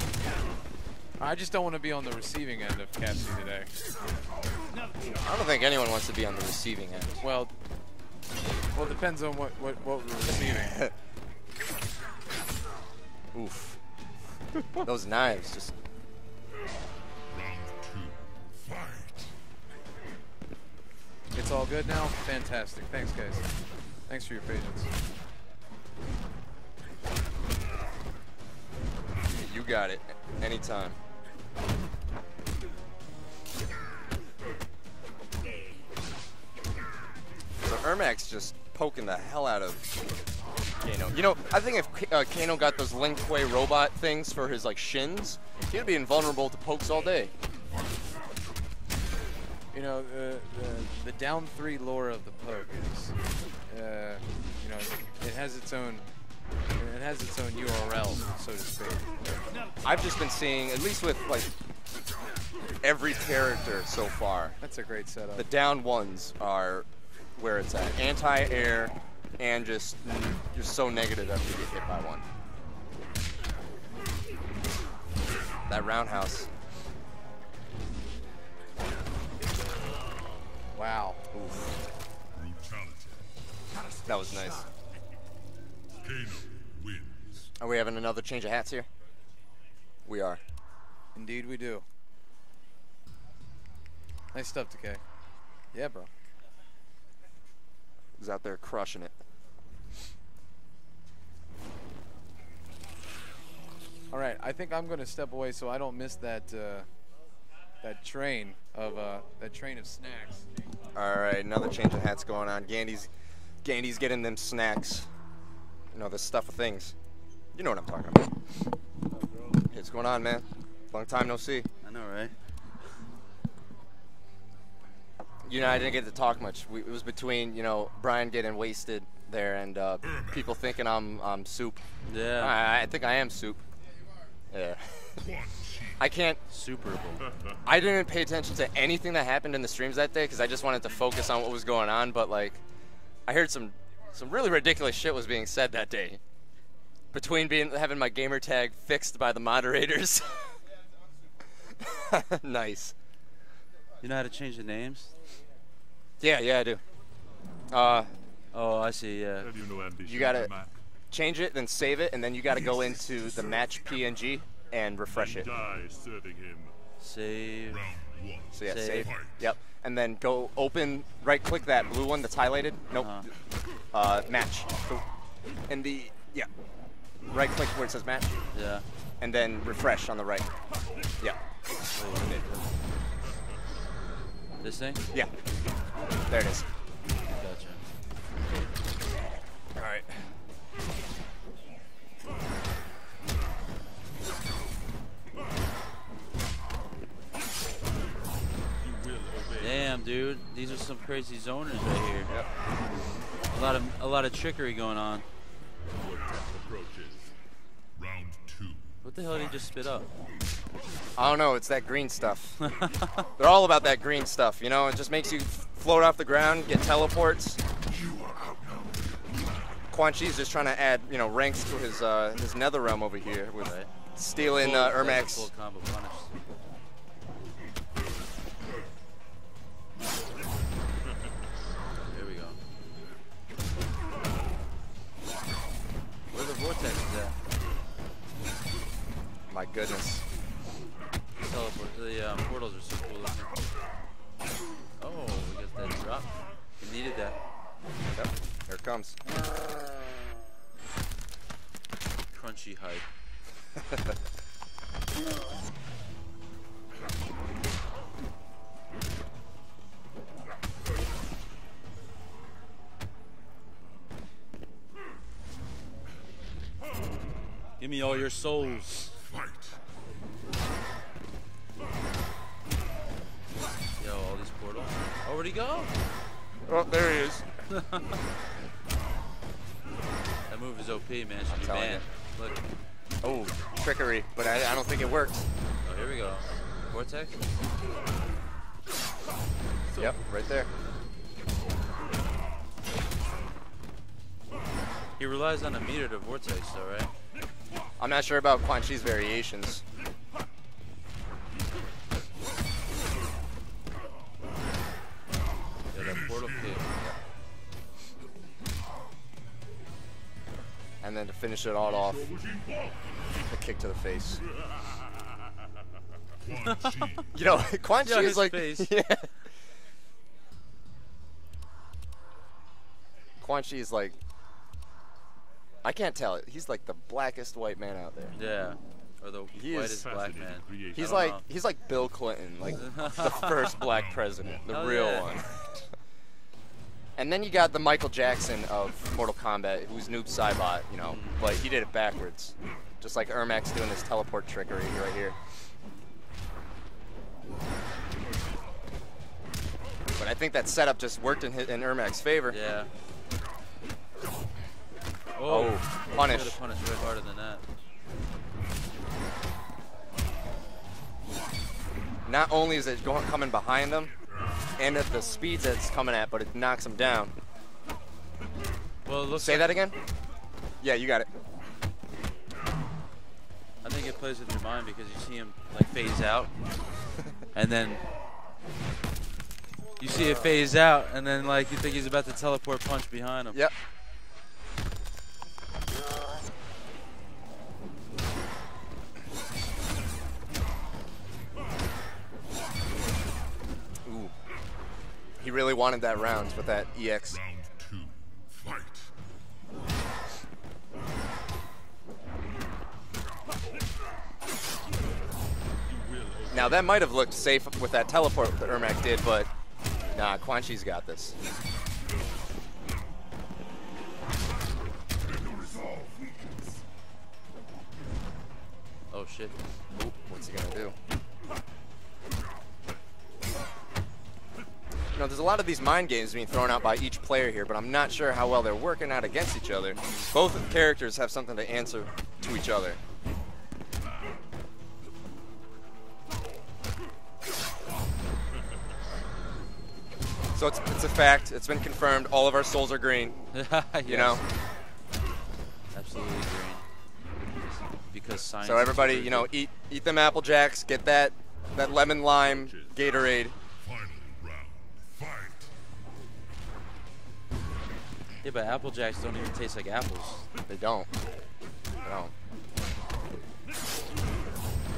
I just don't want to be on the receiving end of Cassie today. I don't think anyone wants to be on the receiving end. Well, well, it depends on what what, what we're receiving. Oof. Those knives just. Round two. Fight. It's all good now. Fantastic. Thanks, guys. Thanks for your patience. You got it. Anytime. So Ermac's just poking the hell out of Kano. You know, I think if uh, Kano got those Lin Kuei robot things for his like shins, he'd be invulnerable to pokes all day. You know, the, the, the down three lore of the poke is, uh, you know, it has its own, it has its own URL, so to speak. I've just been seeing, at least with like every character so far, That's a great setup. the down ones are where it's at. Anti-air and just you're so negative after you get hit by one. That roundhouse. wow. Brutality. That was nice. Kano wins. Are we having another change of hats here? We are. Indeed, we do. Nice stuff, Decay. Yeah, bro. He's out there crushing it. All right, I think I'm going to step away so I don't miss that uh, that train of uh, that train of snacks. All right, another change of hats going on. Gandy's, Gandy's getting them snacks. You know, the stuff of things. You know what I'm talking about. Hey, what's going on, man? Long time no see. I know, right? You know, I didn't get to talk much. We, it was between, you know, Brian getting wasted there and uh, people thinking I'm I'm soup. Yeah. I, I think I am soup. Yeah. I can't. Super Bowl. I didn't pay attention to anything that happened in the streams that day because I just wanted to focus on what was going on. But like, I heard some some really ridiculous shit was being said that day. Between being having my gamer tag fixed by the moderators. nice. You know how to change the names? Yeah, yeah, I do. Uh, Oh, I see. Yeah. You no you gotta change it, then save it, and then you gotta go into the match PNG and refresh it. Die serving him. Save. So yeah, Save. save. Yep. And then go open, right click that blue one that's highlighted. Nope. Uh, match. And the, yeah. Right click where it says match. Yeah. And then refresh on the right. Yeah. This thing. Yeah. There it is. Gotcha. All right. Damn, dude. These are some crazy zoners right here. A lot of a lot of trickery going on. Your death approaches. Round two. What the hell did he just spit up? I don't know. It's that green stuff. They're all about that green stuff. You know, it just makes you float off the ground, get teleports. Quan Chi's just trying to add, you know, ranks to his uh, his Nether realm over here with stealing Full- uh, that's There we go. Where the vortex is at? My goodness. Teleport. The um, portals are so cool. Oh, we got that drop. We needed that. Yep. Here it comes. Crunchy hype. Give me all your souls. Fight. Yo, all these portals. Oh, where'd he go? Oh, there he is. That move is OP, man. Should be telling banned. Look. Oh, trickery, but I, I don't think it worked. Oh, here we go. Vortex? Yep, right there. He relies on a meter to vortex, though, right? I'm not sure about Quan Chi's variations. Yeah, that portal kick. And then to finish it all off, a kick to the face. You know, Quan Chi Yeah, is like, face. yeah. Quan Chi is like, I can't tell it. He's like the blackest white man out there. Yeah. Or the He is whitest black man. creation. He's like, know. he's like Bill Clinton, like the first black president, the Hell real yeah. one. And then you got the Michael Jackson of Mortal Kombat, who's Noob Saibot, you know, but he did it backwards. Just like Ermac's doing this teleport trickery right here. But I think that setup just worked in, his, in Ermac's favor. Yeah. Oh, oh, punish. Should have punished way harder than that. Not only is it going coming behind them, and at the speeds that it's coming at, but it knocks them down. Well, Say like- that again? Yeah, you got it. I think it plays with your mind because you see him like phase out, and then you see it phase out, and then like you think he's about to teleport punch behind him. Yep. Really wanted that round with that EX. Round two. Fight. Now that might have looked safe with that teleport that Ermac did, but nah, Quan Chi's got this. Oh shit. Ooh, what's he gonna do? You know, there's a lot of these mind games being thrown out by each player here, but I'm not sure how well they're working out against each other. Both characters have something to answer to each other. So it's, it's a fact. It's been confirmed. All of our souls are green. You know. Absolutely green. Because science. So everybody, you know, eat eat them apple jacks. Get that that lemon lime Gatorade. Yeah, but Apple Jacks don't even taste like apples. They don't. They don't.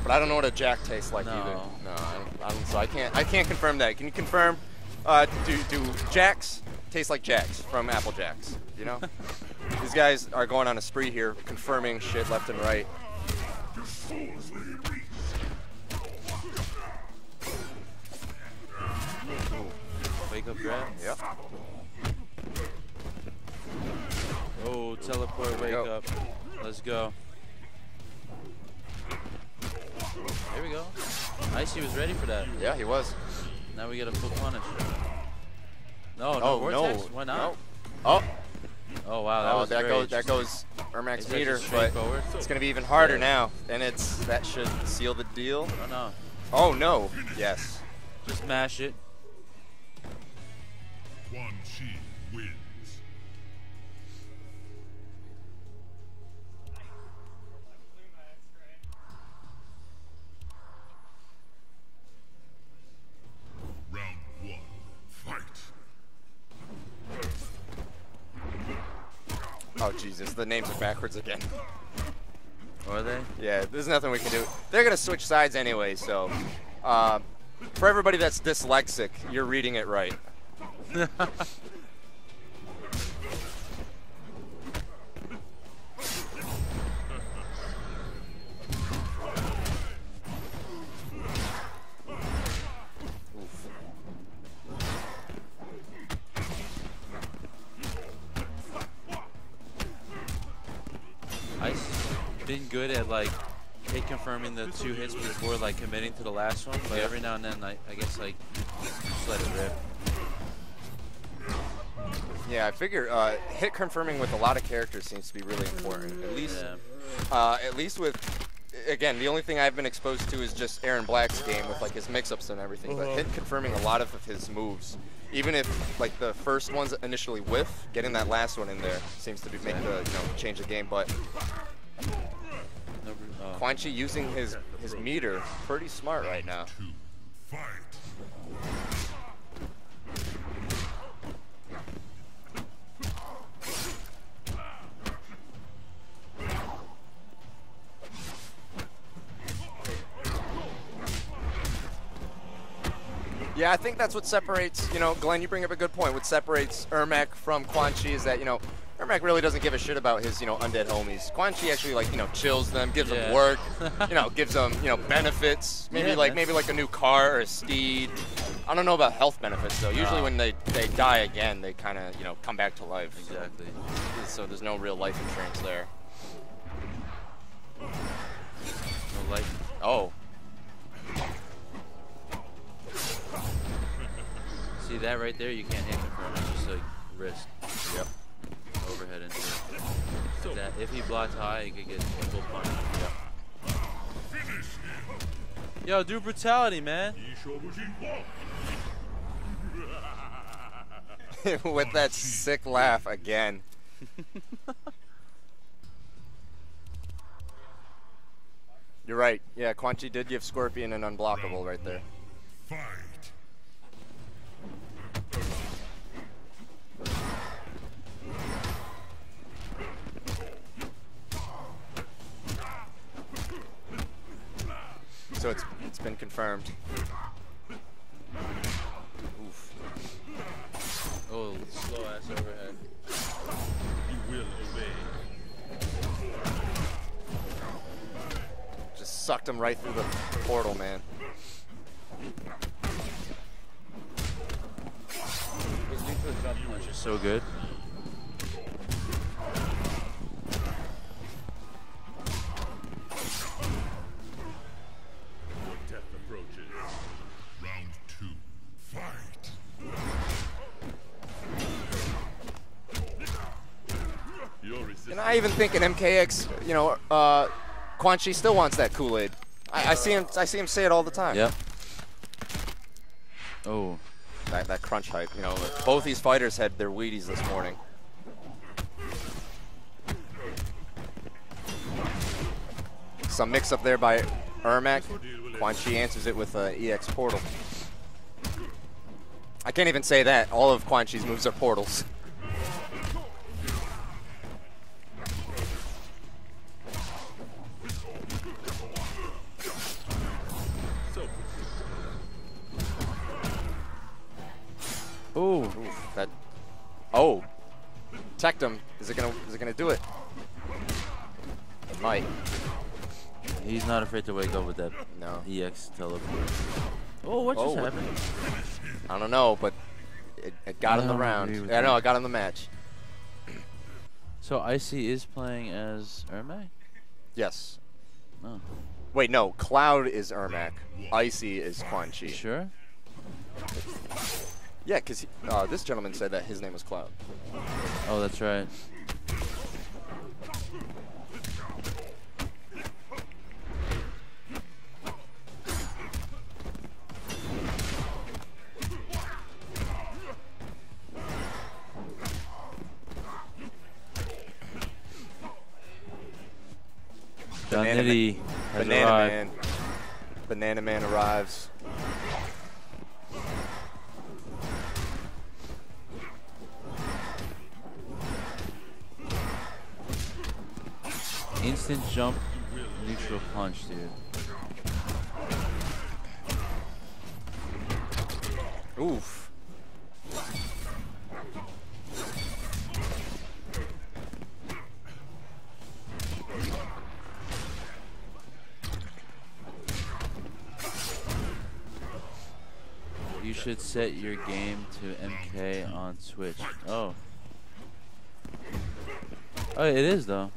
But I don't know what a jack tastes like No. either. No, I don't, I don't, so I can't. I can't confirm that. Can you confirm? Uh, do do jacks taste like jacks from Apple Jacks? You know, these guys are going on a spree here, confirming shit left and right. Wake up grab. Yep. Oh, teleport, wake go. up. Let's go. There we go. Icy was ready for that. Yeah, he was. Now we get a full punish. No, no oh vortex? no. Why not? No. Oh. Oh wow, that oh, was that goes that goes Ermac's Is meter, but straightforward? it's gonna be even harder Yeah. now, and it's that should seal the deal. Oh no. Oh no. Yes. Just mash it. Quan Chi wins. Oh Jesus, the names are backwards again. Are they? Yeah, there's nothing we can do. They're gonna switch sides anyway, so uh, for everybody that's dyslexic, you're reading it right. been good at like hit confirming the two hits before like committing to the last one, but Yeah. every now and then I, I guess like just let it rip. Yeah, I figure uh, hit confirming with a lot of characters seems to be really important. At least, Yeah. uh, at least with, again, the only thing I've been exposed to is just Erron Black's game with like his mix-ups and everything. But hit confirming a lot of his moves, even if like the first ones initially whiff, getting that last one in there seems to be make the you know change the game. But No. Quan Chi using his his meter pretty smart right now. Yeah, I think that's what separates, you know, Glenn, you bring up a good point. What separates Ermac from Quan Chi is that, you know, Ermac really doesn't give a shit about his, you know, undead homies. Quan Chi actually, like, you know, chills them, gives Yeah. them work, you know, gives them, you know, benefits. Maybe Yeah, like, man. maybe like a new car or a steed. I don't know about health benefits though. Usually when they, they die again, they kind of, you know, come back to life. So- Exactly. So there's no real life insurance there. No life. Oh, See that right there? You can't hit confirm. It's just like wrist. Yep. Overhead into it. If that if he blocks high, he could get full punch. Yo, do brutality, man. with that sick laugh again. You're right. Yeah, Quan Chi did give Scorpion an unblockable right there. Fight. So it's it's been confirmed. Oof. Oh, slow ass overhead. You will obey. Just sucked him right through the portal, man. His neutral jump punch is so good. And I even think in MKX, you know, uh, Quan Chi still wants that Kool-Aid. I, I see him. I see him say it all the time. Yep. Oh, That, that crunch hype. You know, both these fighters had their Wheaties this morning. Some mix up there by Ermac. Quan Chi answers it with a EX portal. I can't even say that. All of Quan Chi's moves are portals. Ooh. Oof, that. Oh. Teched him. Is it gonna? Is it gonna do it? It might. He's not afraid to wake up with that No. EX teleport. Oh, what just Oh. happened? I don't know, but it, it got I him the round. I with Yeah, no, that. it got him the match. So Icy is playing as Ermac? Yes. Oh. Wait, no. Cloud is Ermac. Icy is Quan Chi. Sure? Yeah, because uh, this gentleman said that his name was Cloud. Oh, that's right. Banana Banana. Man. Banana Man arrives. Jump, neutral punch, dude. Oof. You should set your game to MK on Switch. Oh. Oh, it is though.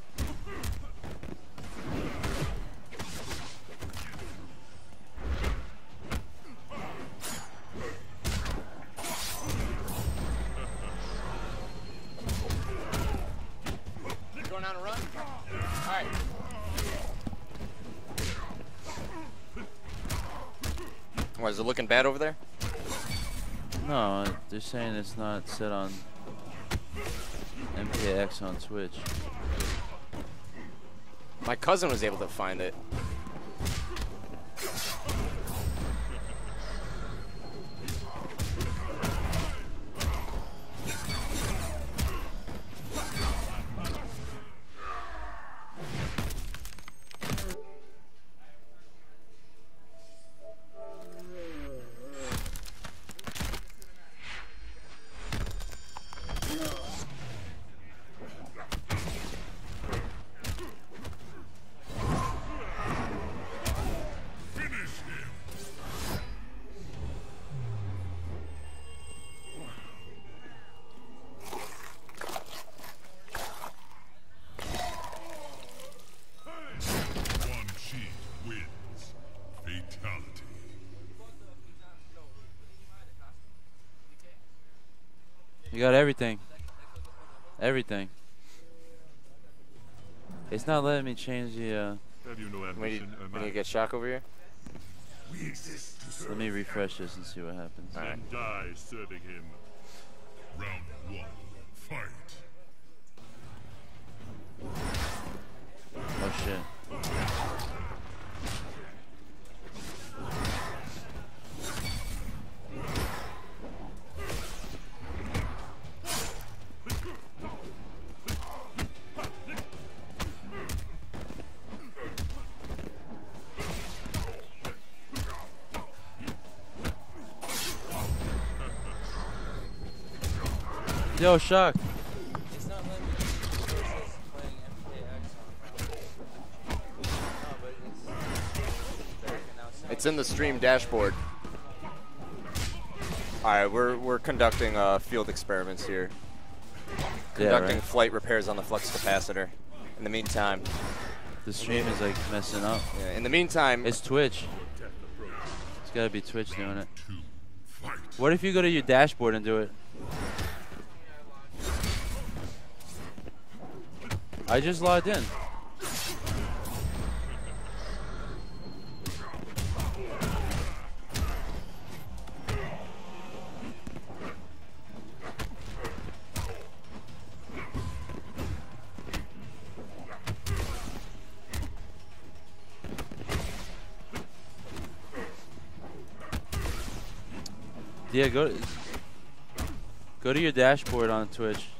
It's not set on MKX on Switch. My cousin was able to find it. Got everything. Everything. It's not letting me change the. Uh, Have you no We need, ambition, we need to Ermac? get Shock over here. We exist to serve let me refresh this and see what happens. All right. and die serving him. Round one. Fight. Oh shit. Yo, Shock. It's not letting me playing MKX on It's in the stream dashboard. All right, we're we're conducting uh, field experiments here. Yeah, Conducting right. flight repairs on the flux capacitor. In the meantime, The stream is like messing up. yeah, in the meantime, It's Twitch. It's gotta be Twitch doing it. What if you go to your dashboard and do it? I just logged in. Yeah, go go to your dashboard on Twitch.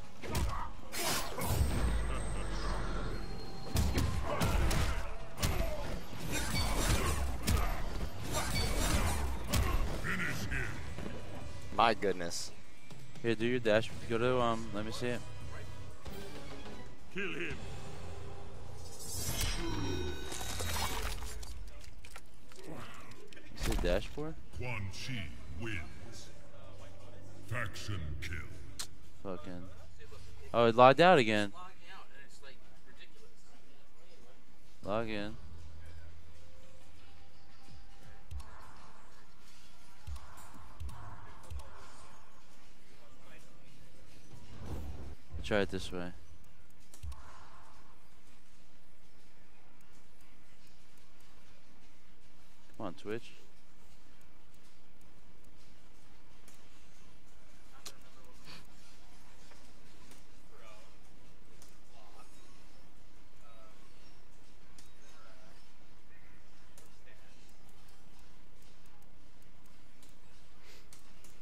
My goodness. Here, do your dash. Go to um. Let me see it. Kill him. See the dashboard? Quan Chi wins. Faction kill. Fucking. Oh, it logged out again. Log in. Try it this way. Come on, Twitch.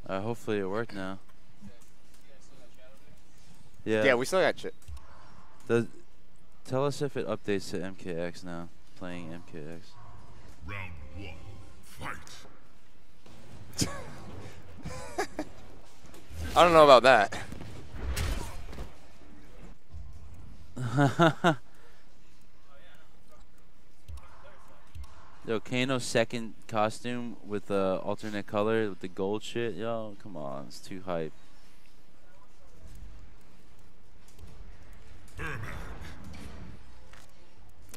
Uh, hopefully it worked now. Yeah. Yeah, we still got shit. Does tell us if it updates to MKX now? Playing MKX. Round one. Fight. I don't know about that. Yo, Kano's second costume with the alternate color with the gold shit. Yo, come on, it's too hype.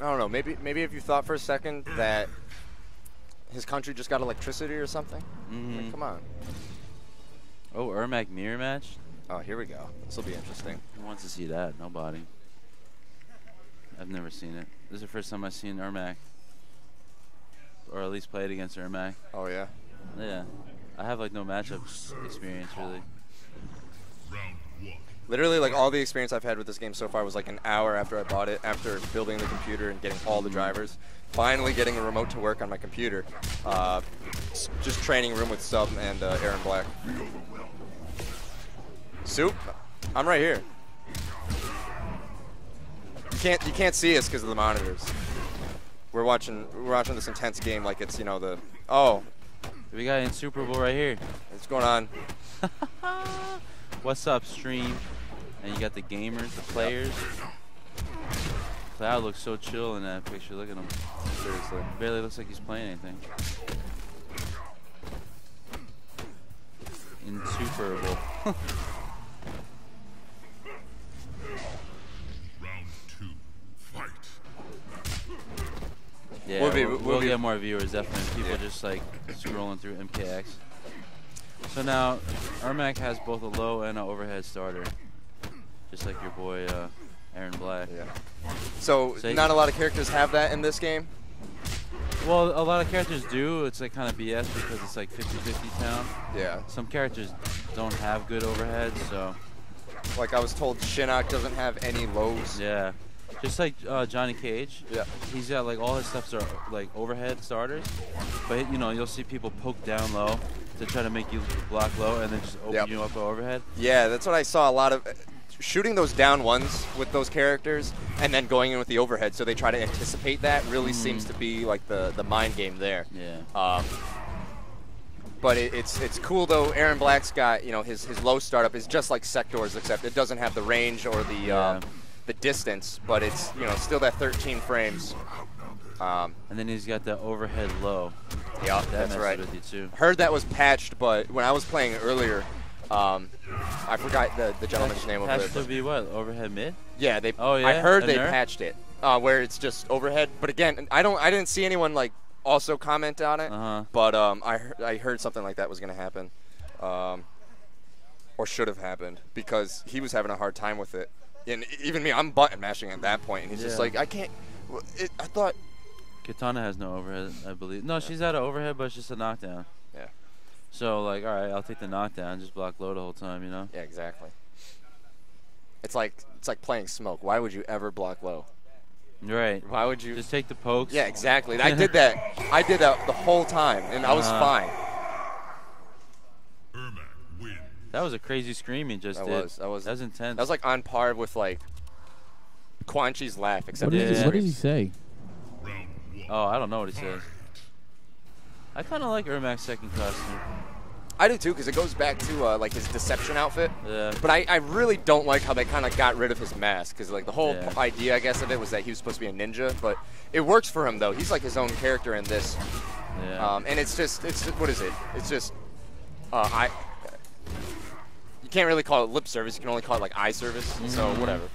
I don't know. Maybe maybe if you thought for a second that his country just got electricity or something. Mhm. Like, come on. Oh, Ermac mirror match. Oh, here we go. This will be interesting. Who wants to see that? Nobody. I've never seen it. This is the first time I've seen Ermac. Or at least played against Ermac. Oh yeah. Yeah. I have like no matchup experience really. Round one. Literally, like all the experience I've had with this game so far was like an hour after I bought it, after building the computer and getting all the drivers. Finally, getting a remote to work on my computer. Uh, just training room with Sub and uh, Erron Black. Soup, I'm right here. You can't you can't see us because of the monitors. We're watching we're watching this intense game like it's you know the oh We got Insuperable right here. what's going on? What's up, stream? And you got the gamers, the players. Cloud looks so chill in that picture. Look at him. Seriously. Barely looks like he's playing anything. Insuperable. Yeah, We'll be- we'll, we'll get more viewers, definitely. People Yeah. just like scrolling through MKX. So now, Ermac has both a low and an overhead starter. Just like your boy, uh, Erron Black. Yeah. So So not a lot of characters have that in this game. Well, a lot of characters do. It's like kind of BS because it's like 50-50 town. Yeah. Some characters don't have good overheads, so Like I was told, Shinnok doesn't have any lows. yeah. Just like uh, Johnny Cage. Yeah. He's got like all his stuffs are like overhead starters, but you know you'll see people poke down low to try to make you block low and then just open Yep. you up for overhead. Yeah, that's what I saw a lot of. Shooting those down ones with those characters and then going in with the overhead, so they try to anticipate that. Really seems to be like the the mind game there. Yeah. Um, but it, it's it's cool though. Erron Black's got you know his his low startup is just like Sektor's, except it doesn't have the range or the uh, the distance, but it's you know still that 13 frames. Um, And then he's got the overhead low. Yeah, that that's right. with you too. Heard that was patched, but when I was playing it earlier, um, I forgot the, the gentleman's name over Has there. to be what overhead mid. Yeah, they. Oh yeah. I heard they nerf? patched it, uh, where it's just overhead. But again, I don't. I didn't see anyone like also comment on it. Uh-huh. But um, I heard, I heard something like that was gonna happen, um, or should have happened because he was having a hard time with it. And even me, I'm button mashing at that point, and he's just like, I can't. It, I thought. Kitana has no overhead, I believe. No, she's at an overhead, but it's just a knockdown. Yeah. So like, all right, I'll take the knockdown, just block low the whole time, you know. Yeah, exactly. It's like it's like playing smoke. Why would you ever block low? Right. Why would you just take the pokes? Yeah, exactly. I did that. I did that the whole time, and I was Uh-huh. fine. That was a crazy scream he just That did. was that was that was intense. That was like on par with like Quan Chi's laugh, except What, for did he, what did he say? Oh, I don't know what he says. I kind of like Ermac's second costume. I do too, because it goes back to uh, like his deception outfit. Yeah. But I, I really don't like how they kind of got rid of his mask, because like the whole Yeah. idea, I guess, of it was that he was supposed to be a ninja, but it works for him though. He's like his own character in this, Yeah. um, and it's just it's what is it? It's just uh, I. You can't really call it lip service. You can only call it like eye service. So Mhm. whatever.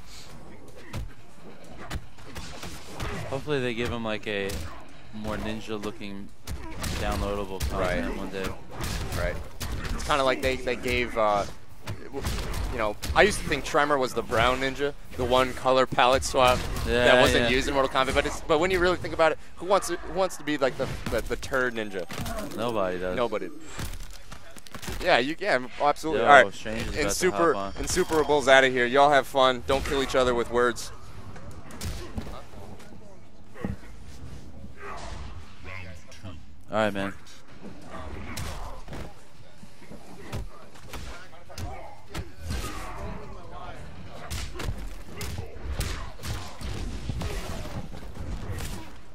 Hopefully they give him like a more ninja-looking downloadable content Right. one day. Right. It's kind of like they, they gave, uh, you know, I used to think Tremor was the brown ninja, the one color palette swap Yeah, that wasn't yeah. used in Mortal Kombat. But it's but when you really think about it, who wants to, who wants to be like the, the, the turd ninja? Nobody does. Nobody. Yeah, you yeah, absolutely. Yo, All right. And super and Super Bulls out of here. Y'all have fun. Don't kill each other with words. All right, man.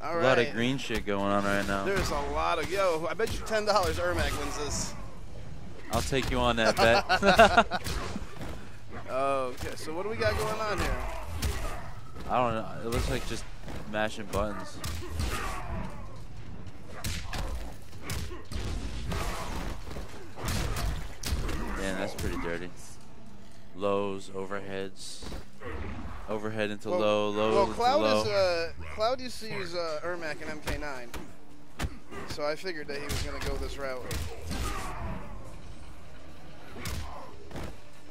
All a lot of green shit going on right now. There's a lot of yo. I bet you ten dollars Ermac wins this. I'll take you on that bet. okay, so what do we got going on here? I don't know. It looks like just mashing buttons. Man, that's pretty dirty. Lows, overheads. Overhead into Well- low, low Well, Cloud low. is uh, Cloud used to use uh, Ermac and MK9, so I figured that he was gonna go this route.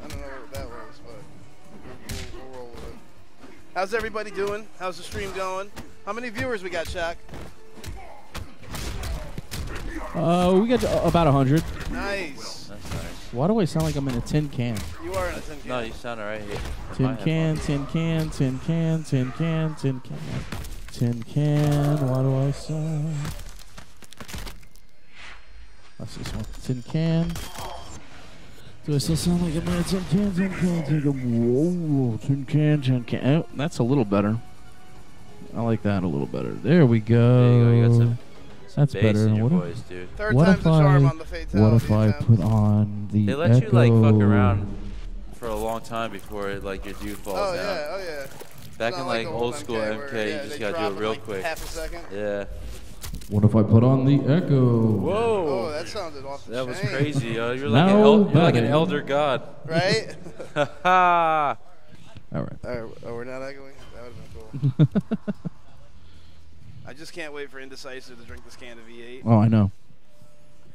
I don't know what that was, but we'll, we'll roll with it. How's everybody doing? How's the stream going? How many viewers we got, Shock? Uh, we got about a hundred. Nice. That's nice. Why do I sound like I'm in a tin can? You are in a tin can. No, you sound alright here. Tin can, tin can, tin can, tin can, tin can, tin can. Why do I sound? That's this one. Tin can. Do I still sound like I'm in a tin can, tin can, tin can? Whoa, tin can, tin can. Oh, that's a little better. I like that a little better. There we go. There you go. You got some, some That's bass better. in your What voice, if, dude. Third what time's if the charm I, on the fatality what if I put on the They let echo? you like fuck around for a long time before it, like your dude falls Oh down. yeah, oh yeah. Back in not like the old school MK MK, where, you just gotta do drop it in, real like, quick. Half a second. Yeah. What if I put on the echo? Whoa. Oh, that sounded off the That was crazy, yo. You're like, an, el- you're like an elder god. Right? Ha All right. All right, oh, we're not echoing? That would have been cool. I just can't wait for Indecisive to drink this can of V8. Oh, I know.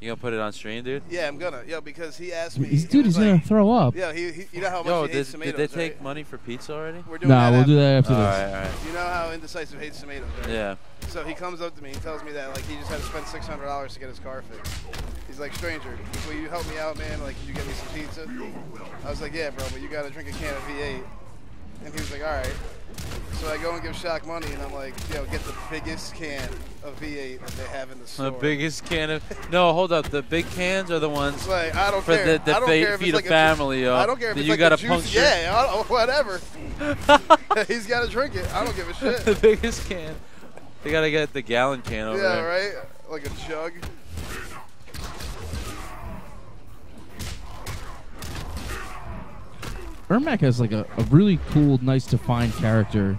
You gonna put it on stream, dude? Yeah, I'm gonna. Yeah, because he asked me. He's, he dude, was he's gonna throw up. Yeah, he, he, you know how much Yo, he did, hates did tomatoes, they take right? money for pizza already? We're doing Nah, that we'll do that after All this. right, all right. You know how Indecisive hates tomatoes, right? Yeah. So he comes up to me and tells me that like he just had to spend six hundred dollars to get his car fixed. He's like, stranger, will you help me out, man? Like, can you get me some pizza? I was like, yeah, bro, but you gotta drink a can of V8. And he was like, all right. So I go and give Shock money, and I'm like, yo, get the biggest can of V8 that they have in the store. The biggest can of no, hold up. The big cans are the ones like I don't for care. the, the I don't care if feed a family, yo. I don't care if it's you like gotta a juice. puncture. Yeah, I don't, whatever. He's got to drink it. I don't give a shit. the biggest can. They gotta get the gallon can over yeah, there. right. Like a jug. Ermac has like a, a really cool, nice defined character.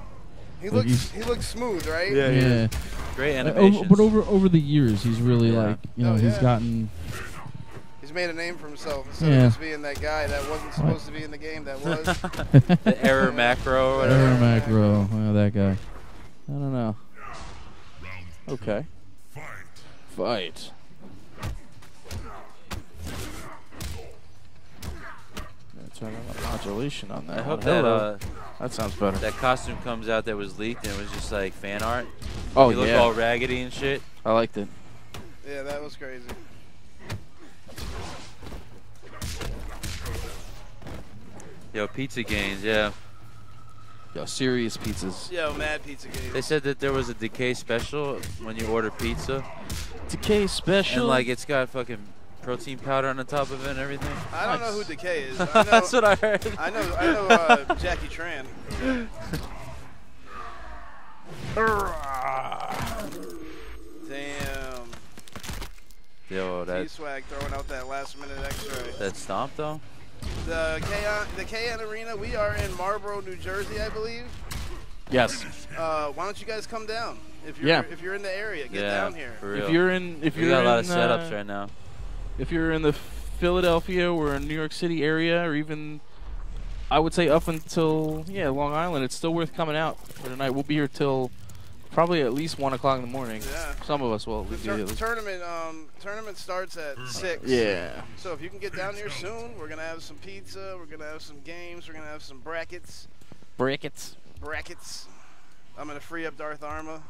He Like, looks he looks smooth, right? yeah. yeah. Great Uh, over- but over over the years, he's really Yeah. like you know Oh, he's yeah. gotten He's made a name for himself instead Yeah. of just being that guy that wasn't supposed to be in the game that was. the error macro or whatever. Error macro. Oh, that guy. I don't know. Okay. Fight. Gonna Turn on the modulation on that. I hope one. that uh, that sounds better. that costume comes out that was leaked and it was just like fan art. Oh, you look yeah. all raggedy and shit. I liked it. yeah, that was crazy. Yo, pizza gains, yeah. Yo, serious pizzas. Yo, Mad Pizza Game. They said that there was a decay special when you order pizza. Decay special. And like it's got fucking protein powder on the top of it and everything. I don't know who Decay is. I know, That's what I heard. I know. I know uh, Jackie Tran. Damn. Yo, that T-Swag throwing out that last minute X-ray. that stomp though. The KN, the KN Arena, we are in Marlboro, New Jersey, I believe. Yes. Uh, why don't you guys come down? If you're Yeah. if you're in the area, get yeah, down here. for real. If you're in, if we you're got a lot in, of setups uh, right now. If you're in the Philadelphia or New York City area, or even, I would say up until yeah Long Island, it's still worth coming out for tonight. We'll be here till probably at least one o'clock in the morning. Yeah. Some of us will. The tur- here at least. tournament um, tournament starts at six. Yeah. So if you can get down here soon, we're gonna have some pizza. We're gonna have some games. We're gonna have some brackets. Brackets. Brackets. I'm gonna free up Darth Arma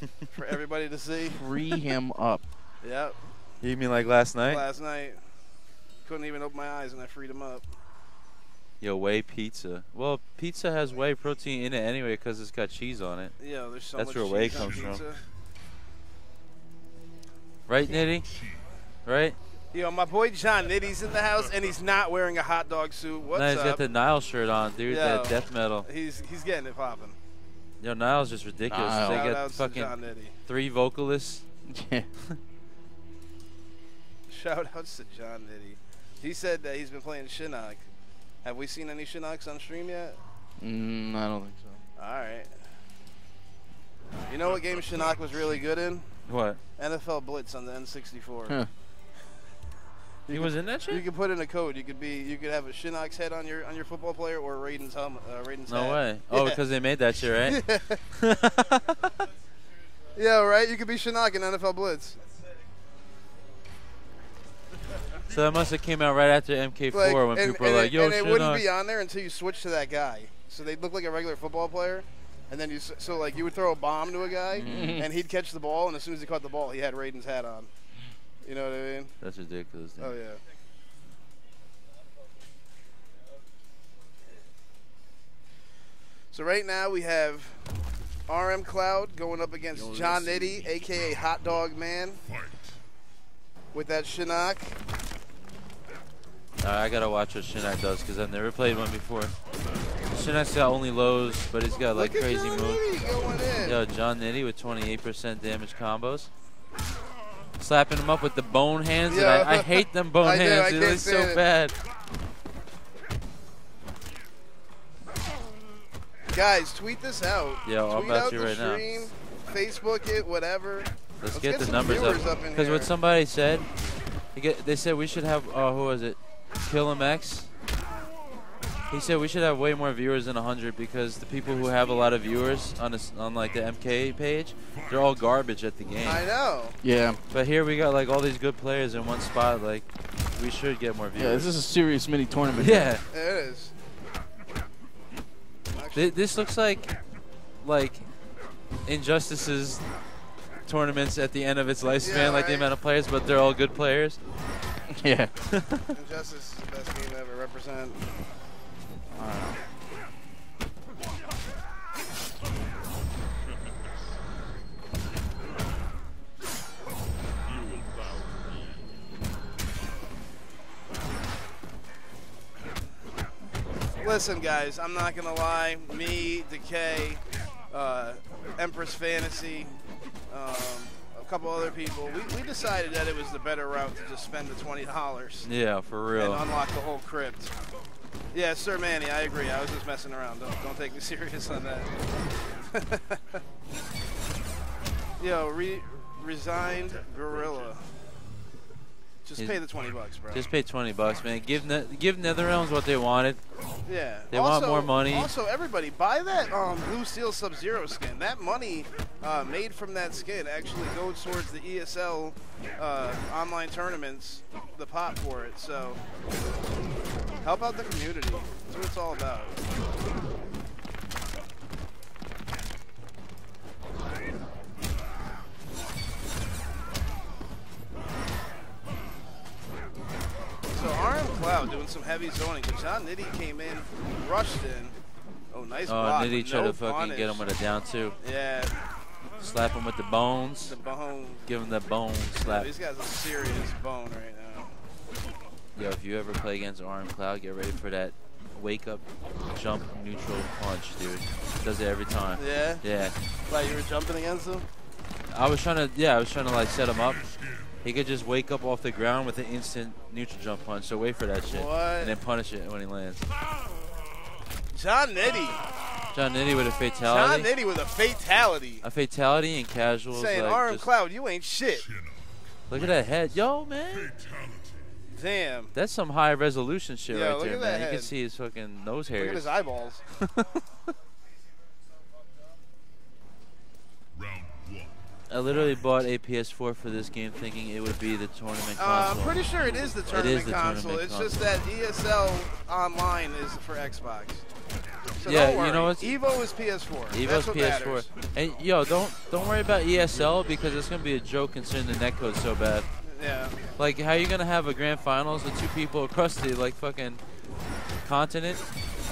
for everybody to see. Free him up. Yep. You mean like last night? Last night, couldn't even open my eyes and I freed him up. Yo, whey pizza. Well, pizza has whey protein in it anyway because it's got cheese on it. Yeah, there's so That's much where whey cheese on comes from. Right, Nitty? Right? Yo, my boy John Nitty's in the house and he's not wearing a hot dog suit. What's no, he's up? got the Nile shirt on, dude. that death metal. He's he's getting it popping. Yo, Nile's just ridiculous. Nile. They got fucking John three vocalists. Yeah. Shout outs to John Nitty. He said that he's been playing Shinnok. Have we seen any Shinnoks on stream yet? Mm, I don't think so. All right. You know what game Shinnok was really good in? What? NFL Blitz on the N64. Huh. He was in that shit. You could put in a code. You could be. You could have a Shinnok's head on your on your football player or Raiden's helmet. Uh, Raiden's No hat. way. Oh, Yeah. because they made that shit, right? Yeah, right. You could be Shinnok in NFL Blitz. So that must have came out right after MK4 Like, when and, people and were like, "Yo, and it wouldn't Shinnok." be on there until you switch to that guy. So they'd look like a regular football player, and then you so like you would throw a bomb to a guy, Mm-hmm. and he'd catch the ball, and as soon as he caught the ball, he had Raiden's hat on. You know what I mean? That's ridiculous. Dude. Oh yeah. So right now we have RM Cloud going up against John Nitty, aka Hot Dog Man, with that Shinnok. Uh, I gotta watch what Shinnok does because I've never played one before. Shinnok's got only lows, but he's got like crazy John moves. Nitty going in. Yo, John Nitty with 28% damage combos. Slapping him up with the bone hands. and Yeah. I, I hate them bone I hands. I dude. can't It's so it. bad. Guys, tweet this out. Yo, I'm tweet about out the right now. stream, Facebook it, whatever. Let's, Let's get, get the numbers up. up Because what somebody said, they, get, they said we should have, uh, who was it? Kill MX. He said we should have way more viewers than 100 because the people who have a lot of viewers on this, on like the MK page, they're all garbage at the game. I know. Yeah. But here we got like all these good players in one spot. Like we should get more viewers. Yeah. This is a serious mini tournament. Yeah. It is. Th- This looks like like Injustice's tournaments at the end of its lifespan, Yeah, like the amount of players, but they're all good players. Yeah. Injustice is the best game ever. Represent. Listen, guys, I'm not gonna lie. Me, Decay, uh, Empress Fantasy, um, a couple other people. We, we decided that it was the better route to just spend the twenty dollars Yeah, for real. and unlock the whole crypt. Yeah, Sir Manny, I agree. I was just messing around. Don't, don't take me serious on that. Yo, re- resigned gorilla. Just He's- pay the 20 bucks, bro. Just pay 20 bucks, man. Give ne- give NetherRealms what they wanted. yeah. They want more money. Also, everybody, buy that um, Blue Steel Sub-Zero skin. That money uh, made from that skin actually goes towards the ESL uh, online tournaments, the pot for it. So, help out the community. That's what it's all about. So RM Cloud doing some heavy zoning. But John Nitty came in, rushed in. Oh, nice Oh, block. Nitty tried no to fucking get him with a down two. Yeah, Slap him with the bones. the bone. Give him the bone Yeah, slap. these guys are serious bone right now. Yo, if you ever play against RM Cloud, get ready for that wake up, jump, neutral punch, dude. Does it every time. Yeah? Yeah. Like you were jumping against him? I was trying to, yeah, I was trying to like set him up. He could just wake up off the ground with an instant neutral jump punch. So wait for that shit, What? and then punish it when he lands. John Nitty. John Nitty with a fatality. John fatality. Nitty with a fatality. A fatality and casuals. Saying, like, Cloud, you ain't shit. Look at that head, yo, man. Damn. That's some high resolution shit Yo, right there, man. You can see his fucking nose hairs. Look at his eyeballs. I literally bought a PS4 for this game thinking it would be the tournament Uh, console. I'm pretty sure it is the It tournament is the console. tournament it's console. just that ESL Online is for Xbox. So yeah, you know what's Evo is PS4. Evo's That's PS4. matters. And yo, don't don't worry about ESL because it's gonna be a joke considering the netcode's so bad. Yeah. Like, how you gonna have a grand finals with two people across the like fucking continent,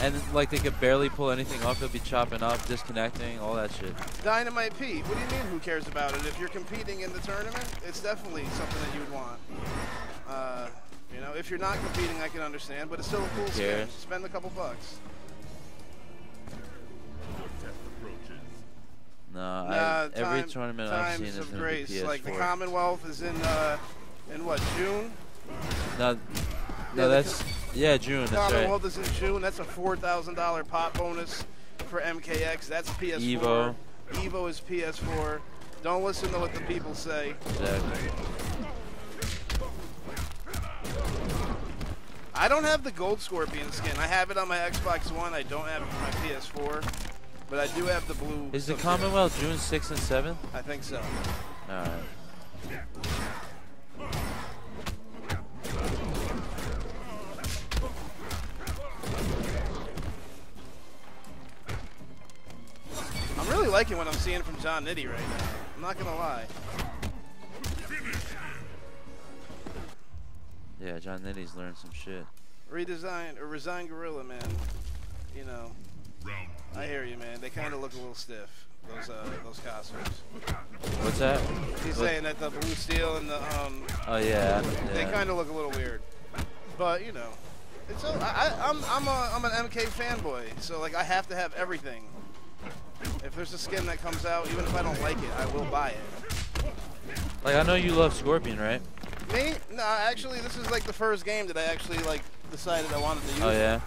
and like they could barely pull anything off? They'll be chopping up, disconnecting, all that shit. Dynamite Pete, what do you mean who cares about it? If you're competing in the tournament, it's definitely something that you'd want. Uh, you know, if you're not competing, I can understand, but it's still a cool skin. Spend a couple bucks. No, Nah, I, every time- tournament I've times seen is of in grace. the PS4. Like the Commonwealth is in uh, in what June? no, no, the that's yeah, June. That's right. Commonwealth is in June. That's a four thousand dollar pot bonus for MKX. That's PS4. Evo. Evo is PS4. Don't listen to what the people say. Exactly. I don't have the Gold Scorpion skin. I have it on my Xbox One. I don't have it for my PS4. But I do have the blue. Is the Commonwealth June 6th and 7th? I think so. All liking what I'm seeing from John Nitty right now. I'm not gonna lie. Yeah, John Nitty's learned some shit. Redesign or resign Gorilla, man. You know. I hear you, man. They kind of look a little stiff. Those uh, those costumes. What's that? He's What- saying that the blue steel and the um. Oh, yeah, They yeah. kind of look a little weird, but you know, it's. a- I, I, I'm I'm a I'm an MK fanboy, so like I have to have everything. If there's a skin that comes out, even if I don't like it, I will buy it. Like, I know you love Scorpion, right? Me? No, actually, this is like the first game that I actually like decided I wanted to use. Oh, yeah?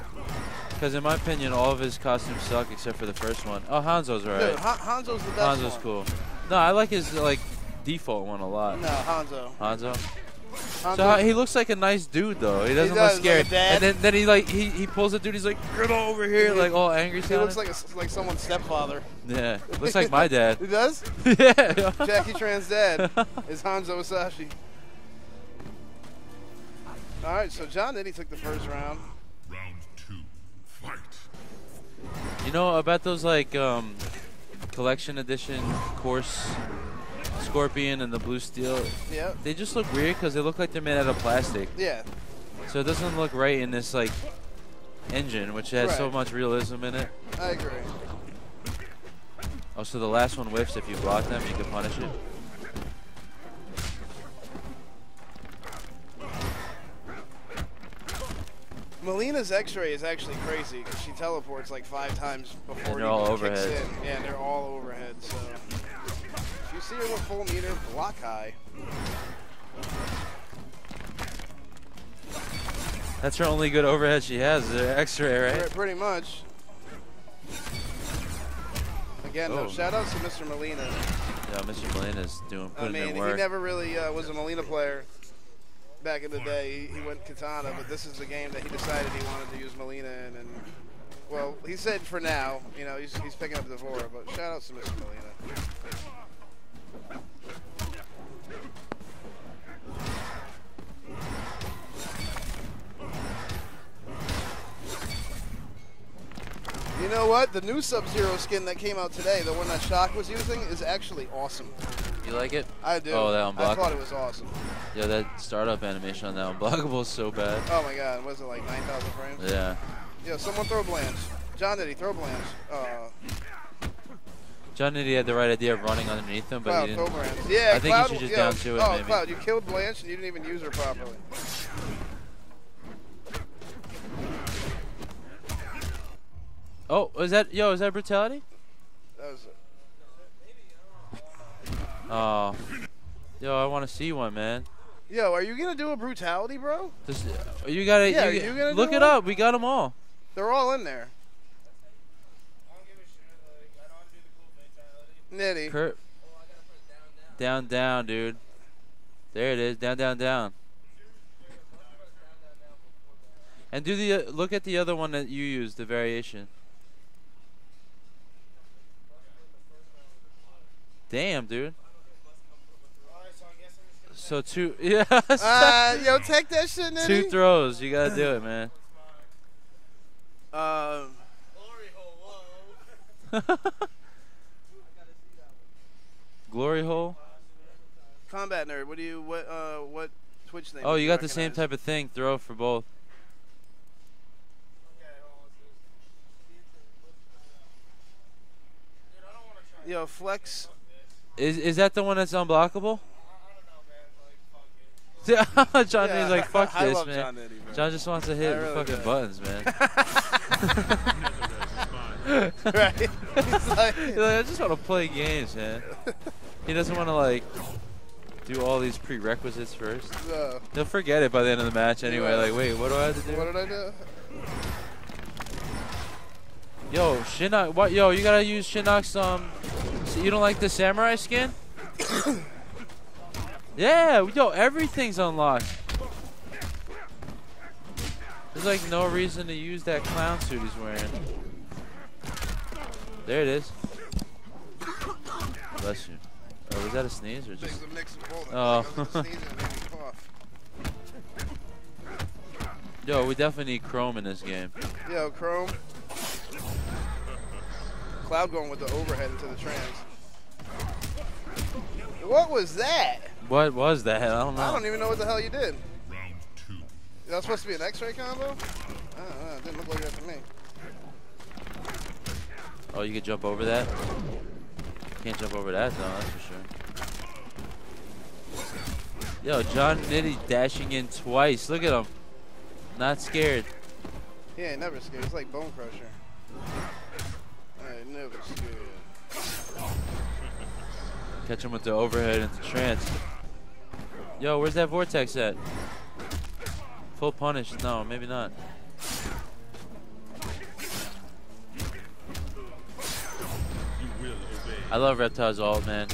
Because in my opinion, all of his costumes suck except for the first one. Oh, Hanzo's Dude, alright. Han- Hanzo's the best Hanzo's one. cool. No, I like his, like, default one a lot. No, Hanzo. Hanzo? Hanzo- So how, he looks like a nice dude though. He doesn't does, look scared. dad. and then, then he like he, he pulls the dude. He's like, get over here, like all angry. He looks like a, like someone's stepfather. Yeah, looks like my dad. he does? yeah. Jackie Tran's dad is Hanzo Hasashi. All right, so John Nitty took the first round. Round two. Fight. You know about those like um, collection edition course Scorpion and the Blue Steel? Yeah. They just look weird because they look like they're made out of plastic. Yeah. So it doesn't look right in this like engine, which has so much realism in it. I agree. Oh, so the last one whiffs if you block them, you can punish it. Mileena's X-ray is actually crazy because she teleports like five times before And they're all overhead. in. Yeah, and they're all overhead. So you see her with full meter, block high. That's her only good overhead she has. Is her X-ray, right? Pre- Pretty much. Again, Oh. no, shout outs to Mr. Molina. Yeah, Mr. Molina's doing I mean, in he never really uh, was a Mileena player back in the day. He, he went Kitana, but this is the game that he decided he wanted to use Mileena in. And well, he said for now, you know, he's, he's picking up D'Vorah. But shout outs to Mr. Molina. You know what? The new Sub-Zero skin that came out today, the one that Shock was using, is actually awesome. You like it? I do. Oh, that unblockable. I thought it was awesome. Yeah, that startup animation on that unblockable is so bad. Oh my god, was it like 9,000 frames? Yeah. Yeah, someone throw Blanche. John Nitty, throw Blanche. Uh, John Nitty had the right idea of running underneath him, but Cloud, he didn't. Yeah, I think Cloud, you should just yo, down to it, Oh, maybe. Cloud, you killed Blanche and you didn't even use her properly. Oh, is that yo? Is that brutality? That was Oh. Yo, I want to see one, man. Yo, are you gonna do a brutality, bro? Just, you gotta, Yeah, you, you gonna look it one? up. We got them all. They're all in there. Nitty. Kurt. Down, down, dude. There it is. Down, down, down. And do the uh, look at the other one that you used, the variation. Damn, dude. So two, yeah. Uh, yo, take that shit, Nitty. two throws. You gotta do it, man. Um, Glory hole. combat nerd. What do you? What? Uh, what Twitch name? Oh, do you got the same type of thing. Throw for both. Yo, flex. Is is that the one that's unblockable? John Yeah, like, fuck I this, love man. John Nitty, bro. John just wants to hit really fucking do. buttons, man. right? He's like, He's like, I just want to play games, man. He doesn't want to like do all these prerequisites first. No. He'll forget it by the end of the match anyway. Yeah. Like, wait, what do I have to do? what did I do? Yo, Shinnok, what? Yo, you gotta use Shinnok's. Um, so you don't like the samurai skin? yeah, we yo, everything's unlocked. There's like no reason to use that clown suit he's wearing. There it is. Bless you. Oh, was that a sneeze or just? Oh. Yo, we definitely need Chrome in this game. Yo, Chrome. Cloud going with the overhead into the trance. What was that? What was that? I don't know. I don't even know what the hell you did. Round two. Is that supposed to be an X-ray combo? I don't know. It didn't look like that to me. Oh, you could jump over that? Can't jump over that, though, that's for sure. Yo, John Nitty dashing in twice. Look at him. Not scared. He ain't never scared. He's like Bone Crusher. Never scared. Catch him with the overhead into trance. Yo, where's that vortex at? Full punish. No, maybe not. I love Reptile's ult, man.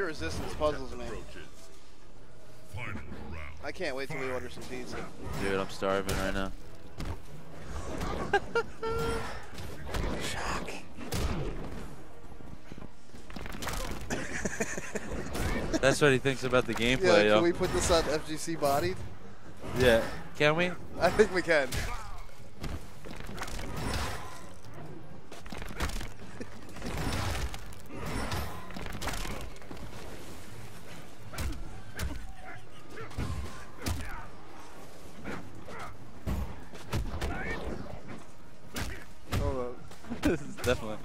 Your resistance puzzles me. Approaches. Final round. I can't wait till we order some pizza. Dude, I'm starving right now. That's what he thinks about the gameplay. Yeah, can yo. we put this on FGC bodied? Yeah. Can we? I think we can. This is definitely.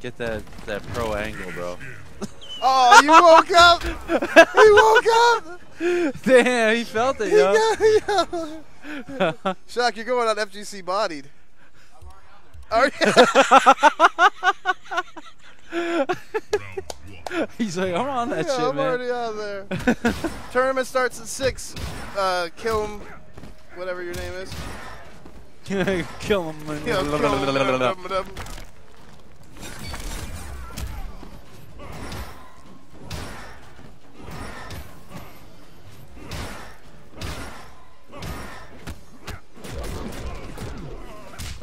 Get that that pro angle, bro. Oh, you woke up! he woke up! Damn, he felt it, yo. Yeah. Shock, you're going on FGC bodied. You? He's like, I'm on that yeah, shit, I'm man. already out there. Tournament starts at six. Uh, kill him, whatever your name is. Kill him. Kill, kill him.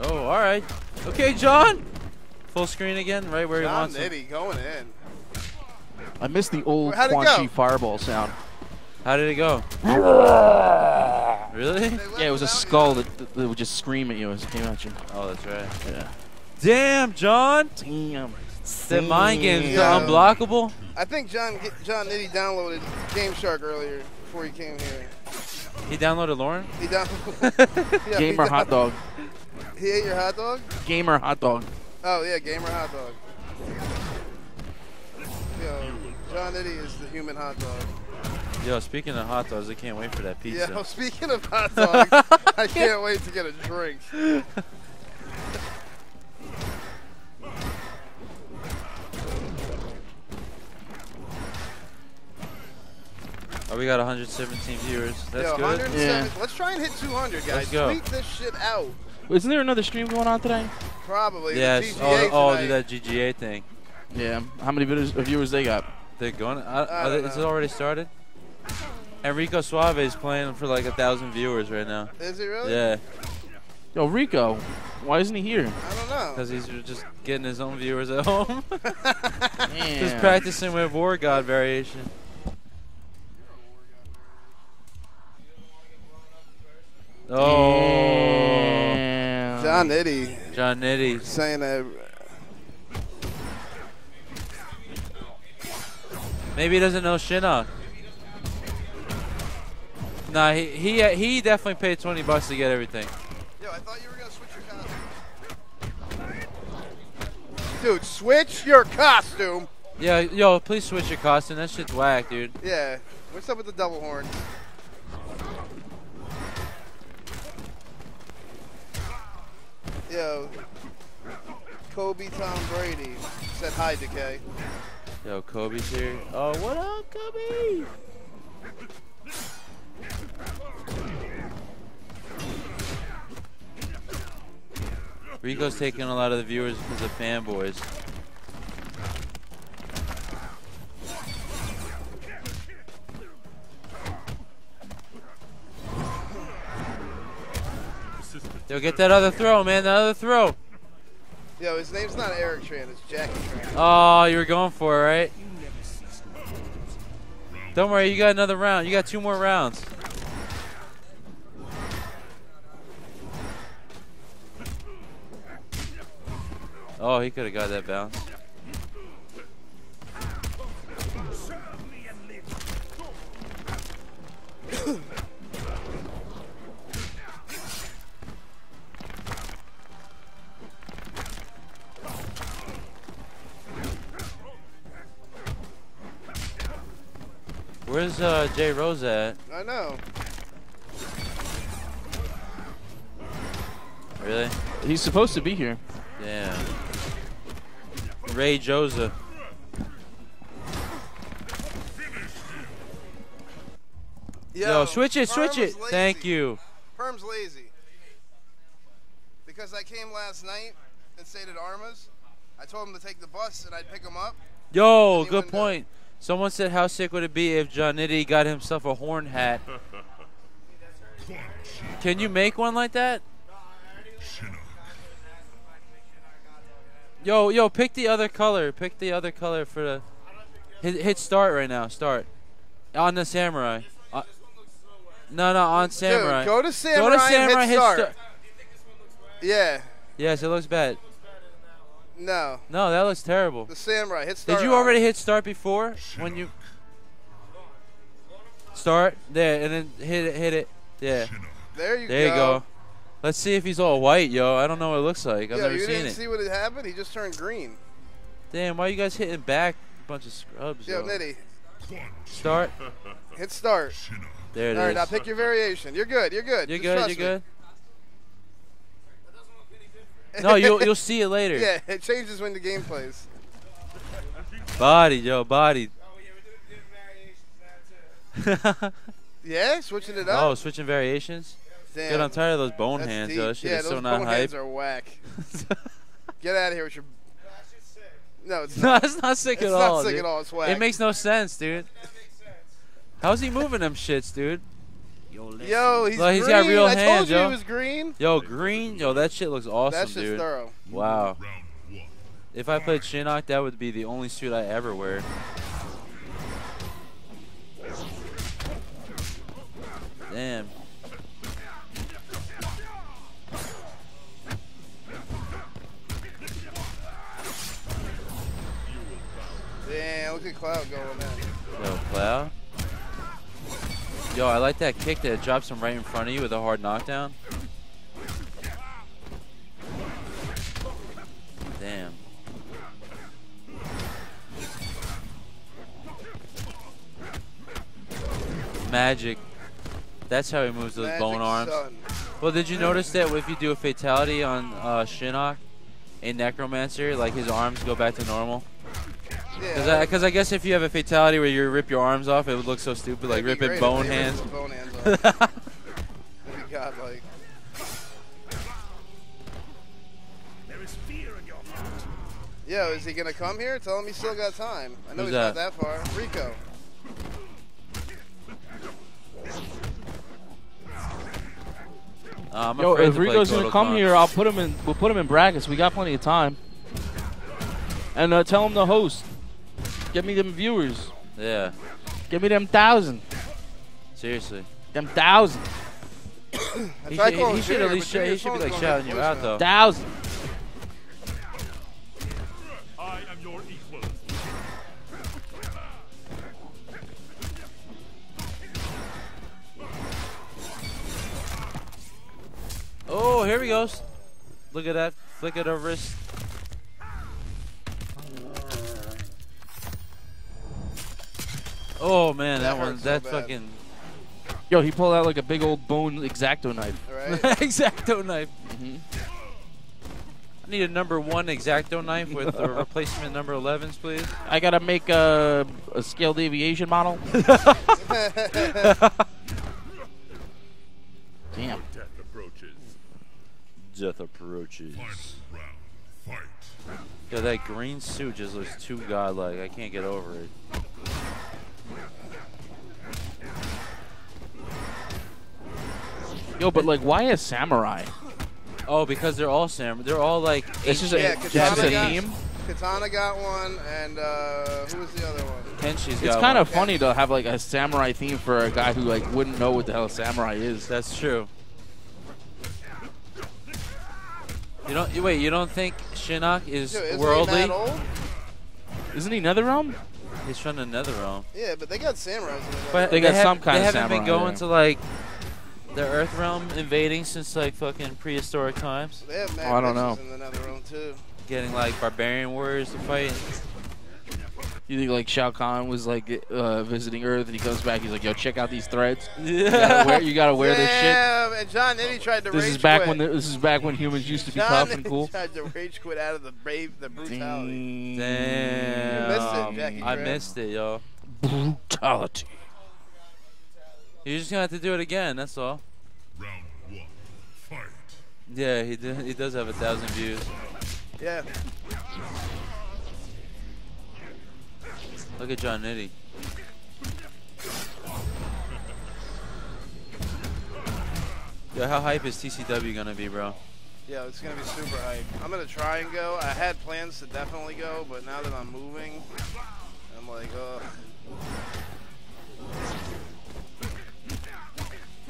Oh, all right. Okay, John. Full screen again, right where he John wants it. Nitty going in. I missed the old How'd Quan? Chi fireball sound. How did it go? really? Yeah, it was a skull that, that, that would just scream at you as it came at you. Oh, that's right. Yeah. Damn, John. Damn. That mind game's Yeah. unblockable. I think John John Nitty downloaded Game Shark earlier before he came here. He downloaded Lauren. He downloaded. yeah, he Gamer hot dog. He ate your hot dog? Gamer hot dog. Oh yeah, gamer hot dog. Yo, John Eddie is the human hot dog. Yo, speaking of hot dogs, I can't wait for that pizza. Yeah, speaking of hot dogs, I can't wait to get a drink. Oh, we got 117 viewers. That's Yo, good. 107 Let's try and hit 200, guys. Let's go. Tweet this shit out. Isn't there another stream going on today? Probably. the Yes. Oh, oh, do that GGA thing. Yeah. How many viewers, uh, viewers they got? They're going. I, I are they, don't is it already started? Enrico Suave is playing for like a thousand viewers right now. Is he really? Yeah, Yo, Rico, why isn't he here? I don't know. because he's just getting his own viewers at home. just Damn. practicing with War God variation. Oh, Damn. John Eddie John Nitty. saying that. Maybe he doesn't know Shinnok. Nah, he he he definitely paid 20 bucks to get everything. Yo, I thought you were gonna switch your costume. Dude, switch your costume. Yeah, yo, please switch your costume. That shit's whack, dude. Yeah. What's up with the double horn? Yo, Kobe Tom Brady said hi, Decay. Yo, Kobe's here. Oh, what up, Kobe? Rico's taking a lot of the viewers because of fanboys. Yo, get that other throw, man. That other throw. Yo, his name's not Eric Tran, it's Jackie Tran. Oh, you were going for it, right? Don't worry, you got another round. You got two more rounds. Oh, he could have got that bounce. Where's uh, Jay Rose at? I know. Really? He's supposed to be here. Damn. Ray Joseph. Yo, switch it, switch it. lazy. Thank you. Perm's lazy. Because I came last night and stayed at Arma's. I told him to take the bus and I'd pick him up. Yo, good wouldn't point. Someone said, how sick would it be if Johnny got himself a horn hat? Can you make one like that? Yo, yo, pick the other color. Pick the other color for the. Hit, hit start right now. Start on the samurai. Uh, no, no, on samurai. Dude, go to Samurai, Go Samurai to and hit samurai. hit start. start. Yeah. Yes, it looks bad. No. No, that looks terrible. The Samurai. Hit start. Did you already hit start before when you start there and then hit it, hit it? Yeah. There you There you go. go. Let's see if he's all white, yo. I don't know what it looks like. I've Yo, never you seen didn't it. see what had happened? He just turned green. Damn, why are you guys hitting back? Bunch of scrubs. Yo, Yo, Nitty. Start. Hit start. There it All right, is. now pick your variation. You're good. You're good. You're Just good. You're me. good. No, you'll you'll see it later. Yeah, it changes when the game plays. Body, yo, body. Yeah, switching it up. oh, switching variations. Damn. Good. I'm tired of those bone That's hands, deep. yo. That shit yeah, is those so not bone hype. hands are whack. Get out of here with your. No, it's No, it's not sick It's at not all. sick dude. at all. It's whack. It makes no sense, dude. How's he moving them shits, dude? Yo, he's Well, he's green. got real I hands, told you yo. he was green. Yo, green. Yo, that shit looks awesome, That shit's dude. thorough. Wow. If I played Shinnok, that would be the only suit I ever wear. Damn. Damn, look at Cloud going, man. Yo, Plow. Yo, I like that kick that drops him right in front of you with a hard knockdown. Damn. Magic. That's how he moves those Magic bone arms. Sun. Well, did you notice that if you do a fatality on uh, Shinnok in Necromancer, like his arms go back to normal? Because Yeah. I, 'cause I guess if you have a fatality where you rip your arms off, it would look so stupid, like It'd be ripping bone hands. his Bone hands off. That'd be godlike. There is fear in your heart. Yo, is he gonna come here? Tell him he's still got time. I know Who's he's not that? that far. Rico. Uh, I'm Yo, if to play Rico's gonna come Kahn. here, I'll put him in. We'll put him in brackets. We got plenty of time. And uh, tell him to host. Get me them viewers. Yeah, Give me them thousand. seriously. Them thousand. He should, calling he should at least but he should be like shouting you out though. Thousand. I am your equal. Oh, here he goes. Look at that. Flick of the wrist. Oh man, That that, one, hurt so that fucking Yo, he pulled out like a big old bone exacto knife. Right? exacto knife. Mm-hmm. I need a number one exacto knife with a replacement number 11s, please. I gotta make a, a scale deviation model. Damn. Death approaches. Death approaches. Final round. Fight. Yo, that green suit just looks too godlike. I can't get over it. Yo, but like, why a samurai? Oh, because they're all sam. They're all like. It's just yeah, a, it's just Kitana a got, theme. Kitana got one, and uh, who was the other one? Kenshi's got It's kind one. of funny to have like a samurai theme for a guy who like wouldn't know what the hell a samurai is. That's true. You don't you- wait. You don't think Shinnok is Yo, isn't worldly? he that old? Isn't he NetherRealm? He's from the Netherrealm. Yeah, but they got samurais in it. But They got have- some kind of they of haven't been going there. to like the Earth realm invading since like fucking prehistoric times. They have mad Oh, I don't know. in the nether realm too. Getting like barbarian warriors to fight. You think like Shao Kahn was like uh, visiting Earth and he comes back, he's like, "Yo, check out these threads. You gotta wear, you gotta wear this shit." Damn, and John Nitty tried to This rage is back quit. when the, this is back when humans used to be John tough and Nitty cool. tried to rage quit out of the brave, the brutality. Damn. You missed it, Jackie I missed it, yo. Brutality. You're just gonna have to do it again. That's all. Round one. Fight. Yeah, he did, he does have a thousand views. Yeah. Look at John Nitty. Yo, how hype is TCW gonna be, bro? Yeah, it's gonna be super hype. I'm gonna try and go. I had plans to definitely go, but now that I'm moving, I'm like, ugh.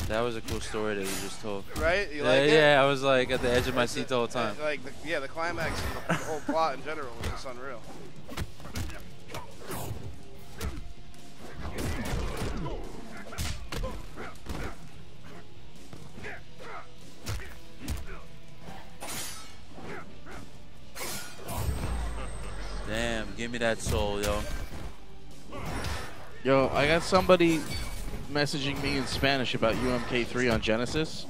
That was a cool story that you just told. Right? You yeah, like it? yeah, I was like at the edge of my seat the whole time. Like, the, yeah, the climax and the whole plot in general was just unreal. Damn, give me that soul, yo. Yo, I got somebody messaging me in Spanish about UMK3 on Genesis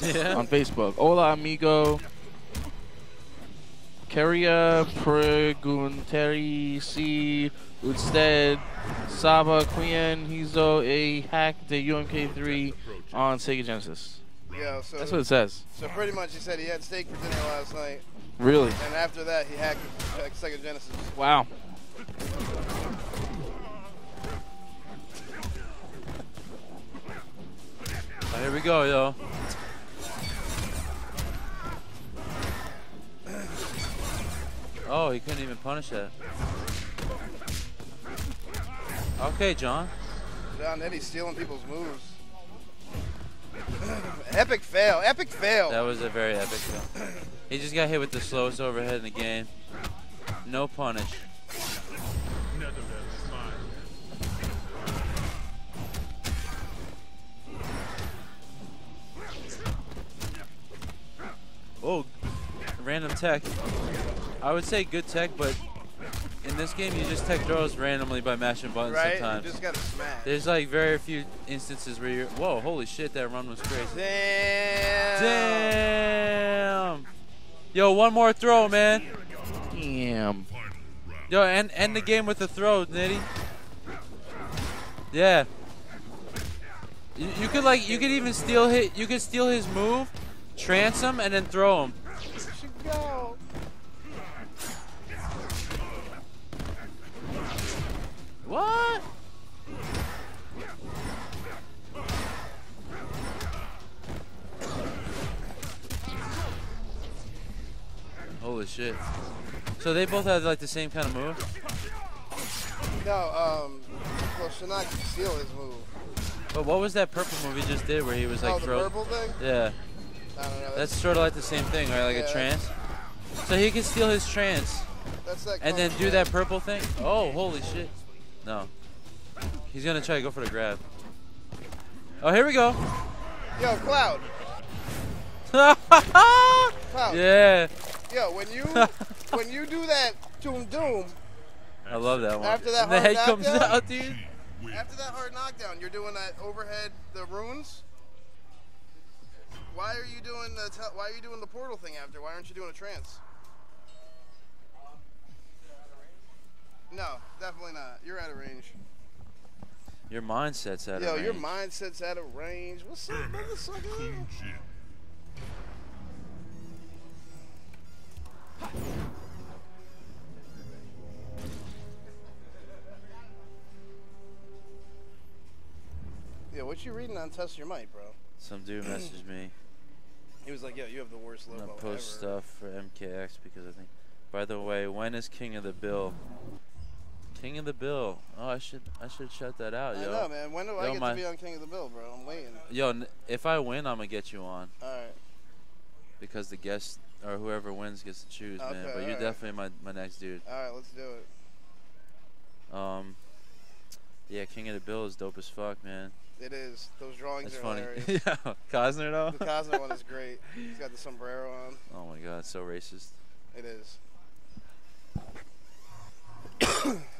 Yeah. on Facebook. Hola, amigo. Quería preguntar si usted sabe quién hizo a hack de UMK3 on Sega Genesis. Yeah, so That's what it says. So pretty much, he said he had steak for dinner last night, Really? and after that, he hacked hacked Sega Genesis. Wow. Oh, here we go, yo. Oh, he couldn't even punish that. Okay, John. John Eddie stealing people's moves. epic fail. Epic fail. That was a very epic fail. He just got hit with the slowest overhead in the game. No punish. Oh, random tech. I would say good tech, but in this game, you just tech throws randomly by mashing buttons Right? You sometimes. just gotta smash. There's like very few instances where you're. Whoa, holy shit, that run was crazy. Damn. Damn. Yo, one more throw, man. Damn. Yo, end end the game with a throw, Nitty. Yeah. You, you could like you could even steal hit. You could steal his move, trance him, and then throw him. What? Holy shit. So they both had like the same kind of move? No, um, well, Shinnok can steal his move. But what was that purple move he just did where he was like oh, the purple thing? Yeah. I don't know. That's sort of like the same thing, right? Like Yeah, a that's- trance. So he can steal his trance That's that and then do that purple thing. Oh, holy shit! No, he's gonna try to go for the grab. Oh, here we go. Yo, Cloud. Cloud. Yeah, Yo, when you when you do that Doom Doom, I love that one. After that the hard head comes knockdown? out, dude. after that hard knockdown, you're doing that overhead the runes. Why are you doing the Why are you doing the portal thing after? Why aren't you doing a trance? No, definitely not. You're out of range. Your mindset's out Yo, of range. Yo, your mindset's out of range. What's up, motherfucker? Yeah, what you reading on Test Your Might, bro? Some dude messaged me. He was like, yo, you have the worst I'm logo gonna post ever. stuff for MKX because I think. By the way, when is King of the Bill? King of the Bill. Oh, I should I should shut that out, I yo. know, man. When do I Yo, get my- to be on King of the Bill, bro? I'm waiting. Yo, n- if I win, I'm gonna get you on Alright. because the guest or whoever wins gets to choose, man. But you're alright. definitely my my next dude. Alright, let's do it. Um, yeah, King of the Bill is dope as fuck, man. It is. Those drawings That's are funny. hilarious. yeah, Cosner though. The Cosmo one is great. He's got the sombrero on. Oh my god, so racist. It is.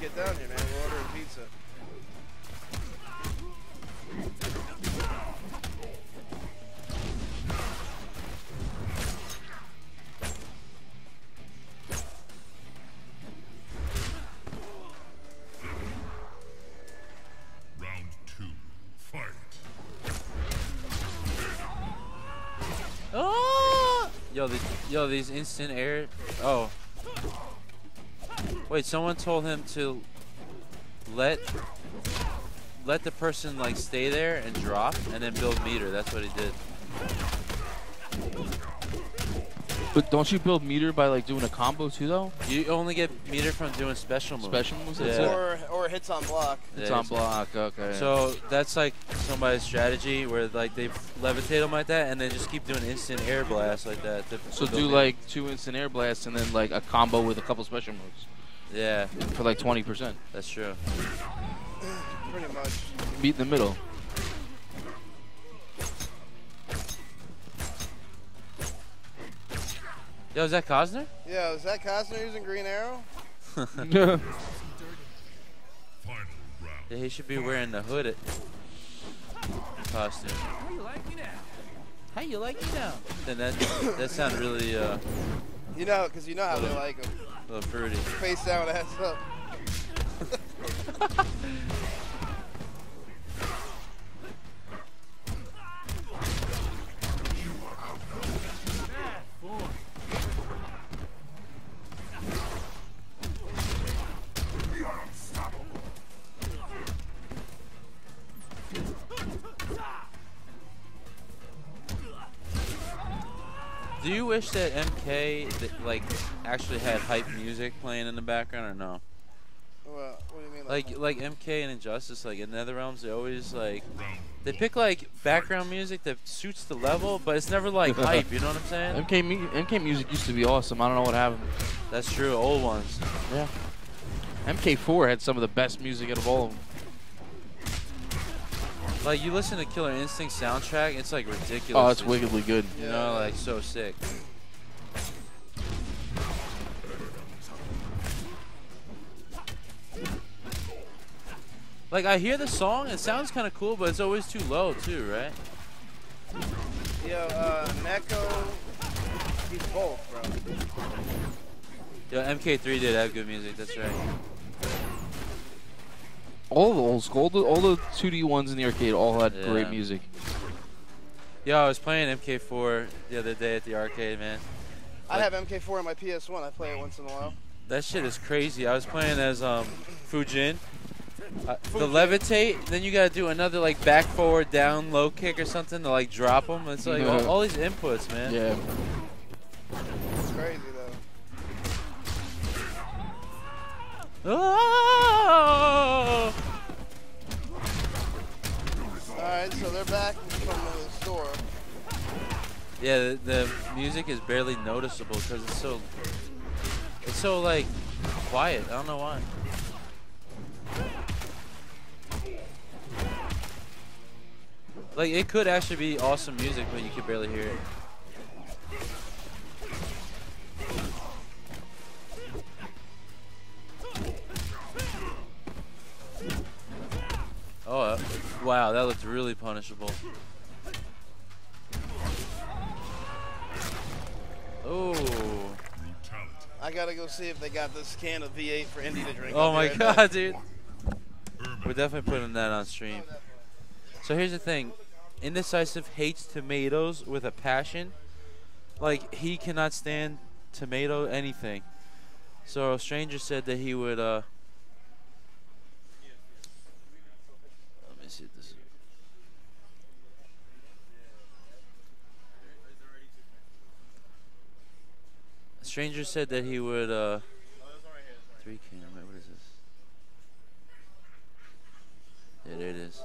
Get down here, man. We're ordering pizza. Round two. Fight. Oh! Yo, the, yo, these instant air. Oh. Wait, someone told him to let let the person like stay there and drop, and then build meter. That's what he did. But don't you build meter by like doing a combo too though? You only get meter from doing special moves. Special moves. Yeah. Or or hits on block. It's Yeah, on block. Okay. So that's like somebody's strategy where like they levitate them like that, and then just keep doing instant air blast like that. to- So to do build like two instant air blasts and then like a combo with a couple special moves meter. Yeah, for like 20%. that's true. Pretty much. Meet in the middle. Yo, is that Cosner? Yeah, is that Cosner using Green Arrow? Final. Yeah, he should be wearing the hood costume. How you like me now? How you like me now? Then that that sounded really uh, You know, because you know how they like him. A little fruity. Face down, ass up. Do you wish that MK that, like actually had hype music playing in the background or no? Well, what do you mean? Like like like MK and Injustice, like in NetherRealms, they always like they pick like background music that suits the level, but it's never like hype. You know what I'm saying? MK MK music used to be awesome. I don't know what happened. That's true. Old ones. Yeah. MK4 had some of the best music out of all of them. Like you listen to Killer Instinct soundtrack, it's like ridiculous. Oh, it's wickedly good. You know, like so sick. Like I hear the song, it sounds kind of cool, but it's always too low too, right? Yo, uh, Neko, he's both, bro. Yo, MK3 did have good music. That's right. All the old school, all the, all the 2D ones in the arcade all had great music. Yo, I was playing MK4 the other day at the arcade, man. I have MK4 on my PS1. I play it once in a while. That shit is crazy. I was playing as um Fujin. Uh, the levitate, then you gotta do another like back forward down low kick or something to like drop them. It's like all, all these inputs, man. Yeah. It's crazy though. Oh! All right, so they're back from the store. Yeah, the, the music is barely noticeable because it's so it's so like quiet. I don't know why. Like it could actually be awesome music, but you could barely hear it. Oh, uh, wow, that looked really punishable. Oh. I gotta go see if they got this can of V8 for Indy to drink. Oh my right god, back. dude. We're definitely putting that on stream. So here's the thing. Indecisive hates tomatoes with a passion. Like he cannot stand tomato anything. So a stranger said that he would uh Let me see if this is A stranger said that he would uh three can wait, what is this? Yeah, there it is.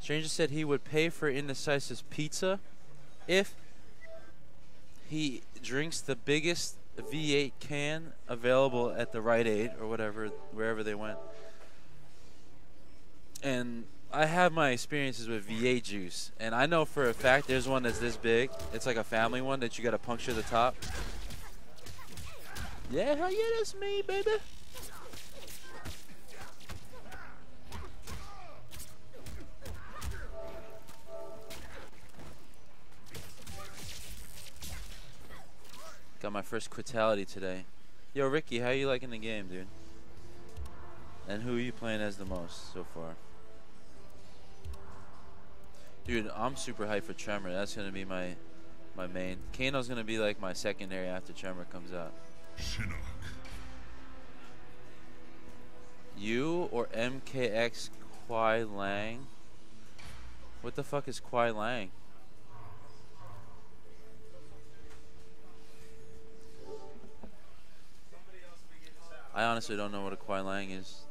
Stranger said he would pay for Indecisive's pizza if he drinks the biggest V8 can available at the Rite Aid or whatever, wherever they went. And I have my experiences with V8 juice, and I know for a fact there's one that's this big. It's like a family one that you got to puncture the top. Yeah, hell yeah, that's me, baby. Got my first quitality today. Yo, Ricky, how you liking the game, dude? And who are you playing as the most so far? Dude, I'm super hyped for Tremor. That's gonna be my my main. Kano's gonna be like my secondary after Tremor comes out. You or MKX Kuai Liang? What the fuck is Kuai Liang? I honestly don't know what a Kuai Liang is.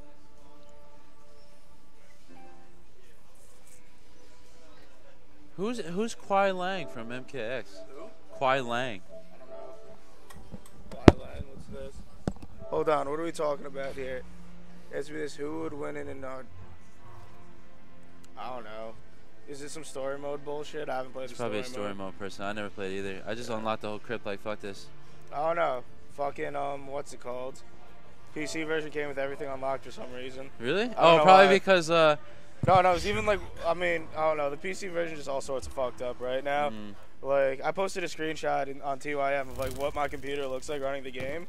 Who's who's Kuai Liang from MKX? Who? Kuai Liang. What's this? Hold on, what are we talking about here? It's this who would win in an uh, I don't know. Is this some story mode bullshit? I haven't played It's the probably story, a story mode person. I never played either. I just unlocked the whole crypt like fuck this. I don't know. Fucking um, what's it called? PC version came with everything unlocked for some reason. Really? Oh, probably why. because uh No, no, it's even like I mean I don't know. The PC version just all sorts of fucked up right now. Mm. Like I posted a screenshot in, on TYM of like what my computer looks like running the game.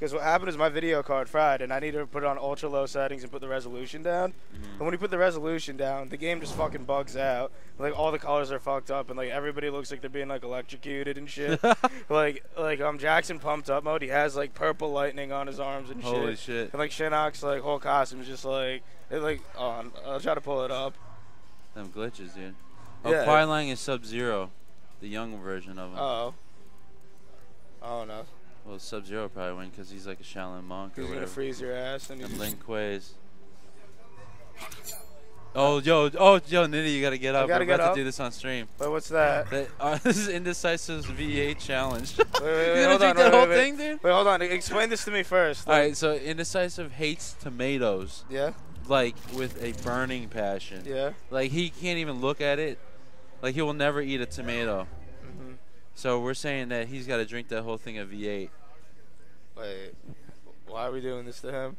Because what happened is my video card fried, and I needed to put it on ultra low settings and put the resolution down. Mm-hmm. And when you put the resolution down, the game just fucking bugs out. Like all the colors are fucked up, and like everybody looks like they're being like electrocuted and shit. like like um Jackson pumped up mode, he has like purple lightning on his arms and shit. Holy shit. And like Shinnok's like whole costume is just like it like on. I'll try to pull it up. them glitches, dude. Oh, Yeah. Kuai Liang is Sub Zero, the young version of him. Oh. Oh no. Well, Sub Zero probably win because he's like a Shaolin monk or He's gonna freeze your ass and And Lin Kuei's. Oh, yo, oh, yo, Nitty, you gotta get I up. gotta We're about up? to do this on stream. Wait, what's that? That- uh, this is Indecisive's V8 challenge. Wait, wait, you wait, gonna hold drink on, that wait, whole wait, thing, dude? Wait, hold on. Explain this to me first. All right, so Indecisive hates tomatoes. Yeah. Like with a burning passion. Yeah. Like he can't even look at it. Like he will never eat a tomato. Mm-hmm. So we're saying that he's got to drink that whole thing of V8. Wait, why are we doing this to him?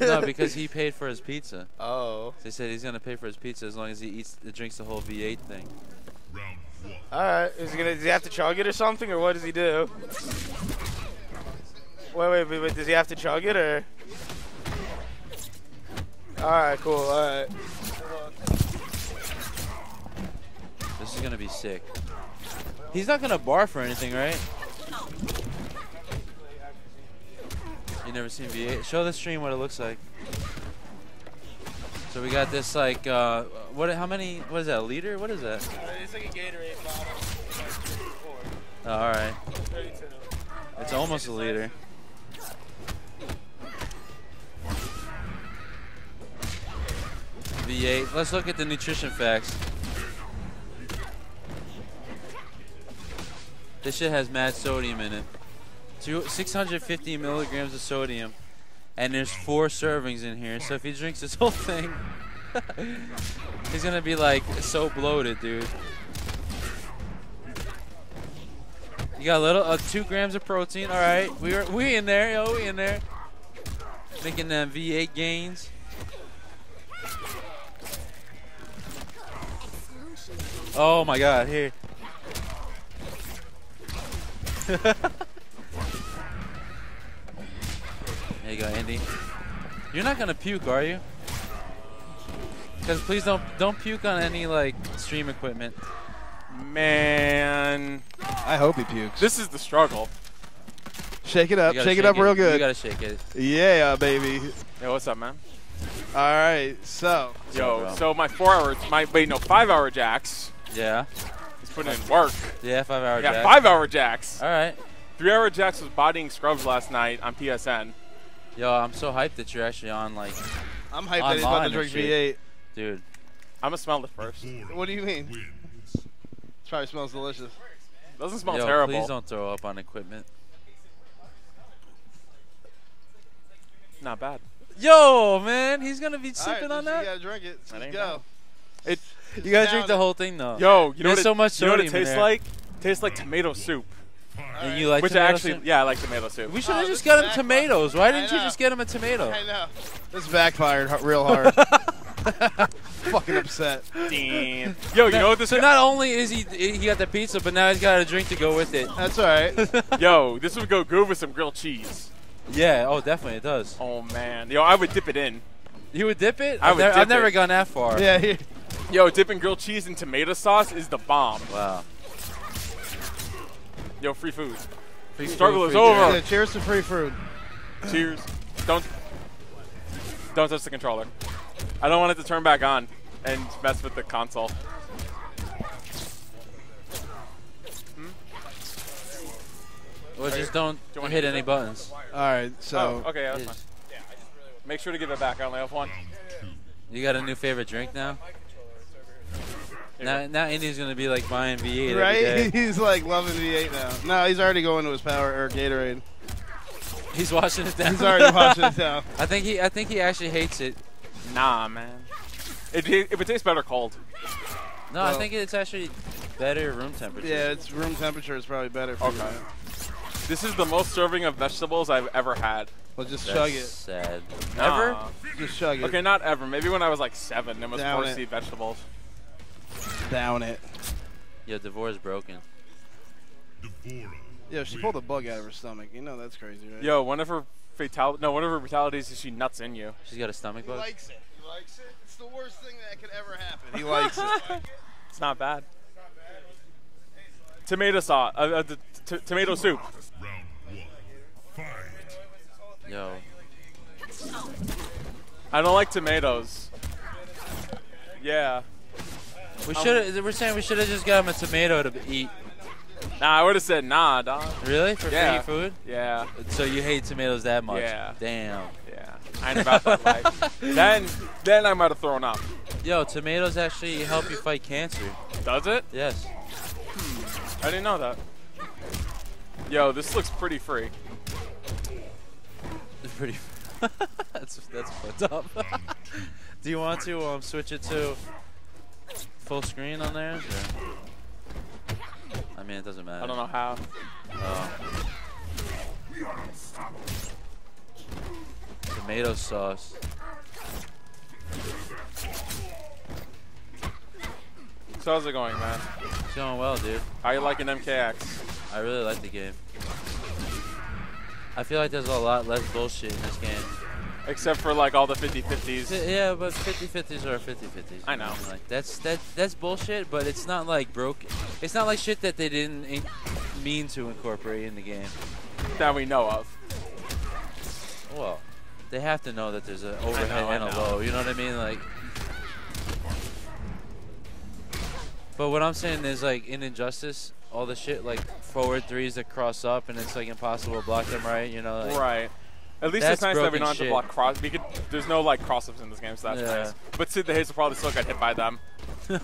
no, because he paid for his pizza. Oh. They said he's gonna pay for his pizza as long as he eats, drinks the whole V8 thing. All right. Is he gonna? Does he have to chug it or something, or what does he do? Wait, wait, wait, wait. Does he have to chug it or? All right, cool. All right. This is gonna be sick. He's not gonna barf or anything, right? You never seen V8? Show the stream what it looks like. So we got this like uh, what? How many? What is that? A liter? What is that? It's like a Gatorade bottle. Oh, all right. It's almost a liter. V8. Let's look at the nutrition facts. This shit has mad sodium in it. Two, 650 milligrams of sodium. And there's four servings in here. So if he drinks this whole thing, he's gonna be like so bloated, dude. You got a little, uh, two grams of protein. All right, we are we in there, yo, we in there. Making them V8 gains. Oh my God, here. there you go, Andy. You're not gonna puke, are you? Because please don't don't puke on any like stream equipment. Man. I hope he pukes. This is the struggle. Shake it up. You gotta Shake, it up real good. You gotta shake it. Yeah, baby. Yo, what's up, man? All right. So. Yo, so my four hour, my wait, no, five hour jacks. Yeah. He's putting in work. Yeah, five hour I got five hour jacks. All right. Three hour jacks was bodying scrubs last night on PSN. Yo, I'm so hyped that you're actually on like. I'm hyped that he's about to drink. V8. Dude. I'm gonna smell it first. What do you mean? It probably smells delicious. Doesn't smell Yo, terrible. Please don't throw up on equipment. Not bad. Yo, man, he's gonna be All sipping right, on just- that. You gotta drink it. Let's go. It. You gotta drink the whole thing though. Yo, you know There's what? so it, much you know what it tastes like? Tastes like tomato soup. And you like Which tomato actually, soup? yeah, I like tomato soup. We should have Oh, just this got him tomatoes. Why didn't you just get him a tomato? I know. This backfired real hard. Fucking upset. Damn. Yo, you know what this? So not only is he he got the pizza, but now he's got a drink to go with it. That's all right. Yo, this would go good with some grilled cheese. Yeah. Oh, definitely it does. Oh man. Yo, I would dip it in. You would dip it? I I've, would never, I've dip never it. gone that far. Yeah. Here. Yo, dipping grilled cheese in tomato sauce is the bomb. Wow. Yo, free food. Free struggle food, is free over. Yeah, cheers to free food. Cheers. Don't don't touch the controller. I don't want it to turn back on and mess with the console. Hmm? Well, just don't you wanna hit any buttons. All right. So. oh, okay, yeah, that's fine. Make sure to give it back. I only have one. You got a new favorite drink now? Now, now Indy's gonna be like buying V8 Right? He's like loving V8 now. No, he's already going to his power or Gatorade. He's watching it down. He's already washing it down. I think he, I think he actually hates it. Nah, man. It, it, it would taste better cold. No, I think it's actually better room temperature. Yeah, it's room temperature is probably better for you. Okay. man. This is the most serving of vegetables I've ever had. Well, just That's chug it. sad. Nah. Ever? Just chug it. Okay, not ever. Maybe when I was like seven, it was Down force it. feed vegetables. Down it. Yo, D'Vorah's broken. Yo, she pulled a bug out of her stomach. You know that's crazy, right? Yo, one of her fatal no, one of her brutalities is she nuts in you. She's got a stomach He bug. likes it. He likes it. It's the worst thing that could ever happen. He likes it. It's not bad. Tomato sauce, uh, uh, t- t- tomato soup. Yo, I don't like tomatoes. Yeah. We should. We're saying we should have just got him a tomato to eat. Nah, I would have said nah, dog. Really? For yeah. free food? Yeah. So you hate tomatoes that much? Yeah. Damn. Yeah. I ain't about that life. Then, then I might have thrown up. Yo, tomatoes actually help you fight cancer. Does it? Yes. Hmm. I didn't know that. Yo, this looks pretty free. It's pretty. that's that's fucked up. Do you want to um switch it to full screen on there? Or? I mean, it doesn't matter. I don't know how. Oh. Tomato sauce. So how's it going, man? It's going well, dude. How you liking MKX? I really like the game. I feel like there's a lot less bullshit in this game. Except for like all the 50-50s. Yeah, but 50-50s are 50-50s. I know. like that's that that's bullshit, but it's not like broke. It's not like shit that they didn't in mean to incorporate in the game. That we know of. Well, they have to know that there's an overhead know, and a low. You know what I mean? Like. But what I'm saying is like in Injustice, all the shit like forward threes that cross up and it's like impossible to block them right. You know. Like, right. At least that's it's nice that we don't have to block cross. We could. There's no like crossups in this game, so that's Yeah. nice. But Sid the Haze will probably still get hit by them.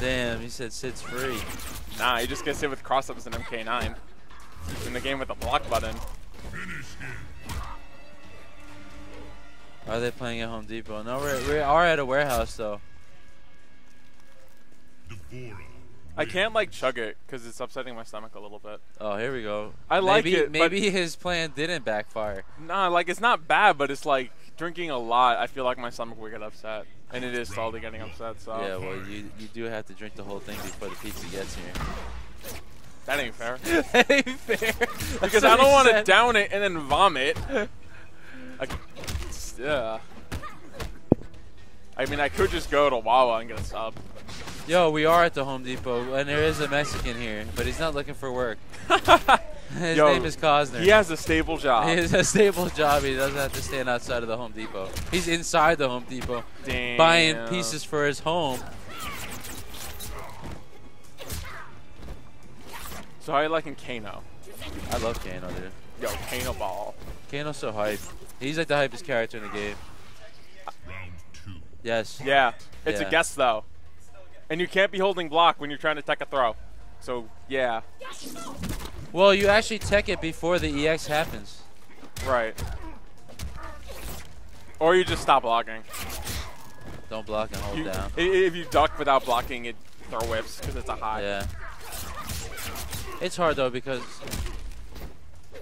Damn, he said Sid's free. Nah, he just gets hit with crossups in MK9. In the game with the block button. Are they playing at Home Depot? No, we're, we are at a warehouse though. I can't like chug it because it's upsetting my stomach a little bit. Oh, here we go. I like maybe, it, Maybe his plan didn't backfire. Nah, like it's not bad, but it's like drinking a lot. I feel like my stomach will get upset, and it is slowly getting upset. So Yeah, well, you you do have to drink the whole thing before the pizza gets here. that ain't fair. that ain't fair. because I don't want to down it and then vomit. I, yeah. I mean, I could just go to Wawa and get a sub. Yo, we are at the Home Depot, and there is a Mexican here, but he's not looking for work. His Yo, name is Cosner. He has a stable job. He has a stable job. He doesn't have to stand outside of the Home Depot. He's inside the Home Depot, buying pieces for his home. So how are you liking Kano? I love Kano, dude. Yo, Kano ball. Kano's so hype. He's like the hypest character in the game. Uh, yes. Yeah, it's Yeah. a guess though, and you can't be holding block when you're trying to tech a throw. So yeah, Well, you actually tech it before the EX happens. right. Or you just stop blocking. Don't block and hold You- down. If you duck without blocking, it throw whiffs because it's a high. Yeah. It's hard though because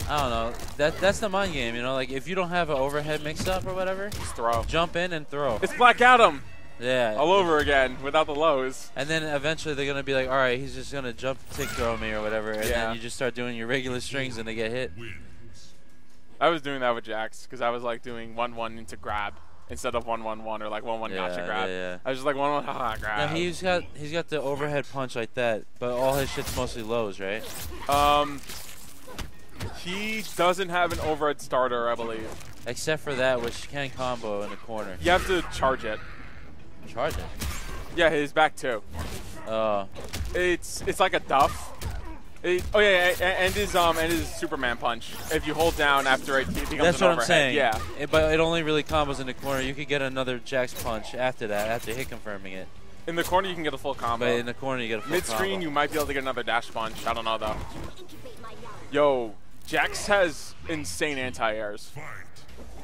I don't know. That that's the mind game, you know. Like if you don't have an overhead mix up or whatever, just throw. Jump in and throw. It's Black Adam. Yeah. All over again without the lows. And then eventually they're gonna be like, all right, he's just gonna jump tick throw me or whatever, and Yeah. then you just start doing your regular strings and they get hit. I was doing that with Jax because I was like doing one one into grab instead of one one one or like one one Yeah, gotcha grab. yeah, yeah. I was just like one one haha Now grab. he's got he's got the overhead punch like that, but all his shit's mostly lows, right? Um, he doesn't have an overhead starter, I believe. Except for that, which can combo in the corner. You have to charge it. Charge it. Yeah, his back too. Oh. It's it's like a duff. It- oh yeah, yeah, and his um and his Superman punch. If you hold down after it becomes That's an what I'm saying. Yeah. It- but it only really combos in the corner. You could get another Jax punch after that, after hit confirming it. In the corner, you can get a full combo. But in the corner, you get a full Mid screen, combo. you might be able to get another dash punch. I don't know though. Yo, Jax has insane anti-airs.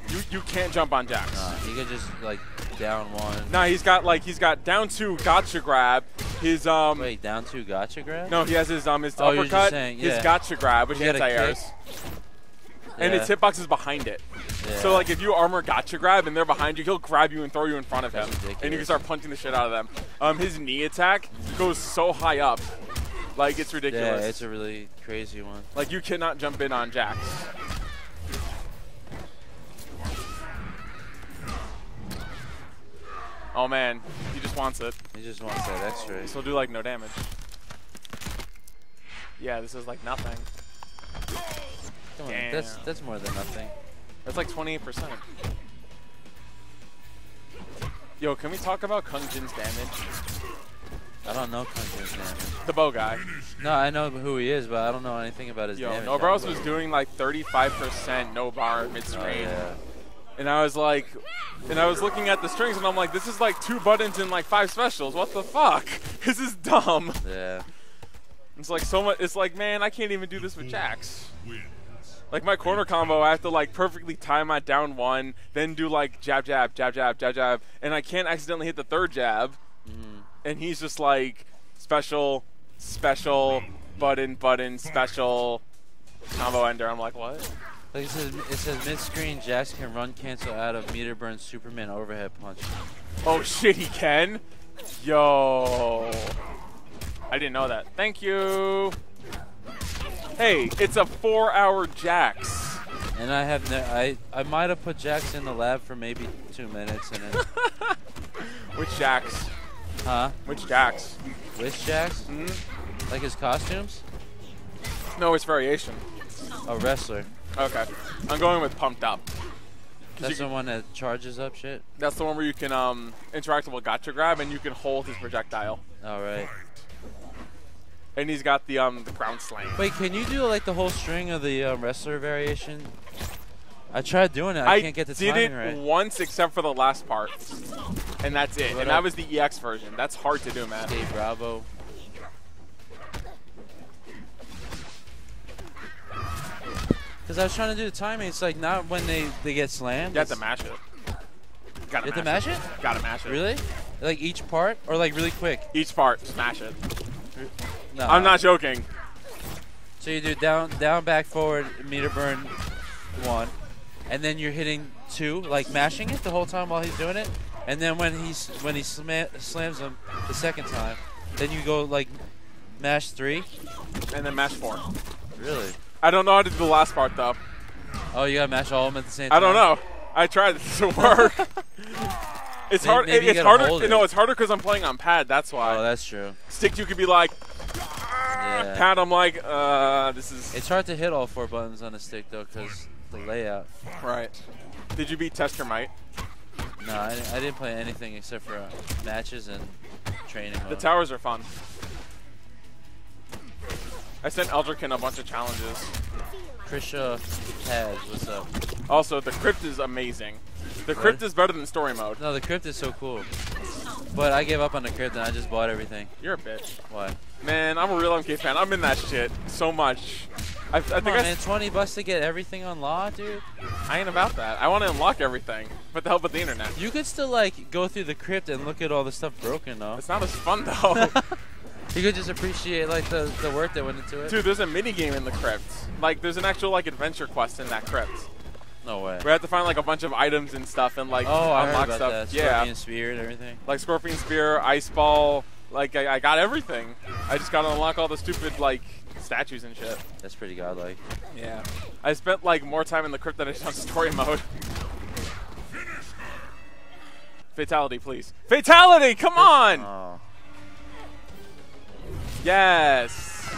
You you can't jump on Jax. Nah, you could just like down one. Nah, he's got like he's got down two gotcha grab. His um. Wait, down two gotcha grab? No, he has his um his Oh, uppercut, saying, his gotcha grab, which You get a anti-airs. kick. And Yeah. his hitbox is behind it. Yeah. So like if you armor gotcha grab and they're behind you, he'll grab you and throw you in front of him. That's And you can start punching the shit out of them. Um his knee attack goes so high up. Like it's ridiculous. Yeah, it's a really crazy one. like you cannot jump in on Jax. Oh man, he just wants it. He just wants that extra. This will do like no damage. Yeah, this is like nothing. Come on, Damn. that's that's more than nothing. That's like 28%. Yo, can we talk about Kung Jin's damage? I don't know Kung Jin's damage. The bow guy. No, I know who he is, but I don't know anything about his Yo, damage. Nobros was doing like 35% no bar mid oh, screen. Oh, yeah. And I was like, and I was looking at the strings and I'm like, this is like two buttons and like five specials. What the fuck? This is dumb. Yeah. It's like so much. It's like, man, I can't even do this with Jax. Like my corner combo, I have to like perfectly time my down one, then do like jab, jab, jab, jab, jab, jab, and I can't accidentally hit the third jab. Mm. And he's just like special, special, button, button, special, combo ender. I'm like, what? Like it says, it says mid-screen, Jax can run cancel out of meter burn Superman overhead punch. Oh shit, he can. Yo, I didn't know that. Thank you. Hey, it's a four-hour Jax. And I have no, I I might have put Jax in the lab for maybe two minutes and then. Which Jax? Huh? Which Jax? Which Jax? hmm Like his costumes? No, it's variation. A wrestler. Okay, I'm going with pumped Up. That's the one that charges up shit. That's the one where you can um, interact with a gotcha grab and you can hold his projectile. All right. And he's got the um the ground slam. Wait, can you do like the whole string of the uh, wrestler variation? I tried doing it. I, can't get the timing right. I did it once except for the last part, and that's it. And that was the EX version. That's hard to do, man. Dave Bravo. Because I was trying to do the timing. It's like not when they, they get slammed. You have to mash it. Gotta You have to mash it? Gotta mash it. Really? Like each part or like really quick? Each part, smash it. No. I'm not joking. So you do down, down, back, forward, meter burn, one, and then you're hitting two, like mashing it the whole time while he's doing it, and then when he's when he sma- slams them the second time, then you go like mash three. And then mash four. Really? I don't know how to do the last part though. Oh, you gotta mash all of them at the same time. I don't know. I tried it to work. it's May- hard. maybe you harder. it. No, it's harder because I'm playing on pad. That's why. Oh, that's true. Stick, you could be like Yeah. pad. I'm like, uh, this is It's hard to hit all four buttons on a stick though, because the layout. right. Did you beat Test Your Might? No, I, I didn't play anything except for uh, matches and training. The mode. towers are fun. I sent Eldricken a bunch of challenges. Trisha Taz, what's up? Also, the crypt is amazing. The crypt is better than story mode. No, the crypt is so cool. But I gave up on the crypt and I just bought everything. You're a bitch. Why? Man, I'm a real MK fan. I'm in that shit so much. I, I Come think on, I, man, 20 bucks to get everything unlocked, dude. I ain't about that. I want to unlock everything with the help of the internet. You could still like go through the crypt and look at all the stuff broken though. It's not as fun though. You could just appreciate like the, the work that went into it. Dude, there's a mini game in the crypt. Like, there's an actual like adventure quest in that crypt. No way. We have to find like a bunch of items and stuff and like Oh, I heard unlock about stuff. that. Yeah, Scorpion spear and everything. like Scorpion Spear, Ice Ball. Like I, I got everything. I just gotta unlock all the stupid like statues and shit. That's pretty godlike. Yeah. I spent like more time in the crypt than I did on story mode. Fatality, please. Fatality, come on! Oh. Yes.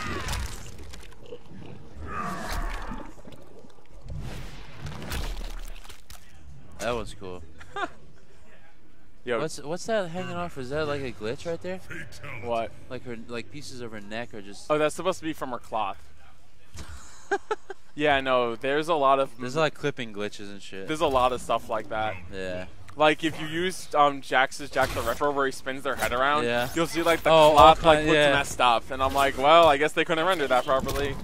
That was cool. Yo, What's what's that hanging off? Is that like a glitch right there? what? Like her like pieces of her neck are just. Oh, that's supposed to be from her cloth. yeah, no, there's a lot of There's like clipping glitches and shit. there's a lot of stuff like that. Yeah. Like if you use um Jax's Jack the Ripper where he spins their head around, Yeah. you'll see like the Oh, cloth like looks yeah. messed up, and I'm like, well, I guess they couldn't render that properly.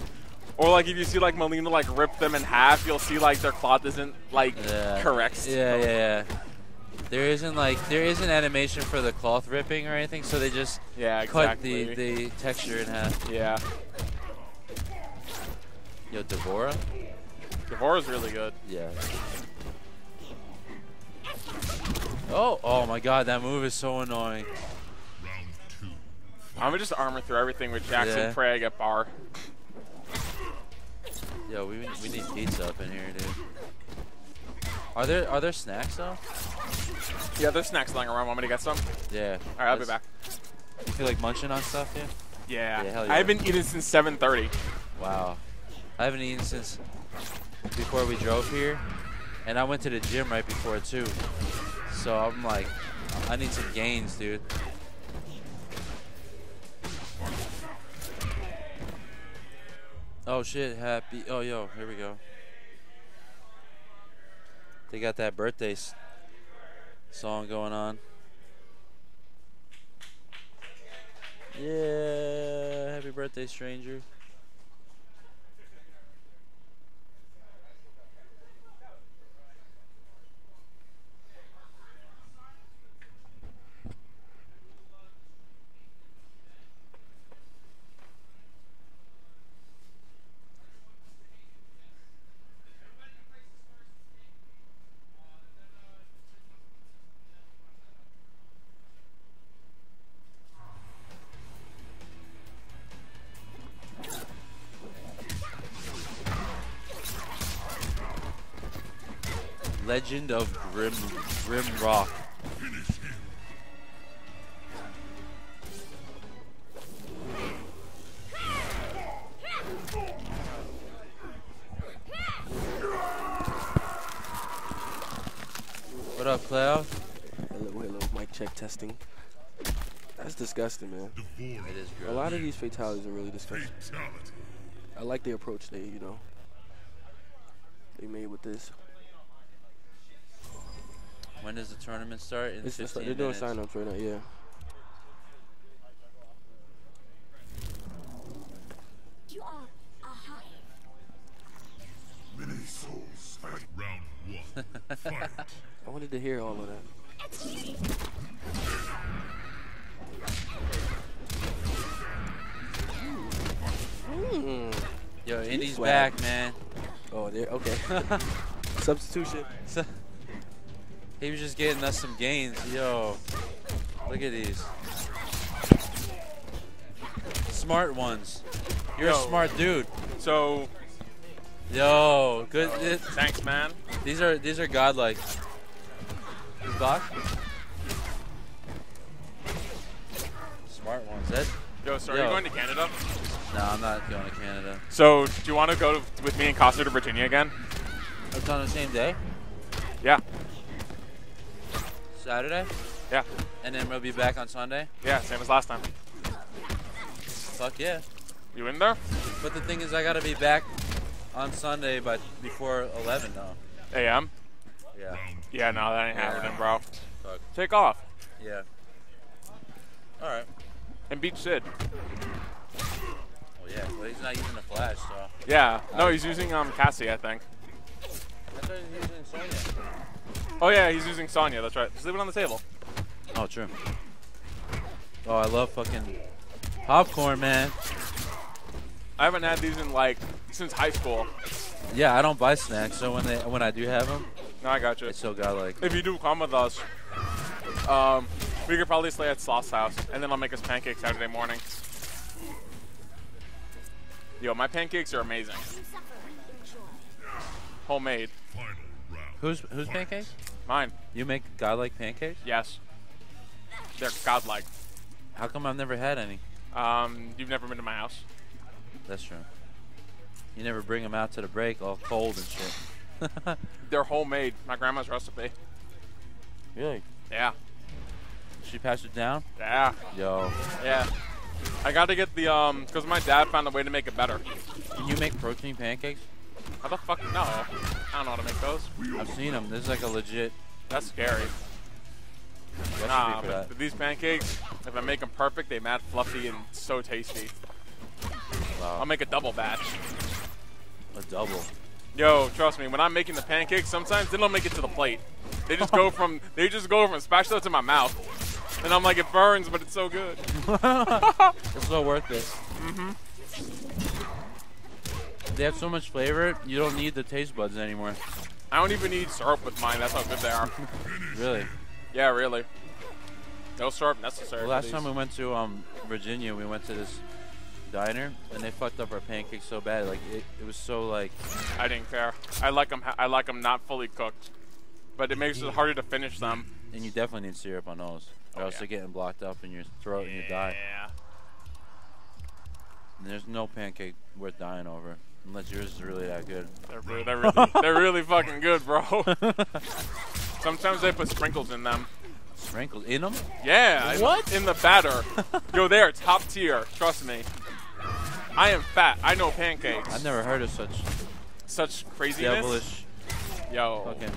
Or like if you see like Mileena like rip them in half, you'll see like their cloth isn't like Yeah. correct. Yeah, yeah, yeah. There isn't like there isn't animation for the cloth ripping or anything, so they just Yeah, cut the the texture in half. Yeah. Yo, D'Vorah. D'Vorah's really good. Yeah. Oh, oh my God, that move is so annoying. I'm gonna just armor through everything with Jax and Yeah. pray I get bar. Yo, we we need pizza up in here, dude. Are there are there snacks though? Yeah, there's snacks lying around. Want me to get some? Yeah. All right, I'll be back. You feel like munching on stuff, yeah? Yeah. Yeah, hell I haven't eaten since 7:30. Wow. I haven't eaten since before we drove here, and I went to the gym right before too so I'm like, I need some gains, dude. Oh shit, happy. Oh yo, here we go. They got that birthday song going on. Yeah, happy birthday, stranger. Legend of Grim Grim Rock. What up, Cloud? Hello, hello. Mic check testing. That's disgusting, man. It is A lot of these fatalities are really disgusting. I like the approach they, you know, they made with this. When does the tournament start? In It's 15 like they're doing minutes. sign-ups right now, yeah. You are a hive. Many souls fight round one. Fight. I wanted to hear all of that. Mm. Yo, Indy's back, man. Oh, there. Okay. Substitution. He was just getting us some gains. Yo, look at these. Smart ones. You're Yo. a smart dude. So, Yo, good. thanks, man. these are these are godlike. He's. Smart ones. That. Yo, so are Yo. you going to Canada? No, I'm not going to Canada. So, do you want to go with me and Costa to Virginia again? It's on the same day. Yeah. Saturday. Yeah. And then we'll be back on Sunday. Yeah, same as last time. Fuck yeah. You in there? But the thing is, I gotta be back on Sunday, but before 11 though. AM? Yeah. Yeah, no, that ain't Yeah. happening, bro. Fuck. Take off. Yeah. All right. And beat Sid. Well, yeah, but he's not using the flash, so. Yeah. No, he's using um Cassie, I think. I thought he was using Sonya. Oh yeah, he's using Sonya. That's right. Just leave it on the table. Oh, true. Oh, I love fucking popcorn, man. I haven't had these in like since high school. Yeah, I don't buy snacks, so when they when I do have them, No, I got you. it's so godlike. If you do come with us, um, we could probably stay at Sloth's house, and then I'll make us pancakes Saturday morning. Yo, my pancakes are amazing. Homemade. Who's who's pancakes? Mine. You make godlike pancakes? Yes. They're godlike. How come I've never had any? Um, you've never been to my house. That's true. You never bring them out to the break all cold and shit. They're homemade. My grandma's recipe. Really? Yeah. She passed it down? Yeah. Yo. Yeah. I got to get the um, because my dad found a way to make it better. Can you make protein pancakes? How the fuck? No. I don't know how to make those. I've seen them. This is like a legit That's scary. Nah, but that. these pancakes, if I make them perfect, they mad fluffy and so tasty. Wow. I'll make a double batch. A double. Yo, trust me, when I'm making the pancakes, sometimes they don't make it to the plate. They just go from they just go from spatula to my mouth, and I'm like, it burns, but it's so good. it's so worth it. hmm They have so much flavor, you don't need the taste buds anymore. I don't even need syrup with mine. That's how good they are. Really? yeah, really. No syrup necessary. The last time we went to um, Virginia, we went to this diner, and they fucked up our pancakes so bad. Like it, it was so like. I didn't care. I like them. I like them not fully cooked, but it makes it harder to finish them. And you definitely need syrup on those, or Oh, else yeah. they're getting blocked up in your throat and you die. Yeah. There's no pancake worth dying over, unless yours is really that good. They're really, they're really, they're really fucking good, bro. Sometimes they put sprinkles in them. Sprinkles in them? Yeah. in- What? In the batter. Yo, they are top tier. Trust me. I am fat. I know pancakes. I've never heard of such Such craziness. devilish. Yo. Okay.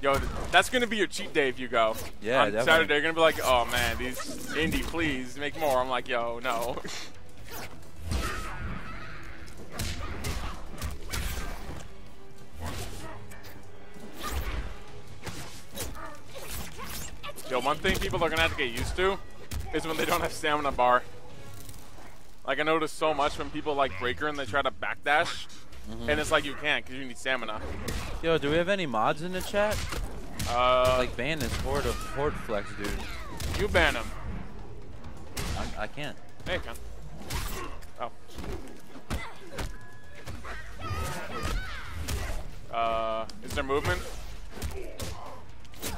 Yo, that's gonna be your cheat day if you go. Yeah, On definitely. Saturday, you're gonna be like, oh man, these indie, please make more. I'm like, yo, no. Yo, one thing people are gonna have to get used to is when they don't have stamina bar. Like I notice so much when people like breaker and they try to backdash, Mhm. and it's like you can't because you need stamina. Yo, do we have any mods in the chat? Uh, like ban this horde of horde flex dude. You ban him. I, I can't. Hey, can. Oh. Uh, is there movement?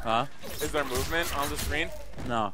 Huh? Is there movement on the screen? No.